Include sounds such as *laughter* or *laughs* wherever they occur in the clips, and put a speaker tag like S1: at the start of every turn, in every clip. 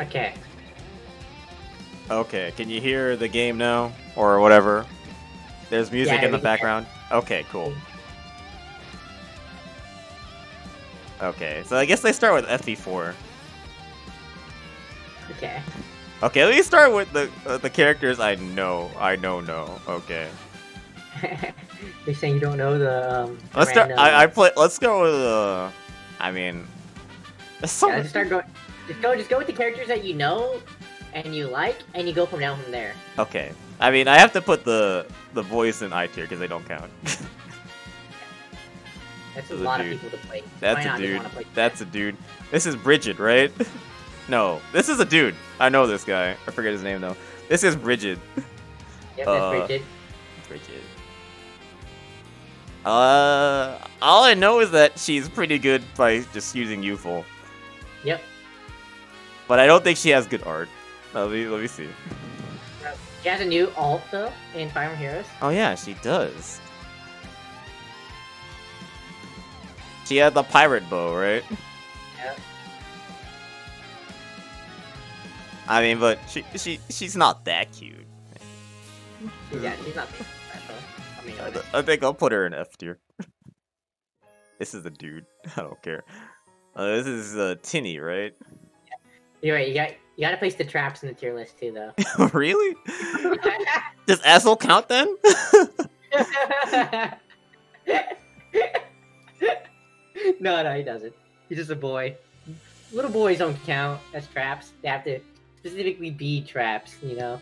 S1: Okay.
S2: Okay, can you hear the game now? Or whatever? There's music
S1: Yeah,
S2: in the background? Okay, cool. Okay, so I guess they start with FE4.
S1: Okay.
S2: Okay, let me start with the uh, the characters I know. I know know. Okay. *laughs*
S1: You're saying you don't know the um. the
S2: Let's start. I, I play. Let's go with. Uh, I mean,
S1: Yeah, just start going. Just go. Just go with the characters that you know and you like, and you go from down from there.
S2: Okay. I mean, I have to put the the voice in I tier because they don't count. *laughs*
S1: That's a
S2: That's a
S1: lot of people to play.
S2: That's a dude.
S1: play
S2: That's a dude. This is Brigid, right? *laughs* no, this is a dude. I know this guy. I forget his name though. This is Brigid. *laughs*
S1: Yep, that's
S2: uh,
S1: Brigid.
S2: Brigid. Uh, all I know is that she's pretty good by just using youthful,
S1: Yep.
S2: But I don't think she has good art. Let me let me see.
S1: She has a new alt though in Fire Emblem Heroes.
S2: Oh yeah, she does. She had the pirate bow, right?
S1: Yep.
S2: I mean, but she she she's not that cute.
S1: Yeah, she's not special. I mean,
S2: I, I think I'll put her in F tier. *laughs* this is a dude. *laughs* I don't care. Uh, this is uh, Tinny, right?
S1: You're right. You got you got to place the traps in the tier list too, though. *laughs*
S2: really? *laughs* Does asshole count then? *laughs*
S1: no, no, he doesn't. He's just a boy. Little boys don't count as traps. They have to specifically be traps, you know?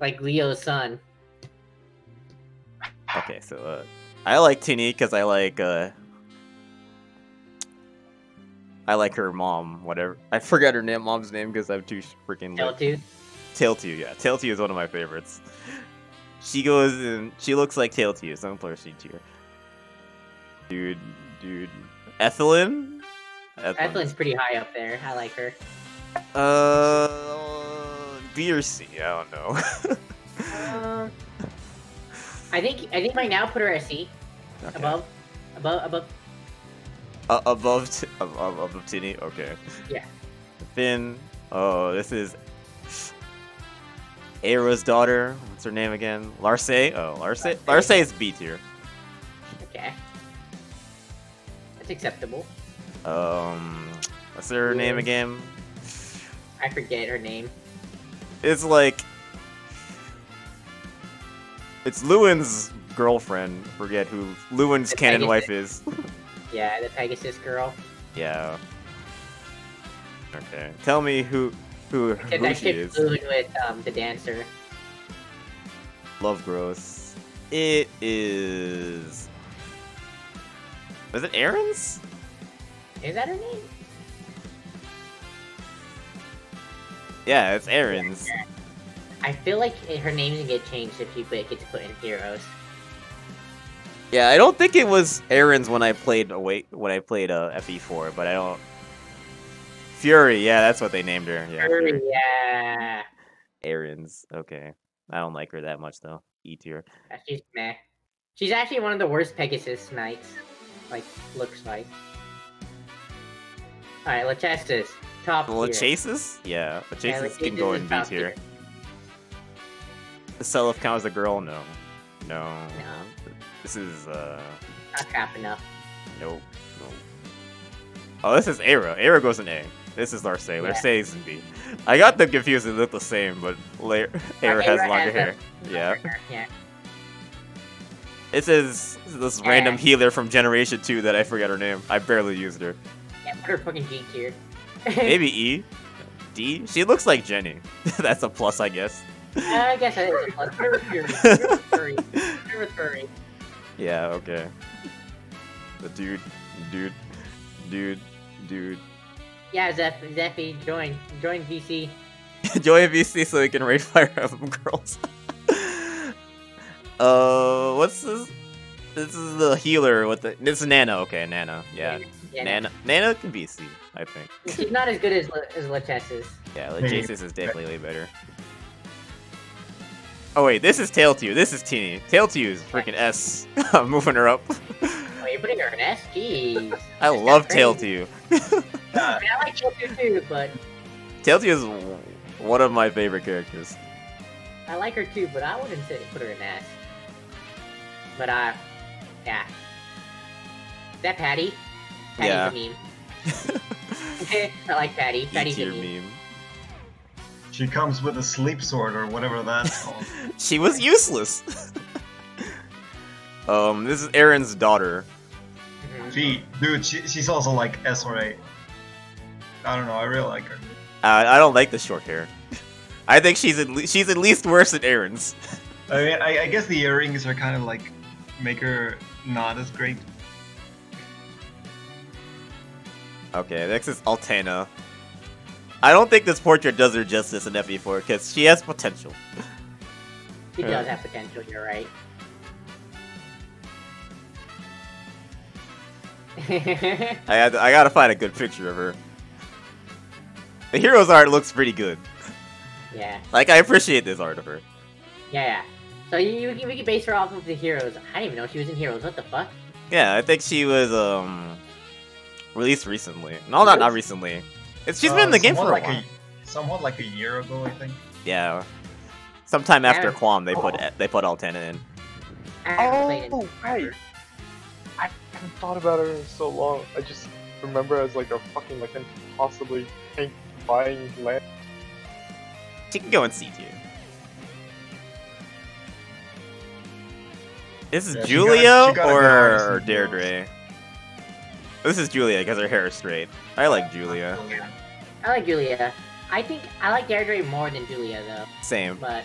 S1: Like Leo's son.
S2: okay, so uh, I like Tinny because I like uh, I like her mom. Whatever. I forgot her name, mom's name because I'm too freaking.
S1: Too.
S2: Tailtiu, yeah. Tailtiu is one of my favorites. She goes and she looks like Tailtiu, so I'm her tier. Dude, dude. Ethlyn?
S1: Ethlyn's pretty high up there. I like her.
S2: Uh, B or C, I don't know.
S1: Um, I think I think right now put her at C. *laughs*
S2: Okay.
S1: Above. Above above
S2: Uh, above, t- above, above Tinny? Okay.
S1: Yeah.
S2: Finn. Oh, this is Aira's daughter. What's her name again? Larcei? Oh?
S1: Larcei.
S2: Larcei is B tier.
S1: Okay. That's acceptable.
S2: Um, what's her name again?
S1: I forget her name.
S2: It's like it's Lewyn's girlfriend. Forget who
S1: Lewyn's
S2: canon wife is. *laughs*
S1: Yeah, the Pegasus girl.
S2: yeah. Okay. Tell me who who, who she is.
S1: With um, the dancer.
S2: Love Gross. It is. Was it Erinys?
S1: Is that her name?
S2: Yeah, it's Erinys.
S1: I feel like her name doesn't get changed if you get to put in heroes.
S2: Yeah, I don't think it was Erinys when I played away when I played uh, FE4, but I don't. Fury, yeah, that's what they named her. Yeah, Fury.
S1: Yeah,
S2: Erinys. Okay. I don't like her that much though. E tier.
S1: she's meh. She's actually one of the worst Pegasus knights. Like, looks like. Alright, Lachesis. Top tier.
S2: Chases? Yeah, but
S1: Yeah, Lachesis
S2: can go in B tier. The Self count as a girl? No. No.
S1: No.
S2: This is uh
S1: Not crap enough.
S2: nope. Nope. Oh, this is Aira. Aira goes in A. This is Larcei.
S1: Yeah.
S2: Larcei is in B. I got them confused. They look the same, but Aira has
S1: Aira
S2: longer
S1: has
S2: hair. Yeah.
S1: Yeah.
S2: This is this random healer from Generation 2 that I forget her name. I barely used her.
S1: Yeah, put her fucking G tier.
S2: Maybe E? D? She looks like Jenny. *laughs* That's a plus, I guess.
S1: I guess that is a plus. Put her with Fury. Put her with Fury. Put her with Fury.
S2: Yeah, okay. The dude, dude, dude, dude.
S1: Yeah, Zeph, Zeffy, join. Join VC. *laughs*
S2: Join VC so we can raid Fire Emblem Girls. *laughs* uh, what's this? This is the healer with the. This is Nanna. Okay, Nanna. Yeah,
S1: Yeah,
S2: Nanna. Nanna can be C, I think.
S1: She's not as good as Le- as Lachesis.
S2: Yeah, Jace's is definitely way better. Oh wait, this is Tailtiu. This is Teeny. Tailtiu is freaking S. *laughs* I'm moving her up. *laughs*
S1: Oh, you're putting her in S? Jeez.
S2: I
S1: That's
S2: love
S1: crazy.
S2: Tailtiu.
S1: I mean, I like Tailtiu too, but
S2: Tailtiu is one of my favorite characters.
S1: I like her too, but I wouldn't say put her in S. But uh, yeah. Is that Patty? Patty's
S2: Yeah.
S1: a meme. *laughs* I like Patty. Patty's a meme.
S2: meme.
S3: She comes with a sleep sword or whatever that's *laughs* called.
S2: She was useless. *laughs* um, this is Erinys daughter.
S3: She, dude, she, she's also like SRA. I don't know. I really like her.
S2: Uh, I don't like the short hair. *laughs* I think she's at le- she's at least worse than Erinys.
S3: I mean, I, I guess the earrings are kind of like make her not as great.
S2: Okay, next is Altena. I don't think this portrait does her justice in FE4 because she has potential.
S1: She
S2: Yeah.
S1: does have potential, you're right. *laughs*
S2: I had to- I gotta find a good picture of her. The hero's art looks pretty good.
S1: yeah,
S2: Like I appreciate this art of her.
S1: yeah, yeah. So you, you can- we can base her off of the heroes. I didn't even know she was in Heroes. What the fuck?
S2: Yeah, I think she was um released recently. No, not not recently. It's, she's been in the
S3: Uh,
S2: game for
S3: somewhat
S2: a
S3: like
S2: while.
S3: somewhat like a year ago, I think.
S2: Yeah. Sometime after
S1: Yeah.
S2: Quan, they put they put Altena in.
S1: I haven't played it.
S4: Oh, right. I haven't thought about her in so long. I just remember as like a fucking like impossibly tank buying land.
S2: She can go in C tier. This is
S3: Yeah, she got-
S2: Julia
S3: got
S2: or,
S3: artist
S2: or Deirdre? This is Julia because her hair is straight. I like Julia.
S1: I like Julia. I think I like Deirdre more than Julia though.
S2: Same.
S1: But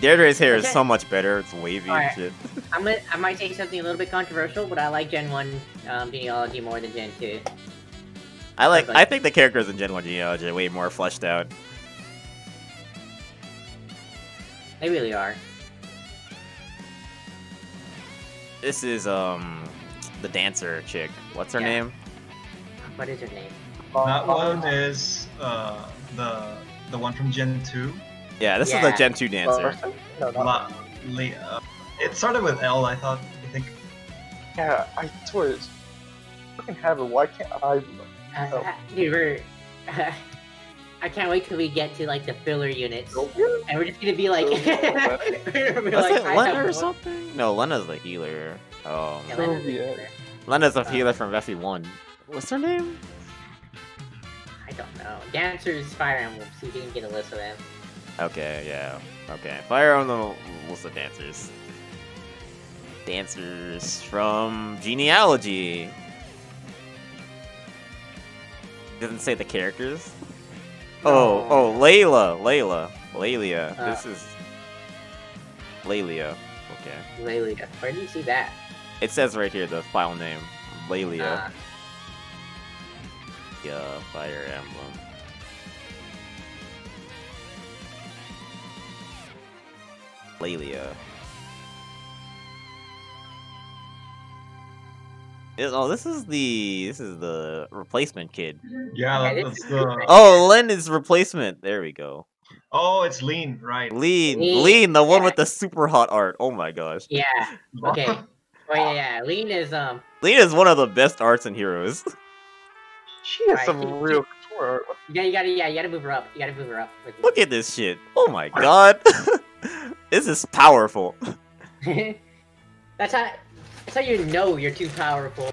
S2: Deirdre's hair is so much better. It's wavy and shit. *laughs*
S1: I'm gonna, I might say something a little bit controversial, but I like Gen One um, genealogy more than Gen Two.
S2: I like.
S1: like-
S2: I think the characters in Gen One Genealogy are way more fleshed out.
S1: They really are.
S2: This is um the dancer chick. What's her
S1: Yeah.
S2: name?
S1: What is her name?
S3: That
S4: Uh,
S3: one is uh, the the one from Gen 2.
S2: Yeah, this is the Gen Two dancer.
S4: No, not
S3: La, Le, uh, it started with L, I thought. I think.
S4: Yeah, I swear it's fucking have her. Why can't I?
S1: Uh,
S4: Oh.
S1: dude, we're, *laughs* I can't wait till we get to like the filler units, and we're just gonna be like,
S4: Oh, *laughs*
S1: we're be
S2: Was
S1: like,
S2: it
S1: I
S2: Lena or
S1: one-
S2: something? No, Lena's the healer. Um,
S1: Yeah, Lena's the healer.
S2: Lena's a
S1: Uh,
S2: healer from FE1. What's her name?
S1: I don't know. Dancers, Fire Emblem. See if you can get a list of them.
S2: Okay, yeah. Okay. Fire on the list of dancers. Dancers from Genealogy. Doesn't say the characters. Oh,
S1: No.
S2: oh, Layla, Layla, Leylia.
S1: Uh.
S2: this is Leylia. Okay.
S1: Leylia. Where do you see that?
S2: It says right here the file name, Leylia.
S1: Ah,
S2: Yeah, Fire Emblem. Leylia. Is- Oh, this is the this is the replacement kid.
S3: Yeah,
S1: Yeah,
S3: that, that's the.
S2: Oh, Len is replacement. There we go.
S3: Oh, it's Lene, right?
S2: Lene,
S1: Lene,
S2: Lene, the one
S1: yeah.
S2: with the super hot art. Oh my gosh.
S1: yeah. Okay. *laughs* Oh yeah, yeah. Lene is um.
S2: Lene is one of the best arts and Heroes. *laughs*
S4: She has
S1: Right.
S4: some real couture art. What
S1: You gotta, yeah. You gotta move her up. You gotta move her up. with.
S2: Look at this shit. Oh my god. *laughs* this is powerful. *laughs*
S1: that's how. That's how you know you're too powerful.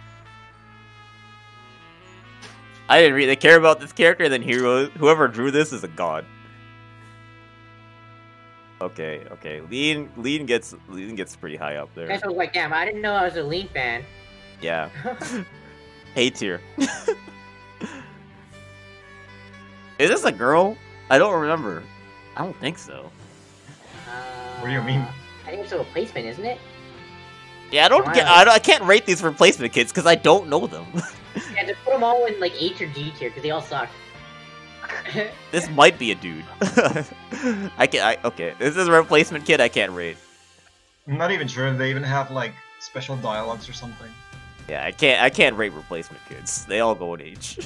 S2: I didn't really care about this character, then hero whoever drew this is a god. Okay, okay. Lene Lene gets Lene gets pretty high up there.
S1: That's I was like, damn. I didn't know I was a Lene fan.
S2: Yeah. *laughs* A tier. Is this a girl? I don't remember. I don't think so.
S1: Uh,
S3: What do you mean?
S1: I think it's a replacement, isn't it?
S2: Yeah, I don't get. I, don't, I can't rate these replacement kids because I don't know them. *laughs*
S1: Yeah, just put them all in like H or G tier because they all suck. *laughs*
S2: this might be a dude. *laughs* I can. I okay. This is a replacement kid. I can't rate.
S3: I'm not even sure if they even have like special dialogues or something.
S2: Yeah, I can't. I can't rate replacement kids. They all go in H.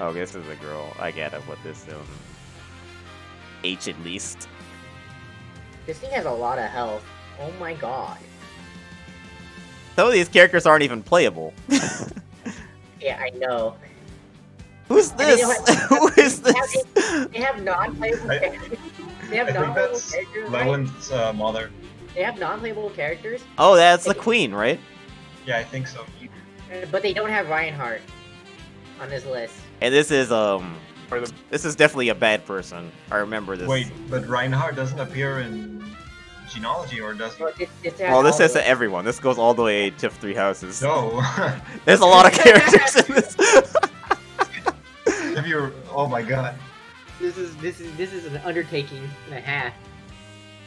S2: oh, this is a girl. I gotta put this um H at least.
S1: this thing has a lot of health. Oh my god.
S2: Some of these characters aren't even playable. *laughs*
S1: Yeah, I know.
S2: Who's
S1: I mean,
S2: this?
S1: you know what? *laughs*
S2: Who is
S1: They
S2: this?
S1: have- They have non-playable
S3: I-
S1: characters. They have
S3: think
S1: non-playable
S3: that's
S1: characters, right?
S3: Uh, mother.
S1: They have non-playable characters,
S2: Oh, that's the queen, right?
S3: Yeah, I think so.
S1: but they don't have Reinhardt on this list.
S2: And this is um,
S4: Or the-
S2: this is definitely a bad person. I remember this.
S3: Wait, but Reinhardt doesn't appear in genealogy, or does he?
S1: But this, this
S2: Well, this says to everyone. This goes all the way to three houses.
S3: No. *laughs*
S2: There's a lot of characters in this.
S3: if you're, oh my god.
S1: This is this is this is an undertaking and a half.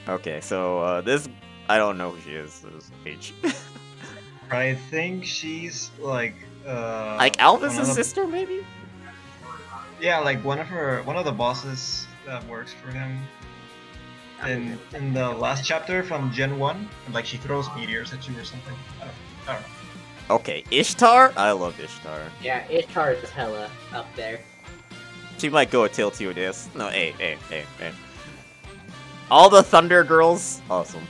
S2: okay, so uh, this I don't know who she is. This is H.
S3: I think she's like. Uh,
S2: like
S3: one
S2: Alvis' sister, maybe?
S3: Yeah, like one of her, one of the bosses that works for him. In in the last chapter from Gen One, like she throws meteors at you or something. I don't, I don't know.
S2: Okay, Ishtar. I love Ishtar.
S1: Yeah, Ishtar is hella up there.
S2: She might go a tail to this. No, hey, hey, hey, hey. All the Thunder Girls, awesome.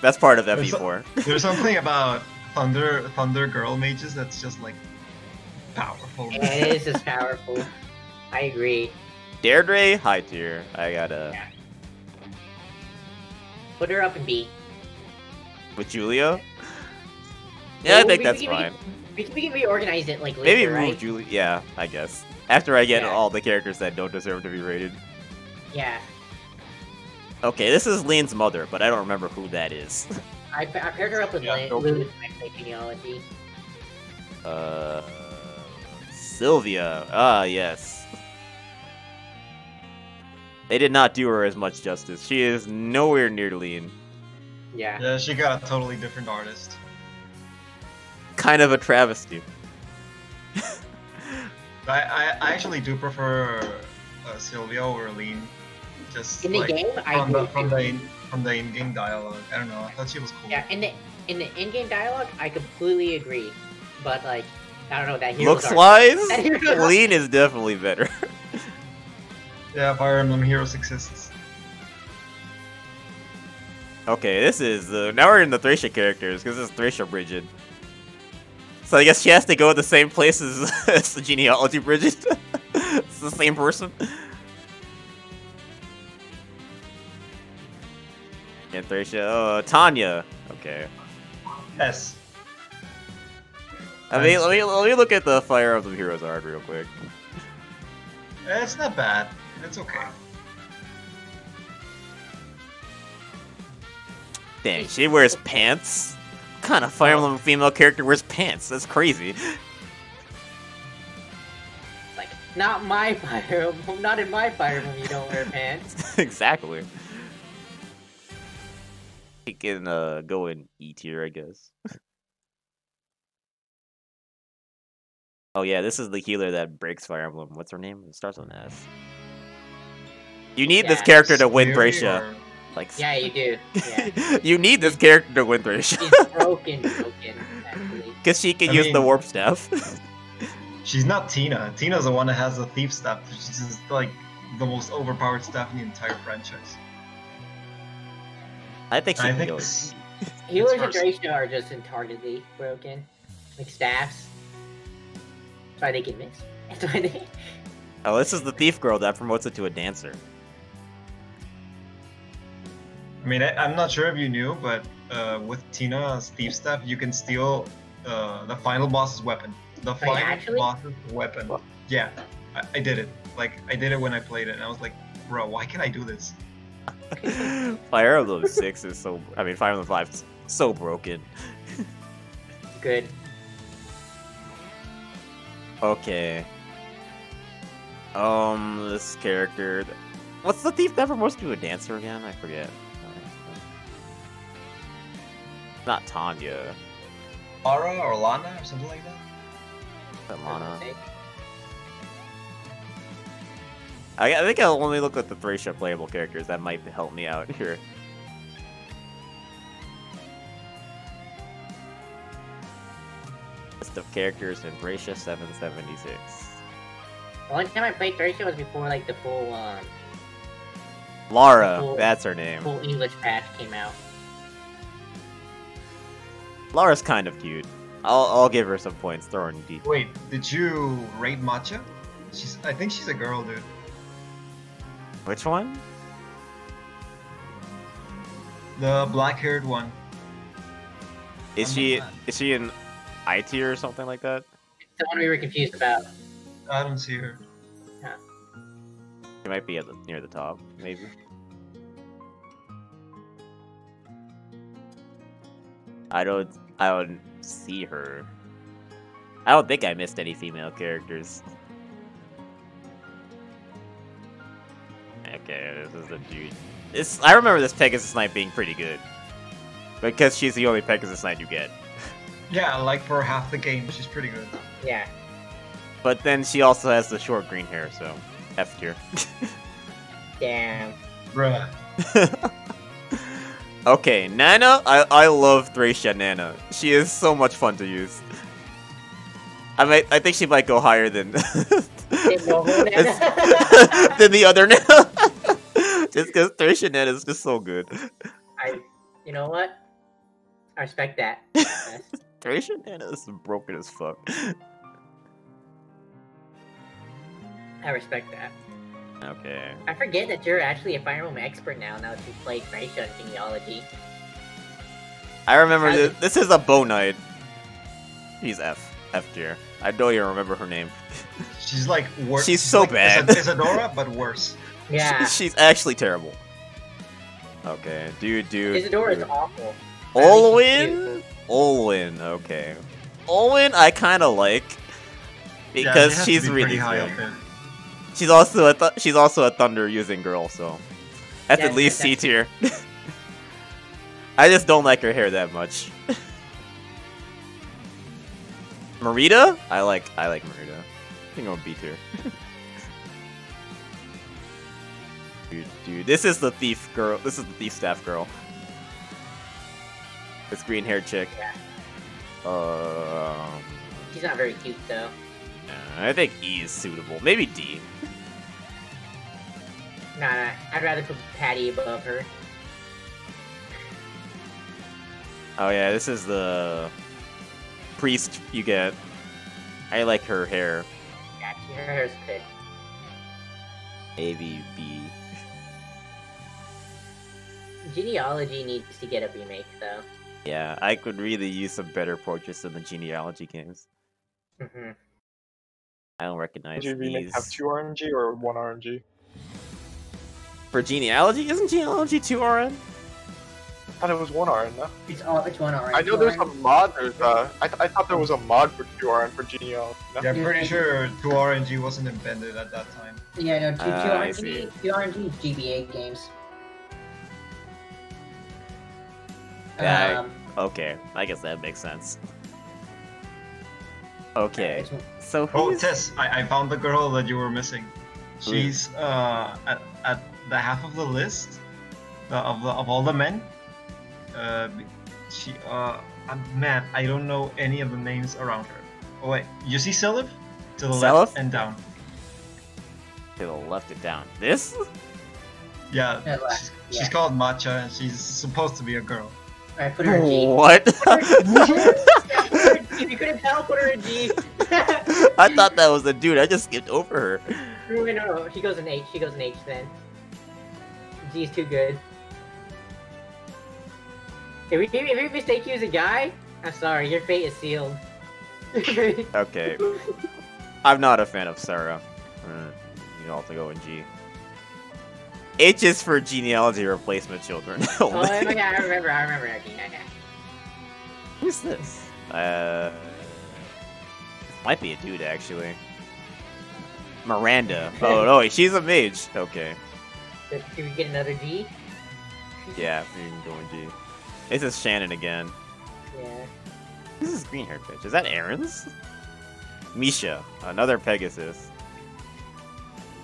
S2: That's part of
S3: There's
S2: FE4.
S3: There's something about Thunder Thunder Girl mages that's just like powerful.
S1: Yeah, it is just powerful. *laughs* I agree.
S2: Deirdre, high tier. I gotta
S1: Put her up in B.
S2: with Julia. Yeah, I think
S1: we-
S2: that's
S1: we can-
S2: fine.
S1: We can, we can reorganize it like
S2: Maybe move
S1: right?
S2: Julia. Yeah, I guess. After I get
S1: Yeah.
S2: all the characters that don't deserve to be rated.
S1: Yeah.
S2: Okay, this is Lene's mother, but I don't remember who that is. *laughs*
S1: I, I paired her up with
S4: Yeah,
S1: yeah,
S4: go for
S1: Lulu my play genealogy.
S2: Uh, Silvia. Ah, yes. They did not do her as much justice. She is nowhere near Lene.
S1: Yeah.
S3: Yeah, she got a totally different artist.
S2: Kind of a travesty. *laughs*
S3: I, I, I actually do prefer uh, Silvia over Lene. Just
S1: In the
S3: like,
S1: game, I
S3: from the, from the in, from the in-game dialogue. I don't know. I thought she was cool.
S1: Yeah, in the in the in-game dialogue, I completely agree. But like, I don't know that hero.
S2: Looks wise, *laughs* Lene is definitely better. *laughs*
S3: Yeah, Fire Emblem Heroes exists.
S2: okay, this is uh, now we're in the Thracia characters because this is Thracia Brigid. So I guess she has to go to the same place as *laughs* the genealogy Brigid. *laughs* it's the same person. And Thracia, oh Tanya. Okay.
S3: Yes.
S2: I mean, let me let me look at the Fire Emblem Heroes art real quick.
S3: Eh, It's not bad. It's okay.
S2: Dang, she wears pants. What kind of Fire Emblem female character wears pants? That's crazy.
S1: Like, not my fire emblem. Not in my fire emblem. You don't wear pants. *laughs*
S2: exactly. He can uh, go in E tier, I guess. oh yeah, this is the healer that breaks Fire Emblem. What's her name? It starts with an S. *laughs* You need this character to win
S3: Scary
S2: Thracia. Like,
S1: Yeah, you do. Yeah.
S2: you need this character to win Thracia.
S1: She's broken, broken. Actually.
S2: Because she can
S3: I
S2: use the warp staff. *laughs*
S3: She's not Tina. Tina's the one that has the thief staff. She's just like the most overpowered staff in the entire franchise.
S2: I think she
S3: I
S2: can
S3: think
S2: go.
S1: Healers and
S3: first.
S1: Thracia are just entirely broken. Like staffs. That's why they get missed. *laughs* That's why they.
S2: Oh, this is the thief girl that promotes it to a dancer.
S3: I mean, I, I'm not sure if you knew, but uh, with Tina's thief stuff, you can steal uh, the final boss's weapon. The final
S1: actually?
S3: boss's weapon.
S4: What?
S3: Yeah, I, I did it. Like, I did it when I played it, and I was like, bro, why can I do this? *laughs*
S2: Fire Emblem 6 is so. I mean, Fire Emblem 5 is so broken.
S1: Good.
S2: Okay. Um, this character. What's the thief that promotes to do a dancer again? I forget. Not Tanya.
S3: Lara or Lana or something like that?
S2: But Lana. I, I think I'll only look at the Thracia playable characters. That might help me out here. List of characters in Thracia 776.
S1: The only time I played Thracia was before like the full um
S2: Lara,
S1: Cool.
S2: that's her name.
S1: full English patch came out.
S2: Lara's kind of cute. I'll I'll give her some points. Throw her in D.
S3: Wait, did you rate Matcha? She's. I think she's a girl, dude.
S2: Which one?
S3: The black-haired one.
S2: Is
S3: I'm
S2: she is she in I tier or something like that?
S1: The one we were confused about.
S3: I don't see her. Yeah.
S2: She might be at the, near the top, maybe. I don't I don't see her. I don't think I missed any female characters. Okay, this is a dude. This I remember this Pegasus Knight being pretty good. Because she's the only Pegasus Knight you get. *laughs*
S3: Yeah, like for half the game, she's pretty good.
S1: Yeah.
S2: But then she also has the short green hair, so F tier. *laughs*
S1: Damn.
S3: Bruh. *laughs*
S2: okay, Nanna, I, I love Thracia Nanna. She is so much fun to use. I might I think she might go higher than *laughs*
S1: Than the whole Nanna?
S2: than *laughs* the other Nanna. *laughs* Just because Thracia Nanna is just so good.
S1: I, you know what? I respect that.
S2: Thracia Nanna is broken as fuck.
S1: I respect that.
S2: Okay.
S1: I forget that you're actually a Fire Emblem expert now. Now that you played Thracia and genealogy.
S2: I remember
S1: How's
S2: this,
S1: it-
S2: this is a Bow Knight. She's F. F tier. I don't even remember her name. *laughs*
S3: She's like worse.
S2: She's so
S3: like
S2: bad.
S3: Is- Isadora, but worse.
S1: Yeah.
S2: She's actually terrible. Okay, dude, dude.
S1: Isadora is awful.
S2: Olwen? Olwen, okay. Olwen, I kind of like
S3: Yeah, she
S2: because
S3: has to
S2: she's
S3: be
S2: really
S3: high up there.
S2: She's also a th- she's also a thunder using girl, so that's
S1: Yeah,
S2: at least C tier. *laughs* I just don't like her hair that much. *laughs* Mareeta, I like I like Mareeta. I think I'll B tier. dude, dude, this is the thief girl. This is the thief staff girl. This green haired chick. Um,
S1: She's not very cute though.
S2: I think E is suitable. Maybe D.
S1: Nah, I'd rather put Patty above her.
S2: Oh yeah, this is the priest you get. I like her hair.
S1: Yeah, her hair's good.
S2: A V B.
S1: Genealogy needs to get a remake though.
S2: Yeah, I could really use some better portraits in the genealogy games.
S1: hmm
S2: I don't recognize
S4: Did you remake
S2: these.
S4: have two RNG or one RNG?
S2: For genealogy, isn't genealogy two RN?
S4: I thought it was one RN. No?
S1: It's all it's one already.
S4: I know there's a mod. There's uh, I, th- I thought there was a mod for two RN for genealogy. No?
S3: Yeah, I'm pretty sure 2RNG wasn't invented at that time.
S1: Yeah, no, two, two
S2: Ah, I
S1: RNG, two RNG GBA games.
S2: Yeah, I-
S1: Um,
S2: Okay, I guess that makes sense. Okay,
S1: it's-
S2: so
S3: Oh,
S2: who's...
S3: Tess, I, I found the girl that you were missing. She's uh, at, at the half of the list uh, of the, of all the men. Uh, she uh, I'm mad. I don't know any of the names around her. Oh wait, you see Seliph? To the
S2: Seliph?
S3: left and down.
S2: to the left it down. This?
S3: Yeah,
S1: Yeah, left,
S3: she's,
S1: yeah.
S3: she's called Matcha, and she's supposed to be a girl.
S1: Alright, put her in G.
S2: What?
S1: if you couldn't tell, put her in G.
S2: I thought that was a dude. I just skipped over her.
S1: no, no, no, she goes in H. She goes in H then. G's too good. If we, if we mistake you as a guy, I'm sorry, your fate is sealed.
S2: Okay, *laughs* I'm not a fan of Sarah. Uh, you all to go in G. H is for genealogy replacement children. *laughs*
S1: oh, yeah, yeah, I remember, I remember. *laughs* Okay, okay.
S2: Who's this? Uh, might be a dude actually. Miranda. *laughs* Oh no, wait, she's a mage. Okay,
S1: Did, did we get another G?
S2: yeah, we can go in G. This is Shannon again.
S1: Yeah.
S2: This is green haired bitch. Is that Erinys? Misha, another Pegasus.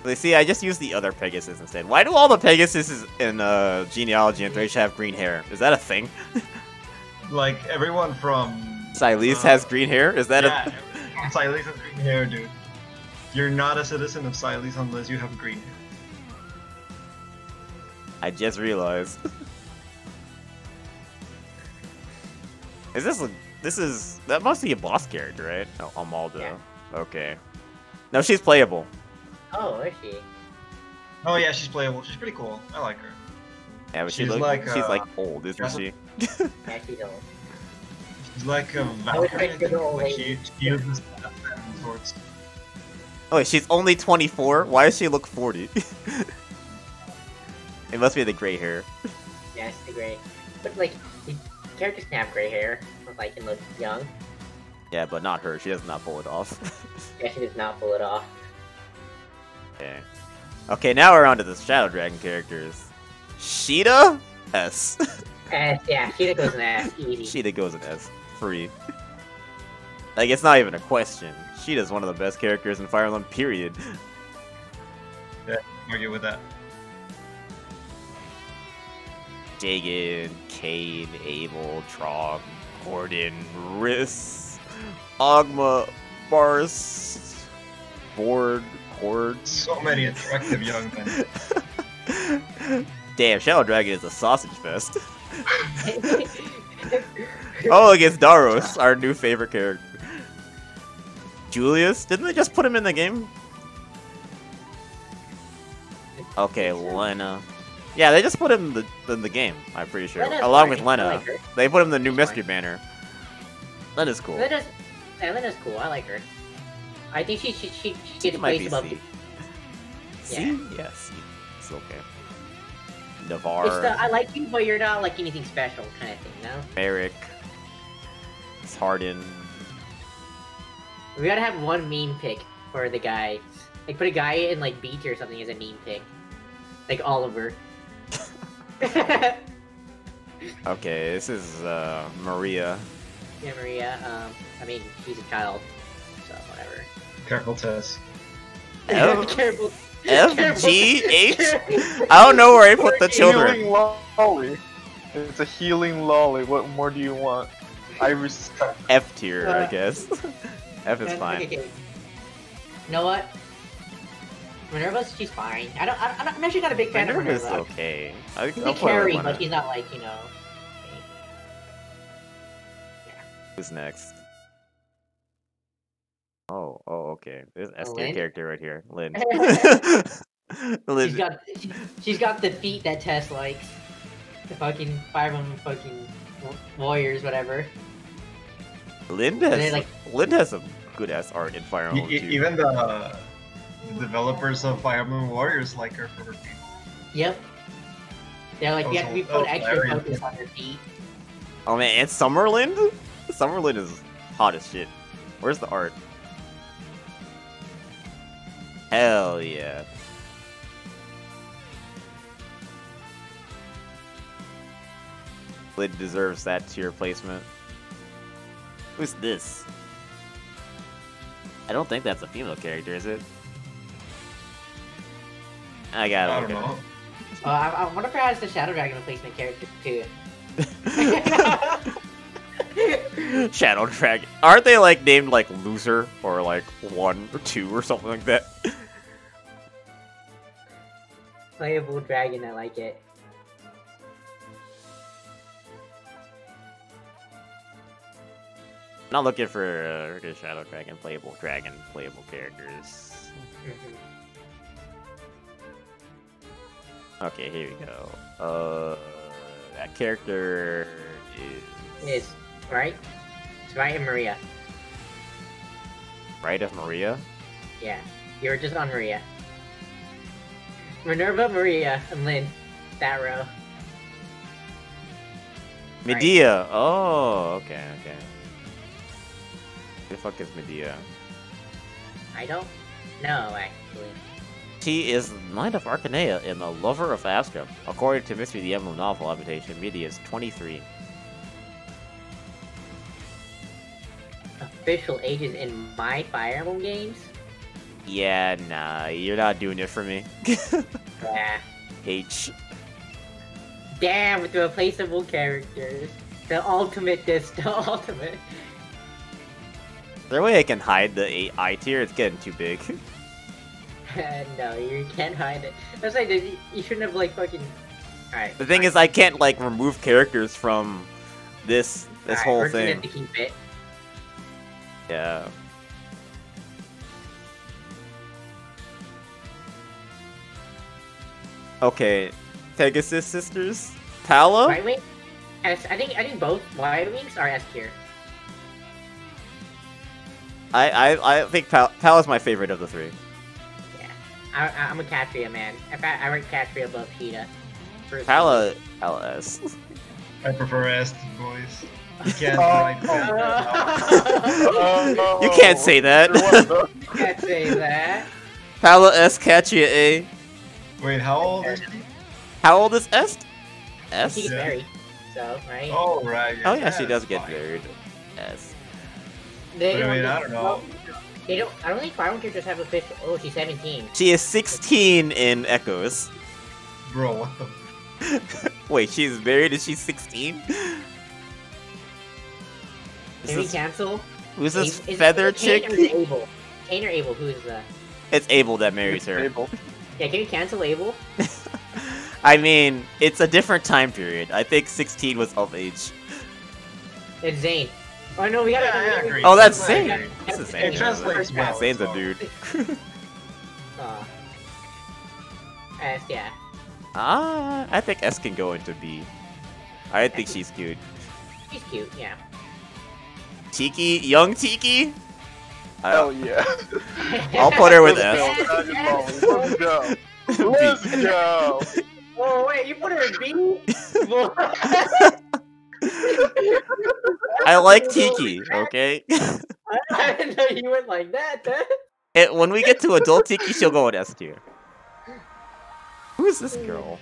S2: They see, I just used the other Pegasus instead. Why do all the Pegasuses in uh, genealogy and Thracia have green hair? Is that a thing? *laughs*
S3: Like everyone from
S2: Silesse
S3: Uh,
S2: has green hair. Is that
S3: yeah,
S2: a?
S3: Silesse has green hair, dude. You're not a citizen of Silesse unless you have green hair.
S2: I just realized. *laughs* Is this a, this is that must be a boss character, right? Oh, Amalda.
S1: Yeah.
S2: Okay. No, she's playable.
S1: Oh, is she?
S3: Oh yeah, she's playable. She's pretty cool. I like her.
S2: Yeah, but she
S3: She's
S2: looks
S3: like,
S2: she's
S3: uh,
S2: like old, isn't
S3: Jessica-
S2: she?
S1: Yeah, she's *laughs* old.
S3: She's like a
S1: would
S3: Valkyrie.
S1: Like to
S3: think.
S1: go
S3: Like she, she uses swords.
S2: Oh, wait, she's only 24. Why does she look 40? *laughs* it must be the gray hair.
S1: Yeah, it's the gray. But like, the characters can have gray hair, but like, and look young.
S2: Yeah, but not her. She does not pull it off. *laughs*
S1: Yeah, she does not pull it off.
S2: Okay. Okay, now we're on to the Shadow Dragon characters. Sheeta? S. *laughs*
S1: And yeah, Sheeta goes in that easy.
S2: Sheeta goes in S. Free. like, it's not even a question. Sheeta's one of the best characters in Fire Emblem, period.
S3: Yeah, argue with that.
S2: Jagen, Kane, Abel, Trog, Gordon, Wrys, Ogma, Bars, Bord, Cord.
S3: So many attractive young men. *laughs*
S2: Damn, Shadow Dragon is a sausage fest. *laughs* oh, against Daros, our new favorite character. Julius? Didn't they just put him in the game? Okay, Lena. Yeah, they just put him in the, in the game, I'm pretty sure.
S1: Lena's
S2: Along
S1: fine.
S2: with Lena.
S1: like.
S2: They put him in the new mystery banner. Lena's cool.
S1: Lena's, yeah, Lena's cool. I like her. I think she she she, she gets
S2: might be
S1: above.
S2: C.
S1: the-
S2: C? Yeah, C. It's okay.
S1: It's
S2: Navarre,
S1: the I like you, but you're not like anything special kind of thing. No,
S2: Merric, It's Hardin.
S1: we gotta have one meme pick for the guys. Like put a guy in like beach or something as a meme pick, like Oliver. *laughs*
S2: Okay, this is uh, Maria.
S1: Yeah, Maria. Um, I mean she's a child.
S3: Careful, Tess.
S2: F-
S1: Careful.
S2: F,
S1: Careful.
S2: G, H? *laughs* I don't know where I put the children.
S4: Healing lolly. It's a healing lolly. What more do you want? I respect.
S2: F tier, I guess. *laughs* F is fine.
S1: okay. You know what? Minerva's she's fine. I don't. I, I'm not- actually not a big fan
S2: Minerva's
S1: of Minerva.
S2: okay. I,
S1: She's
S2: I'll
S1: a
S2: put her
S1: carry, but
S2: it.
S1: she's not like you know.
S2: Who's next? Oh, oh, okay. There's S tier
S1: Lyn?
S2: character right here. Lyn. *laughs* *laughs*
S1: She's
S2: Lyn.
S1: got she, she's got the feet that Tess likes. The fucking Fire Emblem fucking warriors, whatever.
S2: Lyn
S1: they,
S2: has,
S1: like-
S2: Lyn has some good ass art in Fire Emblem
S3: e-
S2: too.
S3: even the uh, developers of Fire Emblem Warriors like her for her feet.
S1: Yep. They're like,
S3: That
S1: you
S3: was
S1: have to be
S3: hil-
S1: put extra
S3: hilarious.
S1: focus on your feet.
S2: Oh man, and Summerlin? Summerlin is hot as shit. Where's the art? Hell yeah. Lid deserves that tier placement. Who's this? I don't think that's a female character, is it? I got it.
S3: I
S2: got
S3: don't
S2: it.
S3: know.
S1: Uh, I, I wonder if it has the Shadow Dragon replacement character too. *laughs* *laughs* *laughs*
S2: Shadow Dragon. Aren't they like named like loser or like one or two or something like that?
S1: Playable dragon, I like it.
S2: Not looking for uh, a Shadow Dragon playable dragon playable characters. *laughs* Okay, here we go. Uh, that character is
S1: Is right? It's right and Maria.
S2: right of Maria.
S1: Yeah, you were just on Maria. Minerva, Maria, and Lyn. That row. Right.
S2: Medea. Oh, okay, okay. Who the fuck is Medea?
S1: I don't know actually.
S2: She is Knight of Archanea and the lover of Astram. According to Mystery the Emblem novel adaptation, Medea is 23.
S1: Official ages in my Fire Emblem games?
S2: Yeah, nah, you're not doing it for me. *laughs*
S1: Yeah.
S2: H.
S1: Damn, with the replaceable characters. The ultimate this, *laughs* the ultimate.
S2: Is there a way I can hide the A- I tier? It's getting too big. *laughs*
S1: no, you can't hide it. That's like, you shouldn't have like fucking. Alright.
S2: The thing is, I can't like remove characters from this This
S1: Alright,
S2: whole
S1: we're gonna
S2: thing. Yeah. Okay, Pegasus sisters. Palla?
S1: White Wing? S, I think I think both White Wings are S tier.
S2: I, I I think Pal- Palla's my favorite of the three.
S1: I, I, I'm a Catria man. In fact, I rank Catria above Sheeta. Personally.
S2: Palla LS.
S3: I prefer S boys. You can't
S4: Oh,
S3: write that. *laughs*
S2: You can't say that.
S4: You're one.
S1: You can't say that.
S2: Palla S Catria A.
S3: Wait, how old is he?
S2: How old is Est?
S1: She
S2: S?
S1: gets
S3: Yeah.
S1: married. So, right?
S3: Oh right.
S2: Oh yeah, she does get
S3: fine.
S2: married. S.
S1: They
S3: But I mean,
S1: don't-
S3: I don't know.
S1: They don't. I don't think Fire characters have official. Oh, she's 17.
S2: She is 16 in Echoes.
S3: Bro, what the? *laughs*
S2: Wait, she's married and she's 16?
S1: Can
S2: Is
S1: we cancel?
S2: who's this
S1: Is- is-
S2: feather
S1: is it Kane
S2: chick?
S1: or is it Abel? Kane or Abel? Who is the?
S2: It's Abel that marries her.
S4: Abel.
S1: Yeah, can we cancel Abel? *laughs*
S2: I mean, it's a different time period. I think 16 was of age.
S1: It's Zane. Oh no, we gotta.
S3: Yeah, I agree.
S2: Oh, that's
S3: I
S2: Zane.
S3: agree.
S2: This is
S1: It
S3: translates well,
S2: Zane's a dude. *laughs* *laughs*
S1: Aw. S, yeah.
S2: ah, I think S can go into B. I think she's cute.
S1: She's cute. Yeah.
S2: Tiki, young Tiki. I
S4: Hell yeah. *laughs*
S2: I'll put her with
S4: Let's
S2: S. *laughs*
S4: go, Dragon Ball. Let's go. Let's go.
S1: Oh wait, you put her in B? *laughs*
S2: I like Tiki. Okay.
S1: I didn't know you went like that. Huh?
S2: It, when we get to adult Tiki, she'll go with S tier. Who is this girl?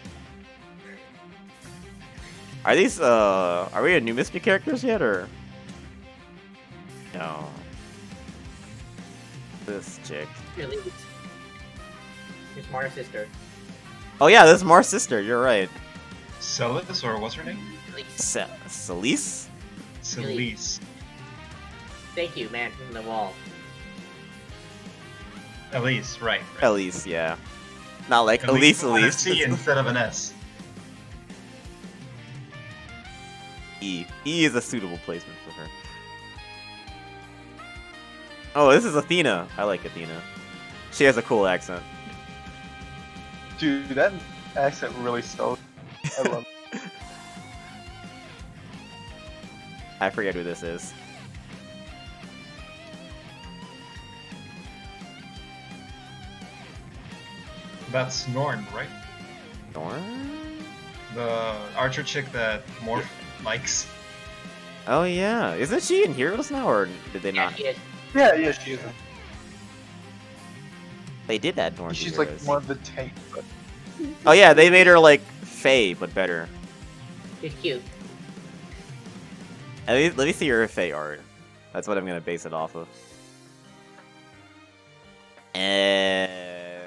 S2: Are these uh are we a new mystery characters yet or no? This chick.
S1: Really? Your smarter sister.
S2: Oh yeah, this is Marth's sister. You're right.
S3: Celis or what's her name?
S2: Ce- Celise.
S3: Celise.
S1: Thank you, man from the wall.
S3: Elise, right. right.
S2: Elise, yeah. Not like
S3: At
S2: Elise,
S3: least with a
S2: Elise.
S3: C instead of an S.
S2: E. E is a suitable placement for her. Oh, this is Athena. I like Athena. She has a cool accent.
S4: Dude, that accent really sells. I love it. *laughs*
S2: I forget who this is.
S3: That's Norn, right?
S2: Norn?
S3: The archer chick that Morph likes.
S2: Oh yeah, isn't she in Heroes now, or did they
S1: Yeah,
S2: not?
S1: She is.
S4: Yeah, yeah, she is.
S2: They did add Norn. to
S4: She's like
S2: Heroes.
S4: one of the tank. But
S2: Oh yeah, they made her like Faye, but better.
S1: She's cute.
S2: At least, let me see her Faye art. That's what I'm gonna base it off of. And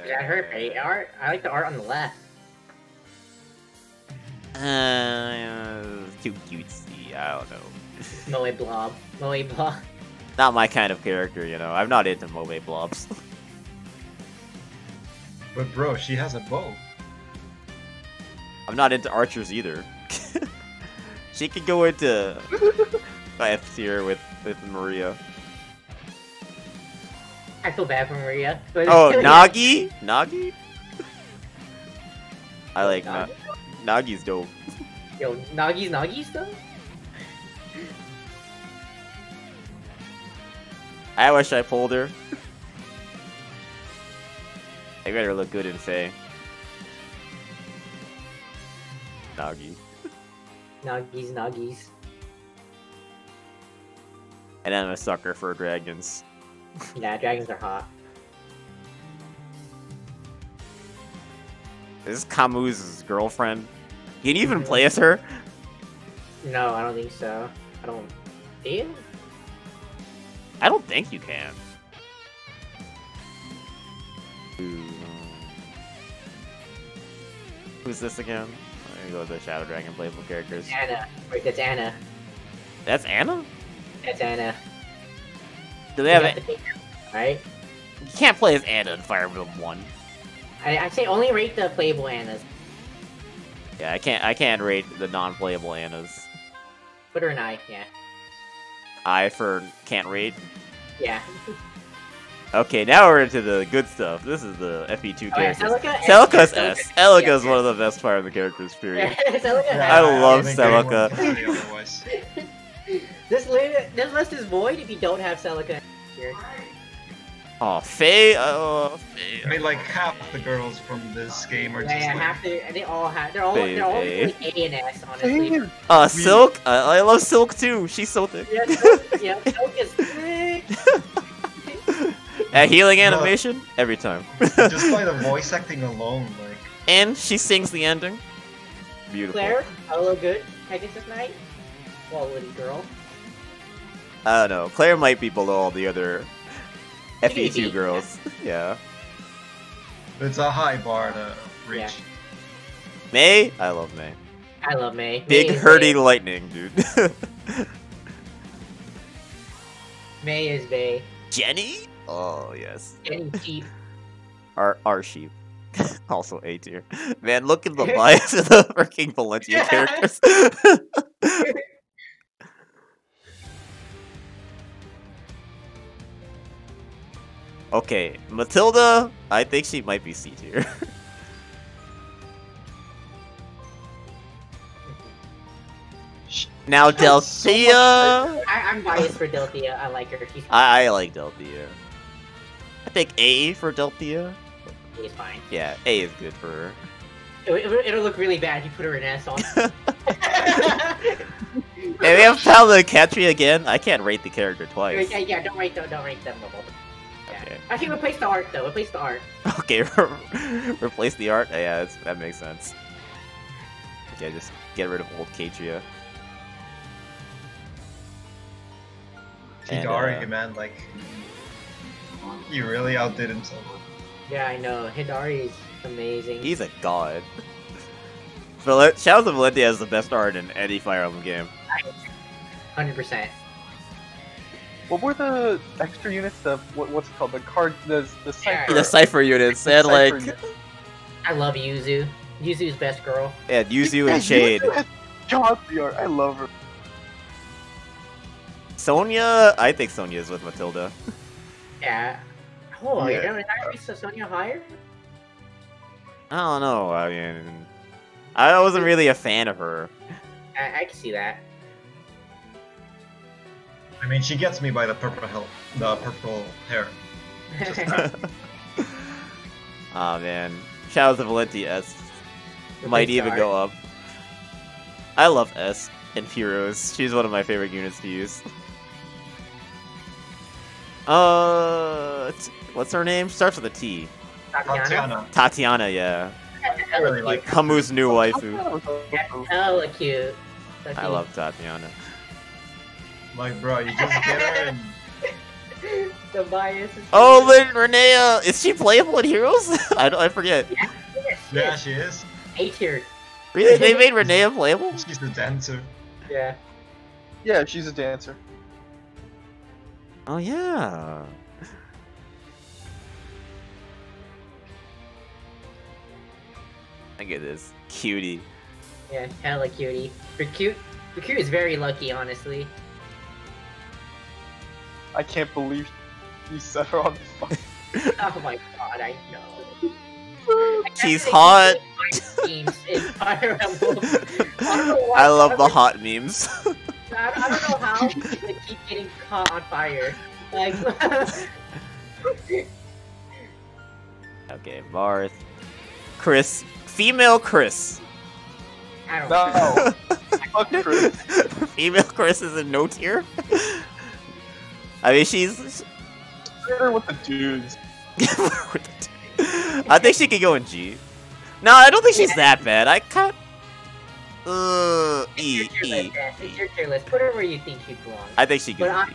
S1: Is that her pretty art? I like the art on the left.
S2: Uh, too cutesy. I don't know.
S1: Moe Blob. Moe Blob.
S2: Not my kind of character, you know. I'm not into Moe blobs. *laughs*
S3: But bro, she has a bow.
S2: I'm not into archers either. *laughs* she could go into *laughs* F tier with with Maria.
S1: I feel bad for Maria. But
S2: Oh, Nagi, Nagi. I like Na-
S1: Nagi?
S2: Nagi's dope.
S1: Yo, Nagi's Nagi's though?
S2: I wish I pulled her. *laughs* I better look good in Faye. Nagi.
S1: Nagi's Nagi's.
S2: And I'm a sucker for dragons.
S1: Yeah, dragons are hot.
S2: This is Camus' girlfriend. Can you even mm-hmm. play as her?
S1: No, I don't think so. I don't. Do you?
S2: I don't think you can. Who's um, this again? Let me go to the Shadow Dragon playable characters.
S1: Anna. Wait, that's Anna.
S2: That's Anna?
S1: That's Anna.
S2: Do they have?
S1: You
S2: A-
S1: have to Right?
S2: you can't play as Anna in Fire Emblem One.
S1: I, I'd say only rate the playable Annas.
S2: Yeah, I can't. I can't rate the non-playable Annas.
S1: Put her in I, yeah.
S2: I for can't read.
S1: Yeah.
S2: Okay, now we're into the good stuff. This is the FE2
S1: Oh, yeah,
S2: characters.
S1: Celica.
S2: Celica's
S1: yeah,
S2: S. Celica's
S1: yeah,
S2: one of the best part of the characters, *laughs* period. I love
S3: think anyone
S2: Celica.
S3: can say otherwise.
S1: This this list is void if you don't have Celica here.
S2: Oh, Faye. Oh,
S3: I mean, like half the girls from this game are
S1: Yeah,
S3: just
S1: yeah,
S3: like,
S1: have to. They all have. They're all.
S2: Baby.
S1: They're all like A and S, honestly.
S4: Damn.
S2: Uh, Silk. I, I love Silk too. She's so thick.
S1: Yeah, *laughs* Silk, yeah, Silk is thick. *laughs*
S2: At healing animation every time. *laughs*
S3: just by the voice acting alone, like
S2: and she sings the ending. Beautiful.
S1: Claire, hello, good. Pegasus Knight, quality girl.
S2: I don't know. Claire might be below all the other
S1: She may
S2: FE2 girls. *laughs* Yeah.
S3: it's a high bar to reach.
S1: Yeah.
S2: Mae. I love Mae.
S1: I love Mae.
S2: Big
S1: Mae
S2: hurdy
S1: Mae.
S2: lightning, dude. *laughs*
S1: Mae is Mae.
S2: Genny. Oh yes.
S1: Getting *laughs* cheap.
S2: Our our sheep. also A tier. Man, look at the bias of the freaking Valentia characters. Okay, Matilda, I think she might be C tier. *laughs* now
S4: She so
S2: Delthea.
S1: I, I'm biased for Delthea. I like her. She's
S2: I, I like Delthea. I think A for Delthea.
S1: she's fine.
S2: Yeah, A is good for her.
S1: It, it'll look really bad if you put her in S on.
S2: And we have Palacatri again. I can't rate the character twice.
S1: yeah, yeah, don't rate don't, don't rate them double. Yeah.
S2: Okay.
S1: Actually, replace the art though. Replace the art. *laughs*
S2: Okay, replace the art. Yeah, that's, that makes sense. Okay, just get rid of old Catria. And,
S3: Hidari,
S2: uh,
S3: man, like he really outdid himself.
S1: Yeah, I know. Hidari is amazing.
S2: He's a god. *laughs* Val- Shadows of Valentia has the best art in any Fire Emblem game.
S1: Hundred percent.
S4: What were the extra units? The what, what's it called? The card. The the
S1: Yeah.
S4: cipher.
S2: The Cipher units,
S4: the
S2: and like,
S4: unit.
S1: I love Yuzu. Yuzu's best girl.
S2: yeah, Yuzu
S4: Yeah,
S2: and Shade.
S4: Yuzu God. I love her.
S2: Sonya, I think Sonya is with Matilda. *laughs*
S1: Yeah. Oh,
S3: Yeah.
S1: you're gonna rank Sonya higher?
S2: I don't know. I mean, I wasn't really a fan of her.
S1: I, I can see that.
S3: I mean, she gets me by the purple hell, the purple hair.
S2: oh *laughs* man, Shadows of Valentia S might even go up. I love S and Heroes. She's one of my favorite units to use. Uh, t- what's her name? Starts with a T.
S1: Tatiana.
S3: Tatiana,
S2: Tatiana, yeah.
S3: Really like
S2: Kamu's new waifu.
S1: That's hella cute.
S2: I love Tatiana.
S3: Like, bro, you just get her and *laughs*
S1: the bias. Is
S2: Oh, then Rinea! Is she playable in Heroes? *laughs* I, don't, I forget.
S3: yeah, she is.
S1: A tier.
S2: Really? They made Rinea playable?
S3: She's the dancer.
S1: Yeah.
S4: Yeah, she's a dancer.
S2: Oh, yeah. Look at this. Cutie.
S1: Yeah, hella cutie. Recute. Recute is very lucky, honestly.
S4: I can't believe you set her on fire. *laughs*
S1: Oh my god, I know. *laughs*
S2: She's
S1: believe
S2: hot.
S1: you find memes in Fire Emblem. I don't know why
S2: I love the
S1: others-
S2: hot memes. *laughs*
S1: I, I don't know how they keep getting caught on fire. Like,
S2: okay, Marth. Kris. Female Kris.
S1: I don't
S4: No. Fuck Kris.
S2: Female Kris is in no tier? I mean, she's.
S4: Put her with the dudes. *laughs*
S2: I think she could go in G. No, I don't think she's that bad. I can't. Uh, E,
S1: It's your
S2: E.
S1: list, It's your tier list. Put her where you think she belongs.
S2: I think she could.
S1: I-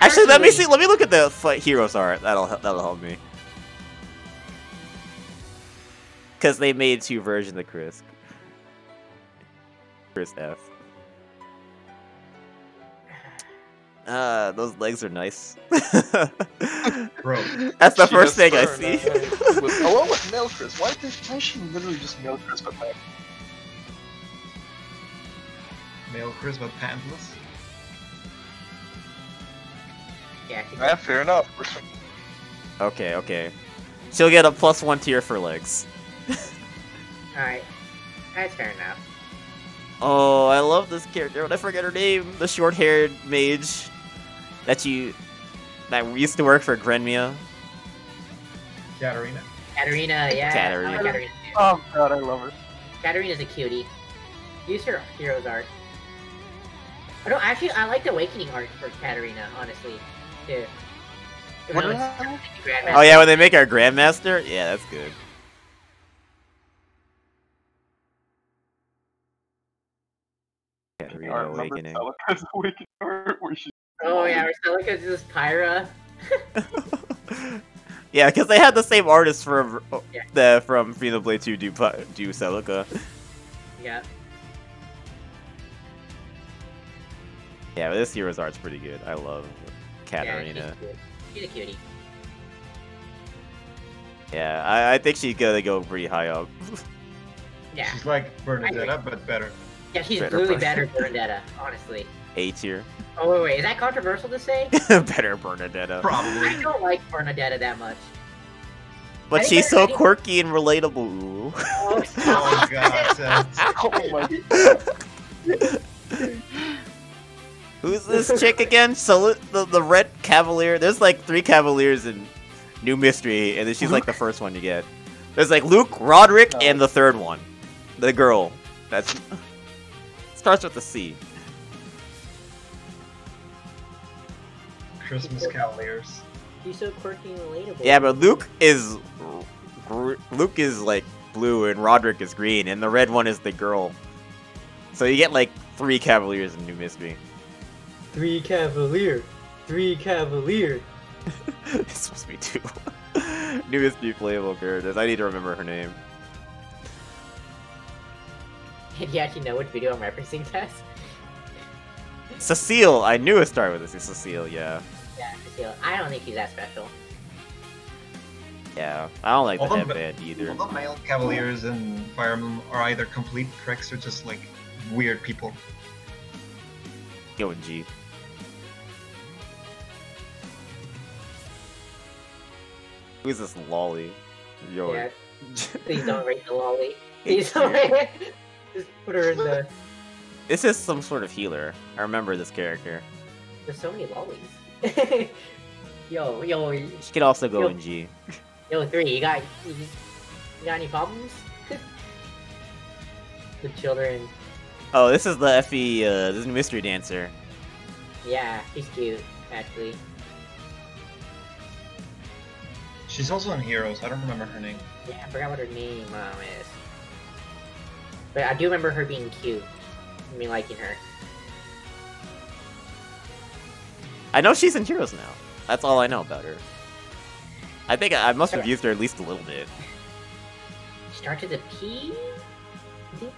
S2: Actually, let me see. Let me look at the fight heroes art. That'll that'll help me. Because they made two versions of Kris. Kris F. Ah, those legs are nice. *laughs*
S3: Bro,
S2: That's the first thing I see.
S4: not like- with- Along with male Kris. Why, did, why is she literally just male Kris but like
S3: Melchris but pantless.
S1: Yeah,
S4: Yeah, fair enough.
S2: Okay, okay. She'll get a plus one tier for legs. *laughs*
S1: alright. That's fair enough.
S2: Oh, I love this character. But I forget her name. The short-haired mage that you that we used to work for Grenmia.
S3: Katarina.
S1: Katarina, yeah.
S2: Katarina.
S1: I like Katarina.
S4: Oh god, I love her.
S1: Katarina's a cutie. Use her hero's art. I don't actually. I like the awakening art for Katarina, honestly, too.
S4: What
S1: though
S4: is
S1: it's-
S4: that?
S1: it's Grandmaster.
S2: Oh yeah, when they make our grandmaster, yeah, that's good. Katarina *laughs* Awakening.
S4: Awakening art where she
S1: Oh yeah, Marcelica's just Pyra. *laughs*
S2: yeah, because they had the same artist from uh,
S1: Yeah.
S2: the from Xenoblade 2 do Pu- do Celica.
S1: Yeah.
S2: Yeah, but this hero's art's pretty good. I love
S1: Yeah,
S2: Katarina.
S1: she's, she's a cutie.
S2: Yeah, I, I think she's gonna go pretty high up.
S1: Yeah.
S3: She's like Bernadetta, but better.
S1: Yeah, she's
S2: Better
S1: clearly
S2: Bern-
S1: better than *laughs* Bernadetta, honestly.
S2: A tier.
S1: Oh wait, wait, is that controversial to say? *laughs*
S2: Better Bernadetta.
S3: Probably.
S1: I don't like Bernadetta that much.
S2: But she's so
S1: Bernadetta-
S2: quirky and relatable.
S1: Oh,
S3: Oh god,
S4: Oh my God.
S2: Who's this chick again? So the the red cavalier. There's like three cavaliers in New Mystery, and then she's like the first one you get. There's like Luke, Roderick,
S4: No.
S2: and the third one, the girl. That's *laughs* starts with the C.
S3: Christmas Cavaliers.
S1: She's so quirky and relatable.
S2: Yeah, but Luke is gr- Luke is like blue and Roderick is green, and the red one is the girl. So you get like three cavaliers in New Mystery.
S1: Three Cavalier. Three Cavalier.
S2: it's supposed to be two. *laughs* New Mystery playable characters. I need to remember her name.
S1: Did *laughs* you actually know what video I'm referencing, Tess?
S2: Cecile. I knew it started with this. Cecile. Yeah.
S1: Yeah, I don't think he's that special.
S2: Yeah. I don't like the
S3: All the-
S2: headband either.
S3: All the male Cavaliers and Fire Emblem are either complete pricks or just like weird people.
S2: Yo and G. Who's this lolly? Yo.
S1: Yeah. *laughs* Please don't rate the lolly. *laughs* Please don't rate Just put her in the.
S2: This is some sort of healer. I remember this character.
S1: There's so many lollies. *laughs* yo, yo,
S2: She could also go
S1: Yo.
S2: in G. *laughs*
S1: yo, three. You got, you, you got any problems? *laughs* the children.
S2: Oh, this is the Effie, uh, this is mystery dancer.
S1: Yeah, she's cute, actually.
S3: She's also in Heroes. I don't remember her name.
S1: Yeah, I forgot what her name um, is. But I do remember her being cute. Me liking her.
S2: I know she's in Heroes now. That's all I know about her. I think I I must have used her at least a little bit.
S1: Start to the P? I think?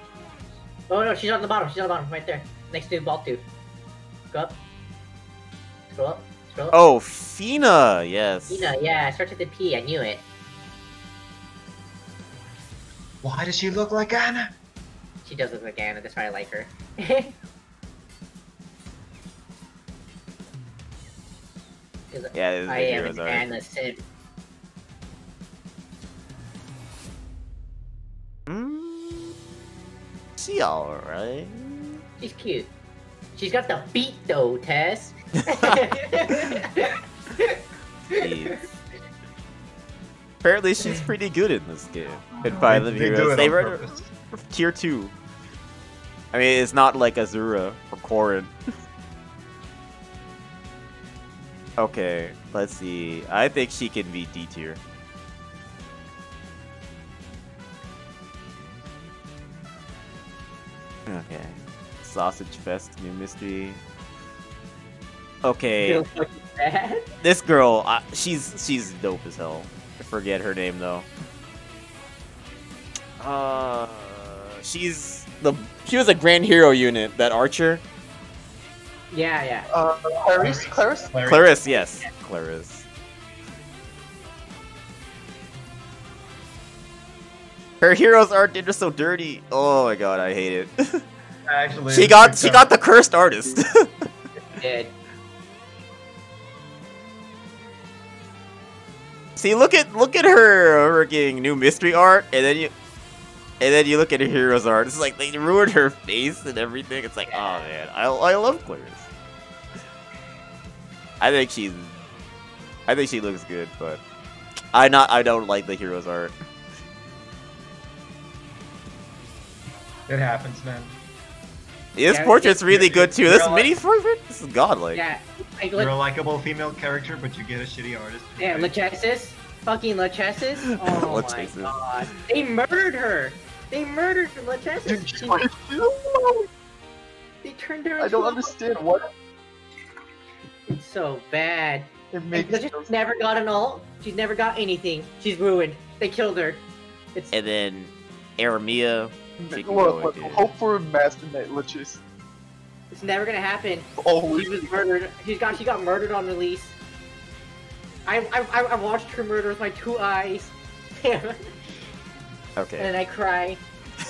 S1: Oh no, she's on the bottom. She's on the bottom, right there. Next to Ball Tooth. Go up. Scroll up. Scroll up.
S2: Oh, Phina, yes.
S1: Tina, yeah, starts with the P. I knew it.
S3: Why does she look like Anna?
S1: She does look like Anna, that's why I like her. *laughs*
S2: Yeah,
S1: I am
S2: Heroes
S1: an
S2: art.
S1: Anna simp.
S2: Mm, she alright.
S1: She's cute. She's got the beat though, Tess. *laughs* *laughs*
S2: Apparently she's pretty good in this game. And
S3: They-
S2: by the
S3: they
S2: heroes, they
S3: on
S2: wrote her
S3: purpose.
S2: tier two. I mean, it's not like Azura or Corrin. Okay, let's see. I think she can be D tier. Okay. Sausage Fest, new mystery. Okay,
S1: Feel fucking bad.
S2: this girl, uh, she's she's dope as hell. I forget her name though. Uh, she's the she was a Grand Hero unit. That Archer,
S1: Yeah, yeah.
S4: Uh, Clarisse? Clarisse?
S3: Clary.
S2: Clarisse, yes, Clarisse. Her heroes art did just so dirty. Oh my god, I hate it. *laughs*
S3: Actually,
S2: she got she got the cursed artist. *laughs*
S1: Did.
S2: See, look at look at her freaking new mystery art, and then you, and then you look at her hero's art. It's like they ruined her face and everything. It's like, oh man, I I love Clarisse. I think she's, I think she looks good, but I not I don't like the hero's art.
S3: It happens, man.
S2: This
S1: Yeah,
S2: portrait's really
S3: you're-
S2: good too.
S3: you're
S2: This
S3: like-
S2: mini portrait, this is godlike.
S1: yeah, like
S3: You're a likable female character, but you get a shitty artist.
S1: yeah, Lachesis, fucking Lachesis. *laughs* Oh my god, they murdered her. They murdered Lachesis.
S4: Dude,
S1: She-
S4: why you-
S1: they turned her.
S4: I don't
S1: a-
S4: understand what
S1: It's so bad.
S4: it
S1: And
S4: makes.
S1: Lachesis
S4: no
S1: never got an ult. She's never got anything. She's ruined. They killed her. It's
S2: And then Aramia,
S4: sense.
S2: she can
S4: Look,
S2: go
S4: look, hope for a master net, let's just.
S1: it's never gonna happen.
S4: Oh,
S1: She was murdered. She got she got murdered on release. I I, I- I watched her murder with my two eyes. *laughs* and
S2: Okay,
S1: then I cry.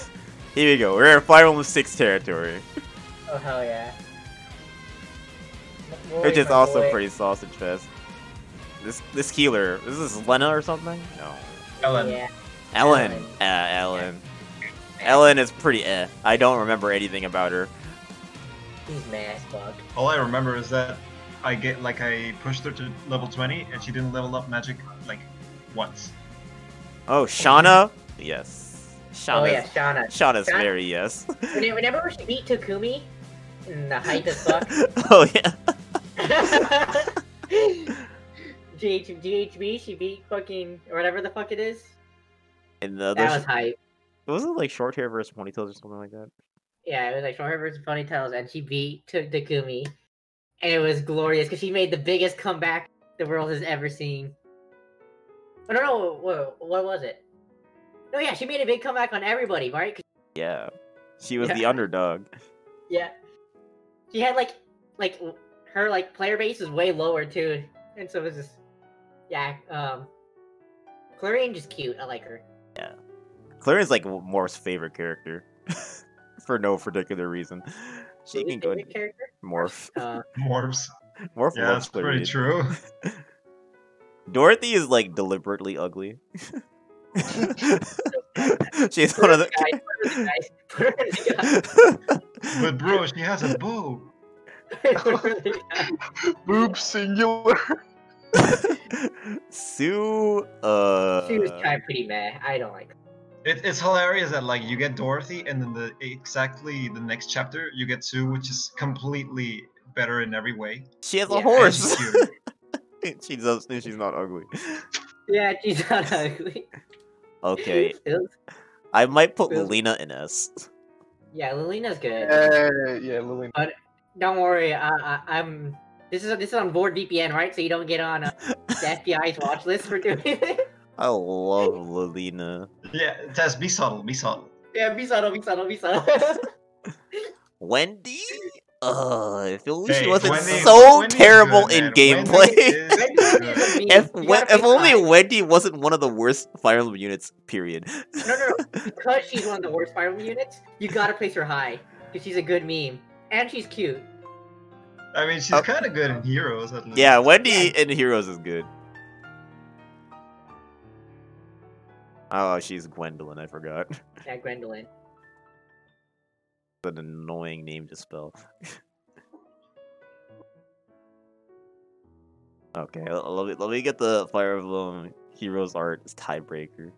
S1: *laughs*
S2: here we go. We're in Fire Emblem Six territory,
S1: Oh hell yeah. *laughs*
S2: which is also
S1: boy.
S2: pretty sausage fest. This this healer, is this Lena or something? No,
S3: Elen.
S1: Yeah.
S2: Elen.
S1: Elen.
S2: Uh, Elen. Elen is pretty eh. I don't remember anything about her.
S1: He's mad as fuck.
S3: All I remember is that I get like I pushed her to level 20 and she didn't level up magic like once.
S2: Oh, Shanna. Yes,
S1: oh,
S2: Shanna.
S1: Oh yeah, Shanna.
S2: Shanna's
S1: Shanna-
S2: very yes. *laughs*
S1: When- Whenever she beat Takumi, in the hype as fuck.
S2: oh yeah. *laughs*
S1: GH, GHB, she beat fucking whatever the fuck it is.
S2: And the
S1: That was hype.
S2: was it like short hair versus ponytails or something like that?
S1: Yeah, it was like short hair versus ponytails, and she beat T- Takumi, and it was glorious because she made the biggest comeback the world has ever seen. Oh no, no, what, what was it? No, yeah, she made a big comeback on everybody, right? 'Cause-
S2: Yeah, she was
S1: Yeah.
S2: the underdog.
S1: Yeah, she had like, like her like player base is way lower too, and so it was just, yeah. Um, Clarine just cute. I like her.
S2: Clarine's like Morph's favorite character, *laughs* for no particular reason. She
S1: Who's
S2: can go
S1: favorite character.
S2: Morph. *laughs*
S1: Uh,
S3: Morphs.
S2: Morph
S3: Yeah,
S2: loves
S3: that's pretty true. *laughs*
S2: Dorothy is like deliberately ugly. *laughs* She's one of the.
S1: guys, put her in the guys, put her in the *laughs*
S3: but bro, she has a bow.
S1: Put her in the guys.
S4: Boob singular. *laughs*
S2: Sue. Uh.
S1: She was kind of pretty meh. I don't like her.
S3: It, it's hilarious that like you get Dorothy and then the exactly the next chapter you get Sue, which is completely better in every way.
S2: She has a
S1: Yeah.
S3: And
S2: horse. she does. She's not ugly.
S1: Yeah, she's not ugly.
S2: Okay, *laughs*
S1: Still-
S2: I might put
S1: Still-
S2: Lena in S.
S1: Yeah, Lilina's good.
S4: Yeah, yeah, But
S1: Don't worry, I, I, I'm. This is this is on board VPN, right? So you don't get on uh, the *laughs* FBI's watch list for doing *laughs* it.
S2: I love Lena.
S3: yeah, Tess, be subtle, be subtle.
S1: yeah, be subtle, be subtle, be subtle.
S2: Wendy. Uh, if only she wasn't
S3: Wendy-
S2: so
S3: Wendy's
S2: terrible
S3: good,
S2: in
S3: man.
S2: gameplay.
S3: Wendy is
S1: Wendy
S3: good.
S1: is *laughs* a *laughs*
S2: if
S1: You
S2: if only
S1: sides.
S2: Wendy wasn't one of the worst Fire Emblem units. Period.
S1: no, no, no. *laughs* Because she's one of the worst Fire Emblem units, you gotta place her high. Because she's a good meme. And she's cute.
S3: I mean, she's
S2: Uh,
S3: kind of good in Heroes at least.
S2: Yeah, Wendy
S1: Yeah.
S2: in Heroes is good. Oh, she's Gwendolyn. I forgot.
S1: Yeah, Gwendolyn.
S2: An annoying name to spell. okay, let let me, let me get the Fire Emblem Heroes art as tiebreaker.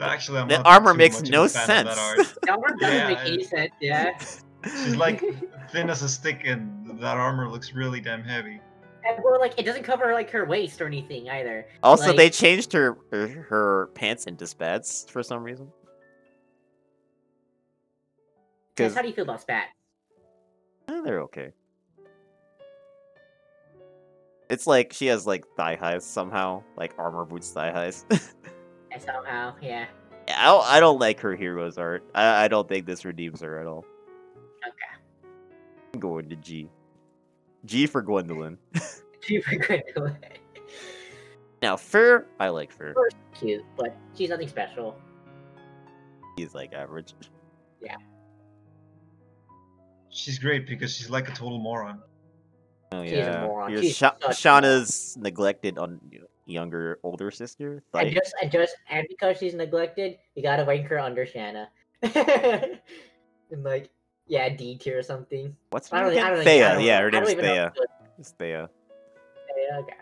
S3: Actually, I'm
S2: The
S3: not
S2: armor makes no
S3: a fan of that
S2: sense.
S3: art. *laughs*
S1: That doesn't
S3: Yeah,
S1: make any sense, yeah. *laughs*
S3: She's like *laughs* thin as a stick, and that armor looks really damn heavy.
S1: And, well, like, it doesn't cover, like, her waist or anything either.
S2: Also,
S1: Like-
S2: they changed her, her her pants into spats for some reason. Because
S1: how do you feel about Spat?
S2: Eh, they're okay. It's like she has like thigh highs somehow, like armor boots thigh highs. *laughs*
S1: Somehow, oh, yeah.
S2: I don't, I don't like her heroes art. I, I don't think this redeems her at all.
S1: Okay.
S2: I'm going to G. G for Gwendolyn. *laughs*
S1: Super Gwendolyn. *laughs*
S2: Now, Fir, I like Fir.
S1: Cute, but she's nothing special.
S2: He's like average.
S3: She's great because she's like a total moron.
S2: Oh
S1: She is a
S2: yeah,
S1: moron. She's
S2: Sha-
S1: such a
S2: Shanna's neglected on younger, older sister.
S1: And just and just and because she's neglected, you gotta rank her under Shanna. *laughs* and like, yeah, D tier or something.
S2: what's her name
S1: don't, I
S2: again?
S1: don't, I
S2: Thea. Yeah, her name's Thea. It's Thea.
S1: Thea, okay.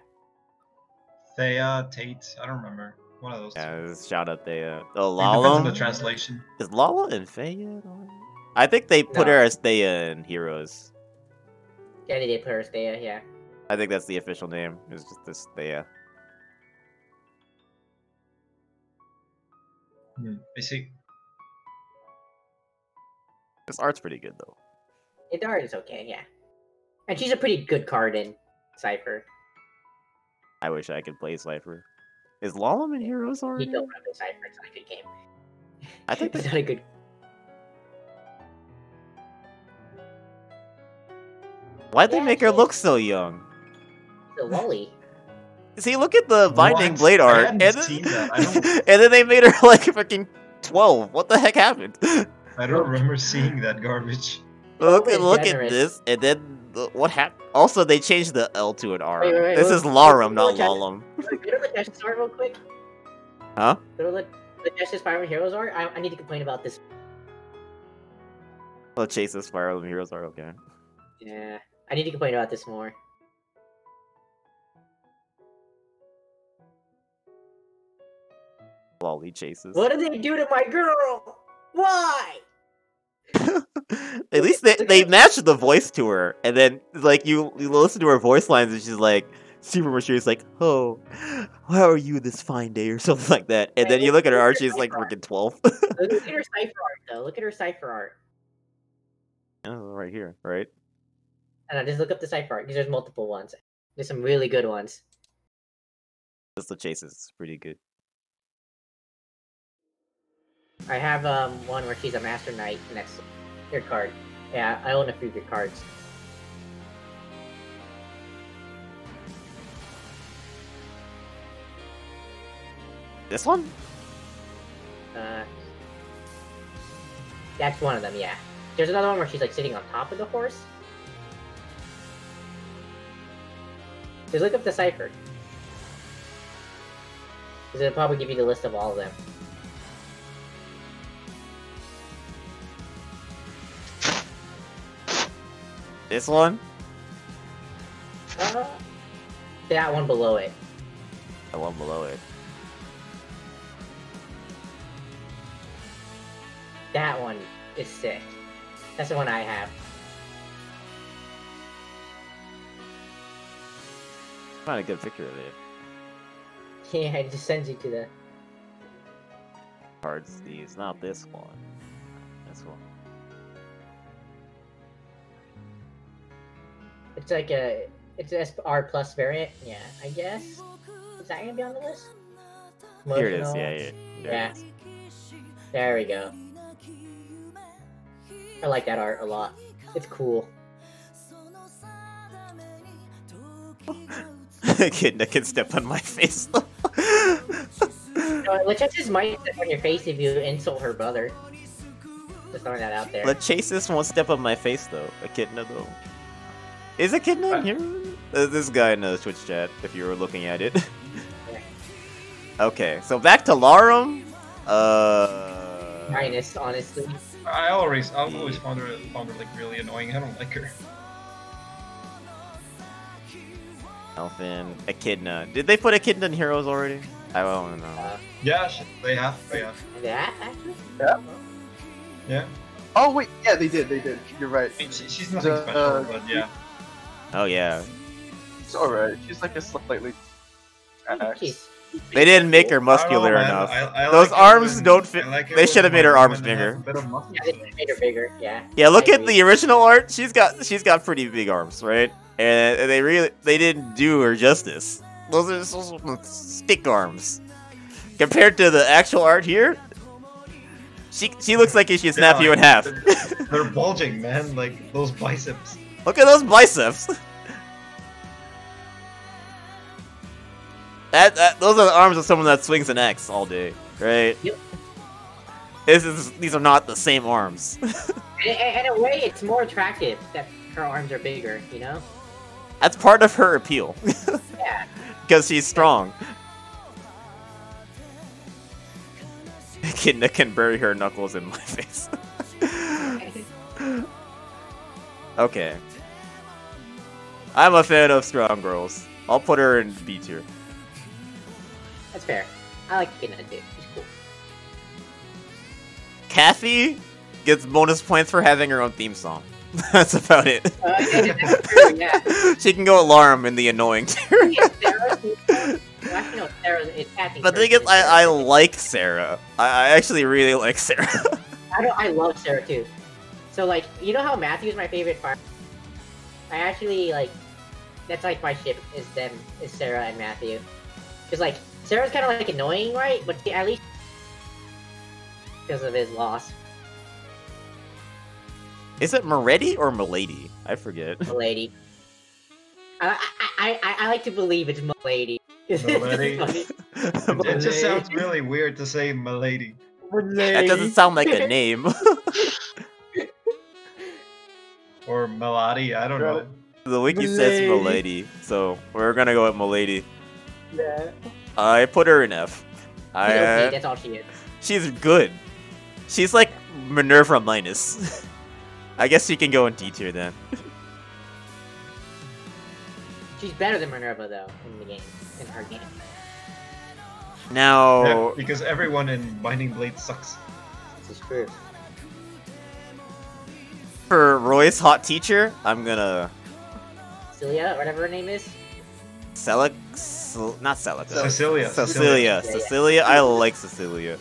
S3: Thea, Tate, I don't remember. One of those. two.
S2: Yeah, shout out Thea. Oh,
S3: It depends on the
S2: Lala.
S3: translation.
S2: Is Lala and Thea? I think they put
S1: No.
S2: her as Thea in Heroes.
S1: Yeah, they did put her as Thea, yeah.
S2: I think that's the official name. It's just this Thea.
S3: Hmm, I see.
S2: This art's pretty good though.
S1: Yeah, Dart is okay, yeah. And she's a pretty good card in Cipher.
S2: I wish I could play Cipher. Is Lala in Heroes
S1: You
S2: already?
S1: don't want to play Cipher, it's not a good game.
S2: I think *laughs*
S1: it's not a good
S2: Why'd they
S1: Yeah,
S2: make her look so young?
S1: it's a lolly.
S2: See, look at the Binding
S3: What?
S2: Blade art, and then,
S3: seen that. I don't- *laughs*
S2: and then they made her *laughs* like freaking twelve. What the heck happened?
S3: I don't remember seeing that garbage. *laughs*
S2: look at look at this, and then the, what happened? Also, they changed the L to an R.
S1: Wait, wait, wait,
S2: this
S1: wait,
S2: is Larum, not
S1: wait, wait.
S2: Lalum.
S1: Wait, Go to the Justice art real quick.
S2: Huh?
S1: Go to the, the Justice Spider-Man Heroes art. I, I need to complain about this.
S2: Oh, chase the Spiral Heroes are okay.
S1: Yeah, I need to complain about this more.
S2: Lolly chases.
S1: What did they do to my girl? Why? *laughs*
S2: At least they, they matched the voice to her, and then like you, you listen to her voice lines, and she's like super mysterious, like, "Oh, how are you this fine day?" or *laughs* something like that. And then you look at her art, she's like freaking twelve. *laughs*
S1: Look at her cipher art though. Look at her cipher art.
S2: oh, right here, right?
S1: And I just look up the art because there's multiple ones. There's some really good ones.
S2: Just the chases, is pretty good.
S1: I have um one where she's a Master Knight, next your card. Yeah, I own a few of your cards.
S2: This one?
S1: Uh, that's one of them. Yeah. There's another one where she's like sitting on top of the horse. Just look up the cipher. Because it'll probably give you the list of all of them.
S2: This one?
S1: Uh, that one below it.
S2: The one below it.
S1: That one is sick. That's the one I have.
S2: Find a good picture of it.
S1: Yeah, it just sends you to the.
S2: Cards these, not this one. This one.
S1: It's like a. It's an R plus variant. Yeah, I guess. Is that gonna be on the list?
S2: Here it is. Yeah, yeah. There
S1: Yeah.
S2: it is.
S1: There we go. I like that art a lot. It's cool. *laughs*
S2: Kid that can step on my face. *laughs*
S1: No, Lachesis might step on your face if you insult her brother. Just throwing that out there.
S2: Let Chases won't step on my face though. Echidna though. Is Echidna in here? Uh, this guy in the Twitch chat, if you were looking at it. *laughs* Okay, so back to Larum. Uh.
S1: Minus, honestly.
S3: I always, I've always found her, found her like really annoying. I don't like her.
S2: Elfin, Echidna. Did they put Echidna in Heroes already? I don't know.
S1: Uh,
S3: Yeah, they have, they have.
S1: that actually?
S3: Yeah.
S4: Oh wait, yeah, they did, they did. You're right.
S3: I mean, she, she's nothing
S4: The-
S3: special,
S4: uh,
S3: but yeah.
S2: Oh yeah,
S4: It's alright. She's like a slightly. axe.
S1: Jeez.
S2: they didn't make her muscular
S3: know,
S2: enough.
S3: I- I
S2: Those
S3: like
S2: arms
S3: when-
S2: don't fit-
S3: like
S2: they should have made her arms bigger.
S3: a bit of muscle.
S1: Yeah, they made her bigger. Yeah.
S2: Yeah, look at the original art. She's got she's got pretty big arms, right? And they really they didn't do her justice. Those are those stick arms. Compared to the actual art here, she she looks like she should snap
S3: Yeah,
S2: you in half.
S3: They're, they're *laughs* bulging, man. Like those biceps.
S2: Look at those biceps. That, that, those are the arms of someone that swings an axe all day, right?
S1: Yep.
S2: This is these are not the same arms. *laughs*
S1: in, in, a way, it's more attractive that her arms are bigger. You know.
S2: That's part of her appeal. *laughs*
S1: yeah.
S2: Because she's strong. Kidna can bury her knuckles in my *laughs* face. okay. I'm a fan of strong girls. I'll put her in B tier.
S1: That's fair. I like Echidna too. She's cool.
S2: Kathy gets bonus points for having her own theme song. *laughs* That's about it.
S1: Uh, yeah, that's true, yeah. *laughs*
S2: she can go alarm in the annoying.
S1: Yeah, Serra's- well, actually, no, Serra's it's Kathy's
S2: But the thing is, I, I like Serra. I, I actually really like Serra. *laughs*
S1: I don't. I love Serra too. So like, you know how Matthew's my favorite fire. I actually like. That's like my ship is them is Serra and Matthew, because like Serra's kind of like annoying, right? But at least because of his loss,
S2: Is it Moretti or Milady? I forget. *laughs*
S1: Milady. I, I, I, I, I like to believe it's Milady. 'Cause *laughs* it's
S3: Milady. It just sounds really weird to say milady. Milady.
S2: that doesn't sound like a *laughs* name.
S3: Or Melody, I don't know.
S2: the wiki says
S1: Milady.
S2: Milady, so we're gonna go with Milady.
S1: Yeah.
S2: I put her in F. I,
S1: She's okay, that's all she is.
S2: she's good. She's like Minerva minus. *laughs* I guess she can go in D tier then.
S1: She's better than Minerva though in the game, in her game.
S2: Now,
S3: Yeah, because everyone in Binding Blade sucks.
S1: This is true.
S2: for Roy's hot teacher, I'm gonna
S1: Celia, whatever her name is.
S2: Selic, Cel- not Celica.
S3: Cecilia.
S2: Cecilia.
S1: Yeah, yeah.
S2: Cecilia. I like Cecilia.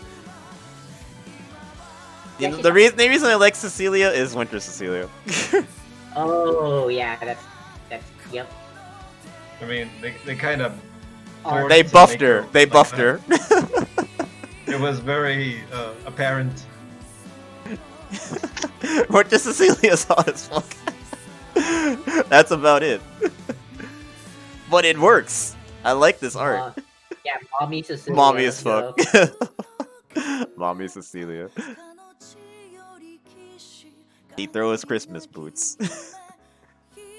S1: Yeah,
S2: The- the
S1: not-
S2: reason the reason I like Cecilia is Winter Cecilia. *laughs*
S1: Oh yeah, that's that's yep.
S3: I mean, they, they kind of.
S1: Art.
S2: they buffed her.
S3: her
S2: They
S3: like
S2: buffed
S3: that.
S2: her. *laughs*
S3: It was very uh, apparent. *laughs*
S2: Winter Cecilia's hot as fuck. That's about it. But it works. I like this art.
S1: Uh, yeah, mommy Cecilia.
S2: Mommy as fuck.
S1: go. *laughs*
S2: Mommy Cecilia. He throws Christmas boots. *laughs*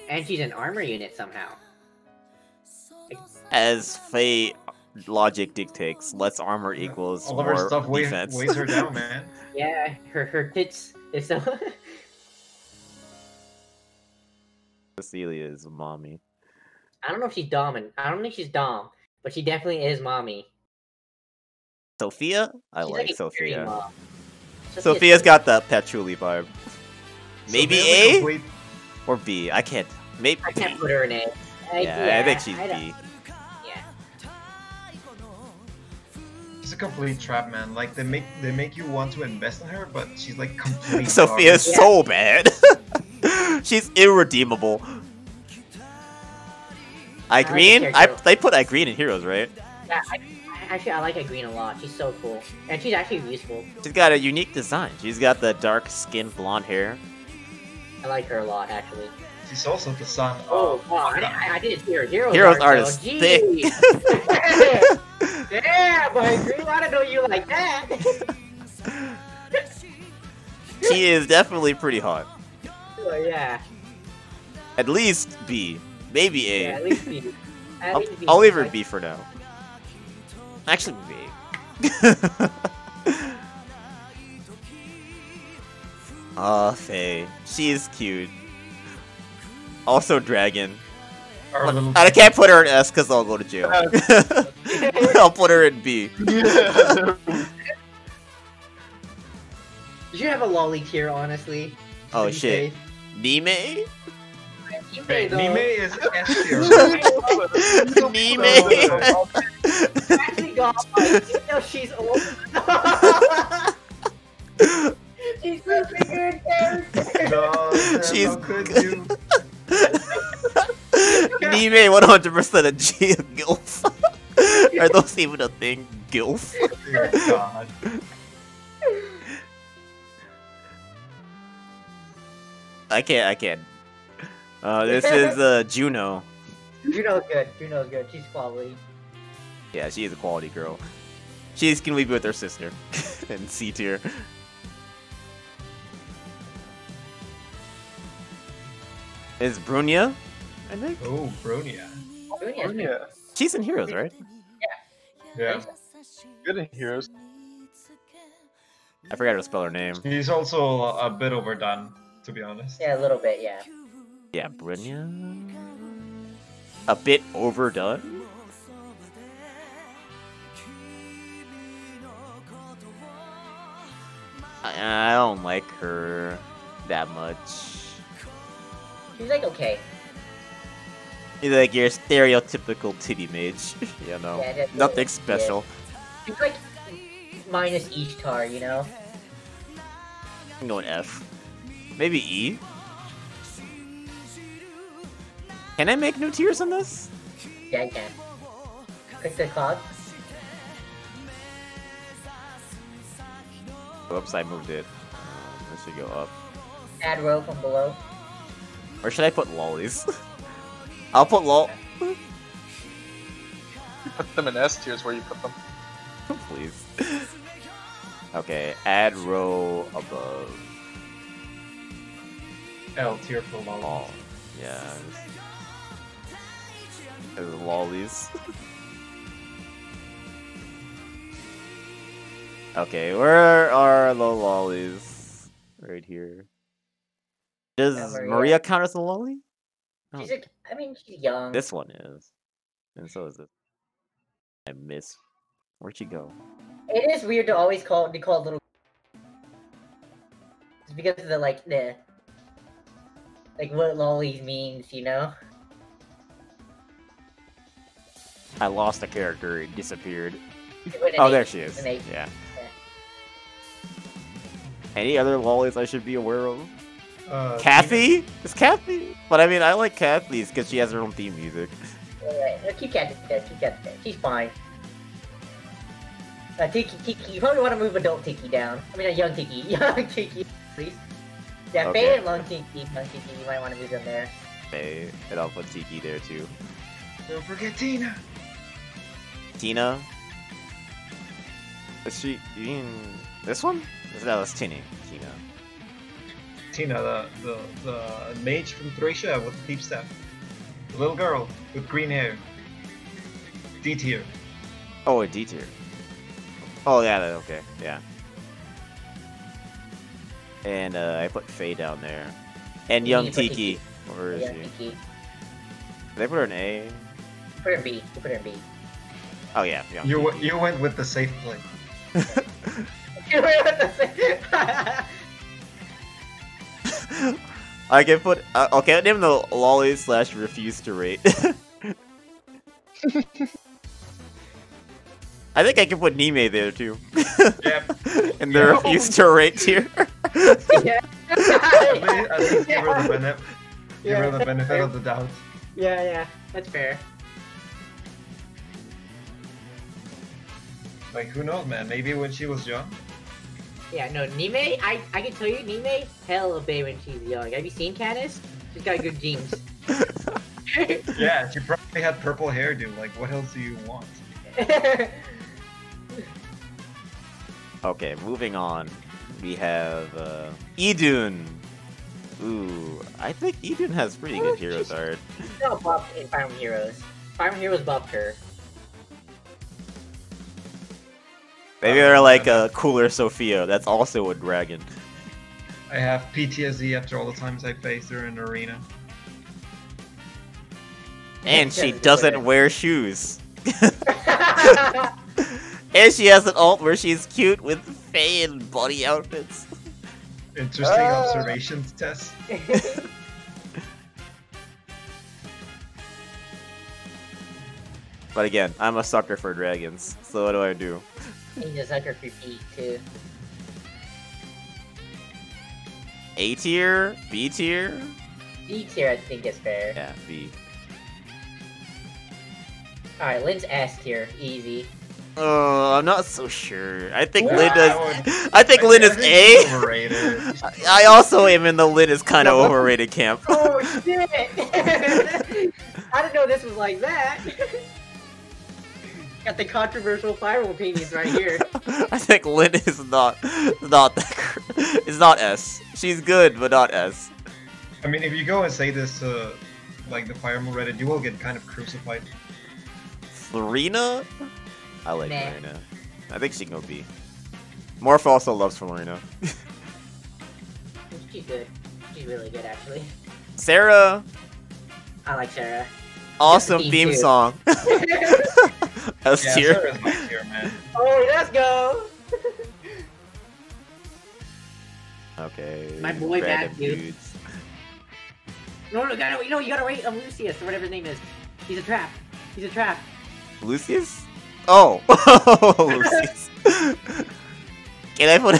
S1: And she's an armor unit somehow.
S2: As fate logic dictates, less armor equals
S3: All of her
S2: more
S3: stuff weighs, weighs her down, *laughs* man.
S1: Yeah, her her tits is so.
S2: Cecilia is a mommy.
S1: I don't know if she's Dom, and I don't think she's Dom, but she definitely is mommy.
S2: Sophia? I
S1: She's
S2: like
S1: a carry
S2: Sophia.
S1: mom.
S2: Sophia's got the patchouli vibe. Maybe
S3: So
S2: A
S3: the complete-
S2: or B. I can't. Maybe
S1: I can't put her in A. I,
S2: Yeah, I think she's
S1: I don't-
S2: B.
S1: Yeah.
S3: She's a complete trap, man. Like they make they make you want to invest in her, but she's like *laughs* complete.
S2: Sophia's
S3: garbage.
S1: Yeah.
S2: so bad. *laughs* She's irredeemable. I
S1: like the
S2: green. I
S1: character.
S2: they put I green in heroes, right?
S1: Yeah, I, I, actually, I like Igrene a lot. She's so cool, and she's actually useful.
S2: She's got a unique design. She's got the dark skin, blonde hair.
S1: I like her a lot, actually.
S3: She's also the son
S1: Oh,
S3: of.
S1: wow, I, I, I didn't see her heroes.
S2: Heroes
S1: art,
S2: art
S1: though.
S2: is
S1: Jeez. Damn, boy, Igrene, I didn't know you like that.
S2: She is definitely pretty hot. *laughs*
S1: Oh, yeah.
S2: At least B, maybe A.
S1: Yeah, at least B. At
S2: I'll,
S1: least B.
S2: I'll leave her B for now. Actually, B. *laughs* Aw, Fae. She's cute. Also, Dragon.
S3: Our
S2: I can't put her in S because I'll go to jail. Oh. *laughs* I'll put her in B. *laughs*
S1: You should have a lolly tier, honestly.
S2: Oh,
S1: to be
S2: shit.
S1: safe.
S2: Niime?
S3: Hey,
S1: Niime.
S3: Niime is S tier. *laughs*
S2: Niime?
S1: actually got like, even though she's old. *laughs* she's a bigger character.
S3: No,
S2: She's
S3: how
S2: good.
S3: you?
S2: Niime 100% a G of GILF. *laughs* Are those even a thing? GILF?
S3: Dear God.
S2: I can't, I can't. Uh, *laughs* this is uh, Juno.
S1: Juno's good. Juno's good. She's quality.
S2: Yeah, she is a quality girl. She's gonna be with her sister *laughs* in C tier. Is Brunnya? I think
S3: Oh, Brunnya.
S1: Junior's good.
S4: yeah,
S2: she's in Heroes, right?
S3: Yeah. Yeah.
S4: good in heroes.
S2: I forgot how to spell her name.
S3: He's also a bit overdone, to be honest.
S1: Yeah, a little bit, yeah.
S2: Yeah, Brunnya. A bit overdone. I, I don't like her that much.
S1: She's like okay.
S2: You're like your stereotypical titty mage, *laughs* you know,
S1: Yeah,
S2: nothing
S1: yeah.
S2: special.
S1: She's like minus Ishtar, you know?
S2: I'm going F. Maybe E. Can I make new tiers on this?
S1: Yeah, I can. Click the cog.
S2: Oops, I moved it. Um, this should go up.
S1: Add row from below.
S2: Or should I put lollies? *laughs* I'll put lol.
S4: You *laughs* put them in S tiers where you put them. *laughs*
S2: Please. okay, add row above.
S3: L tier for lol.
S2: Oh, yeah. There's lollies. okay, where are the lollies? Right here. Does
S1: Yeah, Maria.
S2: Maria count as a lolly? Oh,
S1: She's like, I mean, she's young.
S2: this one is. And so is this. I miss. Where'd she go?
S1: It is weird to always call to call little. It's because of the like the like what lollies means, you know.
S2: I lost a character, it disappeared.
S1: With an
S2: Oh,
S1: H,
S2: there she is.
S1: an H.
S2: Yeah. Any other lollies I should be aware of?
S3: Uh,
S2: Kathy? It's Kathy? But I mean, I like Kathy's because she has her own theme music.
S1: Alright, no, keep Kathy there. Keep Kathy there. She's fine. Uh, Tiki, Tiki, you probably want to move adult Tiki down. I mean, a young Tiki, *laughs* young Tiki, please. Yeah,
S2: Okay.
S1: Fae and Long Tiki, Young Tiki, you might want to move them there.
S2: Okay, and I'll put Tiki there too.
S3: Don't forget Tina.
S2: Tina? Is she you mean this one? Is that was Tinny? Tina.
S3: Tina, the, the the mage from Thracia with the deep staff. The little girl with green hair. D tier.
S2: Oh, a D tier. Oh yeah, that- okay, yeah. And uh, I put Fae down there. And
S1: You
S2: young
S1: need to put
S2: Tiki.
S1: Tiki.
S2: Where is
S1: Young
S2: she?
S1: Tiki.
S2: Did I put her in A?
S1: Put her in B. You put her in B.
S2: Oh yeah, young
S3: You
S2: Tiki.
S3: w- you went with the safe play. *laughs*
S2: I can put uh, okay. Name the lolly slash refuse to rate. *laughs* I think I can put Niime there too.
S3: Yep. *laughs*
S2: and the
S3: Yeah.
S2: refuse to rate tier.
S1: yeah.
S3: At least, at least give her the benefit. Give her the benefit of the doubt.
S1: Yeah, yeah, that's fair.
S3: Like who knows, man? Maybe when she was young.
S1: Yeah, no, Niime, I, I can tell you, Niime, hell of a babe when she's young. Have you seen Candace? She's got good genes. *laughs* *laughs*
S3: Yeah, she probably had purple hair, dude. Like what else do you want? *laughs*
S2: okay, moving on. We have uh, Idun. Ooh, I think Idun has pretty good heroes art.
S1: She's not buffed in Fire Emblem Heroes. Fire Emblem Heroes buffed her.
S2: Maybe they're like a cooler Sophia. That's also a dragon.
S3: I have PTSD after all the times I faced her in arena.
S2: And she doesn't wear shoes. *laughs* And she has an alt where she's cute with Faye and body outfits.
S3: Interesting
S4: Ah.
S3: observations test. *laughs*
S2: But again, I'm a sucker for dragons. So what do I do?
S1: He's a sucker for feet, too.
S2: A tier? B tier?
S1: B tier, I think, is fair.
S2: Yeah, B.
S1: Alright, Lyn's S tier, easy.
S2: Oh, I'm not so sure. I think
S1: Yeah,
S2: Lyn
S3: I
S2: is.
S3: would-
S2: I think Lyn is
S3: think
S2: A. *laughs*
S3: Overrated.
S2: I also am in the Lyn is kind of overrated camp.
S1: Oh, shit! *laughs* I didn't know this was like that. *laughs* Got the controversial Fire Emblem opinions right here. *laughs*
S2: I think Lyn is not not that. gr- not S. She's good, but not S.
S3: I mean, if you go and say this to like the Fire Emblem Reddit, you will get kind of crucified.
S2: Florina? I like
S1: Nah.
S2: Serena. I think she can go B. Morph also loves Florina.
S1: She's good. She's really good, actually.
S2: Serra,
S1: I like Serra.
S2: Awesome
S1: theme
S2: theme song. *laughs* *laughs* S
S3: Yeah,
S2: tier.
S3: Serra's my tier,
S1: oh, let's go! *laughs*
S2: Okay.
S1: My boy
S2: random
S1: Matthew.
S2: dudes.
S1: No, no, gotta, no, you gotta wait. on um, Lucius or whatever his name is. He's a trap. He's a trap.
S2: Lucius? Oh, Lucius. Can I put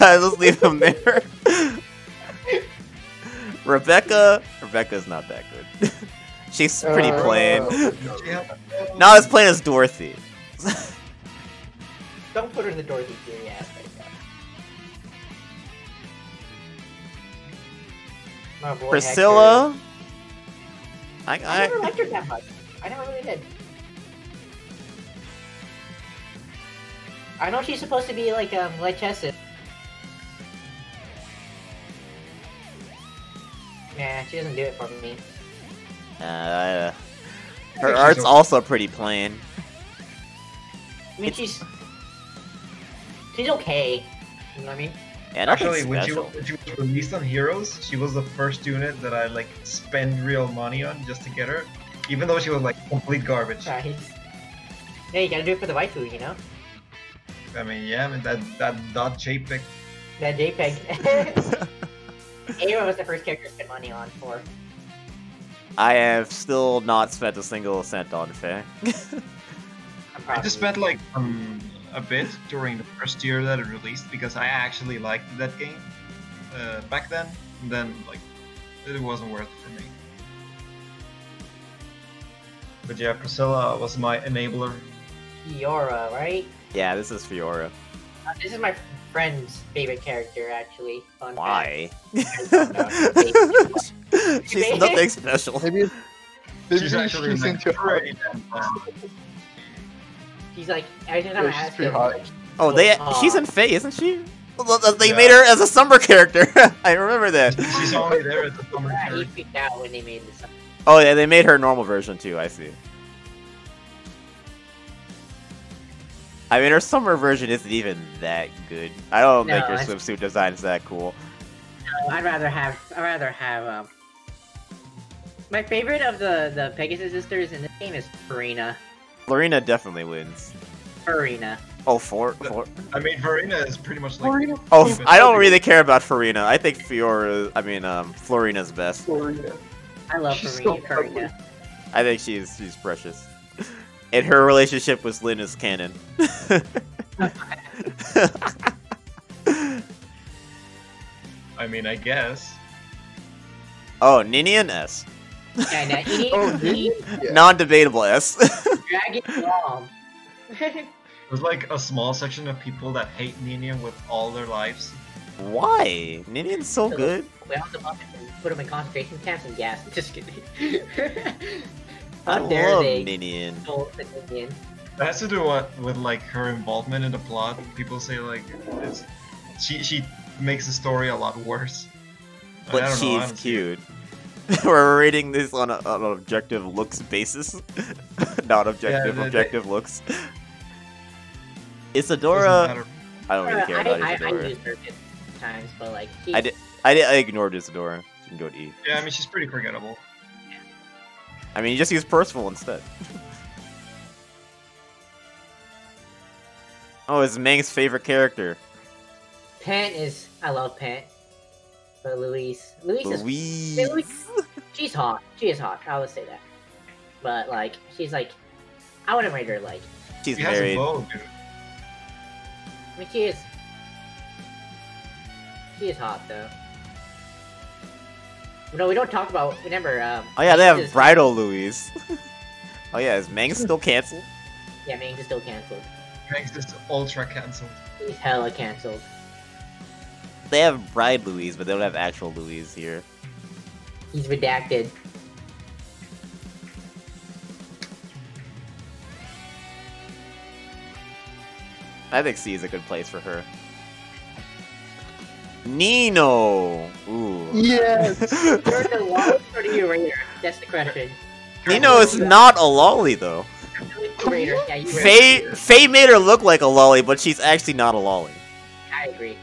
S2: I just leave him there. Rebecca, Rebecca's not that good. *laughs* She's pretty
S4: Uh,
S2: plain. *laughs*
S3: Yeah.
S2: Not as plain as Dorothy.
S1: Don't put her in the Dorothy Fury aspect. My boy
S2: Priscilla. I,
S1: Hector. I never liked her that much. I never really did. I know she's supposed to be like um like Chesed. Nah, she doesn't do it for me.
S2: uh,
S3: I
S2: her
S3: think
S2: art's
S3: okay.
S2: also pretty plain.
S1: I mean, she's she's okay. You know what I mean?
S2: Yeah,
S3: Actually, when she,
S2: special.
S3: when she was released on Heroes, she was the first unit that I like spend real money on just to get her, even though she was like complete garbage.
S1: Right. Yeah, you gotta do it for the waifu, you know?
S3: I mean, yeah, I mean that that dot JPEG.
S1: That JPEG. *laughs* *laughs* *laughs* Ava was the first character to spend money on for.
S2: I have still not spent a single cent on Faye.
S1: I'm proud
S3: I
S1: of
S3: just spent like um, a bit during the first year that it released because I actually liked that game uh, back then. And then like it wasn't worth it for me. But yeah, Priscilla was my enabler.
S1: Fiora, right?
S2: yeah, this is Fiora.
S1: Uh, This is my friend's favorite character, actually. Fun
S2: Why?
S1: fact. I *laughs* don't know.
S2: She's nothing special.
S4: Maybe, maybe
S3: She's
S4: she's,
S3: actually like,
S4: into
S3: pretty damn.
S1: She's like, every time I
S4: Yeah, she's
S1: ask
S4: pretty
S1: him,
S4: hot.
S1: like,
S2: Oh, they
S1: Aw.
S2: Uh, she's in Faye, isn't she? Well, They
S3: Yeah.
S2: made her as a summer character. *laughs* I remember that.
S3: She's only there as a summer
S1: yeah, he freaked out when they made this.
S2: Oh, yeah, they made her normal version too. I see. I mean, her summer version isn't even that good. I don't
S1: No,
S2: think her
S1: it's-
S2: swimsuit design is that cool.
S1: No, I'd rather have, I'd rather have, um... My favorite of the, the Pegasus sisters in this game is Farina.
S2: Lorena definitely wins.
S1: Farina.
S2: Oh, four, four.
S3: I mean, Farina is pretty much like.
S4: Florina.
S2: Oh, I don't really care about Farina. I think Fiora. I mean, um, Florina's best.
S4: Florina.
S1: I love
S4: She's
S1: Farina.
S4: so
S1: Farina.
S2: I think she's she's precious. And her relationship with Lyn is canon. *laughs*
S3: I mean, I guess.
S2: oh, Ninian S.
S1: Yeah, now, you
S4: Oh,
S1: you
S4: did
S1: need
S4: you? Yeah.
S2: Non-debatable S. *laughs*
S1: Dragon Mom. *laughs*
S3: There's like a small section of people that hate Nina with all their lives.
S2: Why? Ninian's so good.
S1: we have to bump it and put him in concentration camps and gas. Just kidding.
S2: I
S1: How dare
S2: love
S1: they
S2: Ninian.
S1: insult the Indian?
S3: That has to do what with like her involvement in the plot. People say like it's she she makes the story a lot worse.
S2: But
S3: don't know, I
S2: she's
S3: don't see it.
S2: cute. *laughs* We're rating this on, a, on an objective looks basis, *laughs* not objective
S3: they- they-
S2: objective looks. *laughs* Isadora. I don't really uh, care
S1: I,
S2: about
S1: I, I
S2: Isadora.
S1: use her times, but like she,
S2: I did. I did. I ignored Isadora. You can go to E.
S3: Yeah, I mean she's pretty forgettable.
S2: I mean, you just use Percival instead. *laughs* oh, it's Meng's favorite character,
S1: Pent is I love Pent, but Louise, Louise is
S2: Louise.
S1: Louise- she's hot. She is hot. I would say that. But like she's like, I wouldn't rate her like.
S2: She's
S3: She has a
S2: married.
S3: bow, dude.
S1: I mean, she is. She is hot though. No, we don't talk about. Remember, um.
S2: Oh yeah, they have
S1: is-
S2: bridal Louise. *laughs* oh yeah, is Meng still canceled?
S1: Yeah, Mings is still canceled.
S3: Makes this ultra cancelled.
S1: He's hella canceled.
S2: They have bride Louise, but they don't have actual Louise here.
S1: He's redacted.
S2: I think C is a good place for her. Nino. Ooh.
S4: Yes. *laughs*
S1: You're the lowest or do you rate her? That's the question.
S2: Nino is not a lolly though.
S1: Really Yeah, you.
S2: Faye Faye made her look like a lolly, but she's actually not a lolly.
S1: I agree.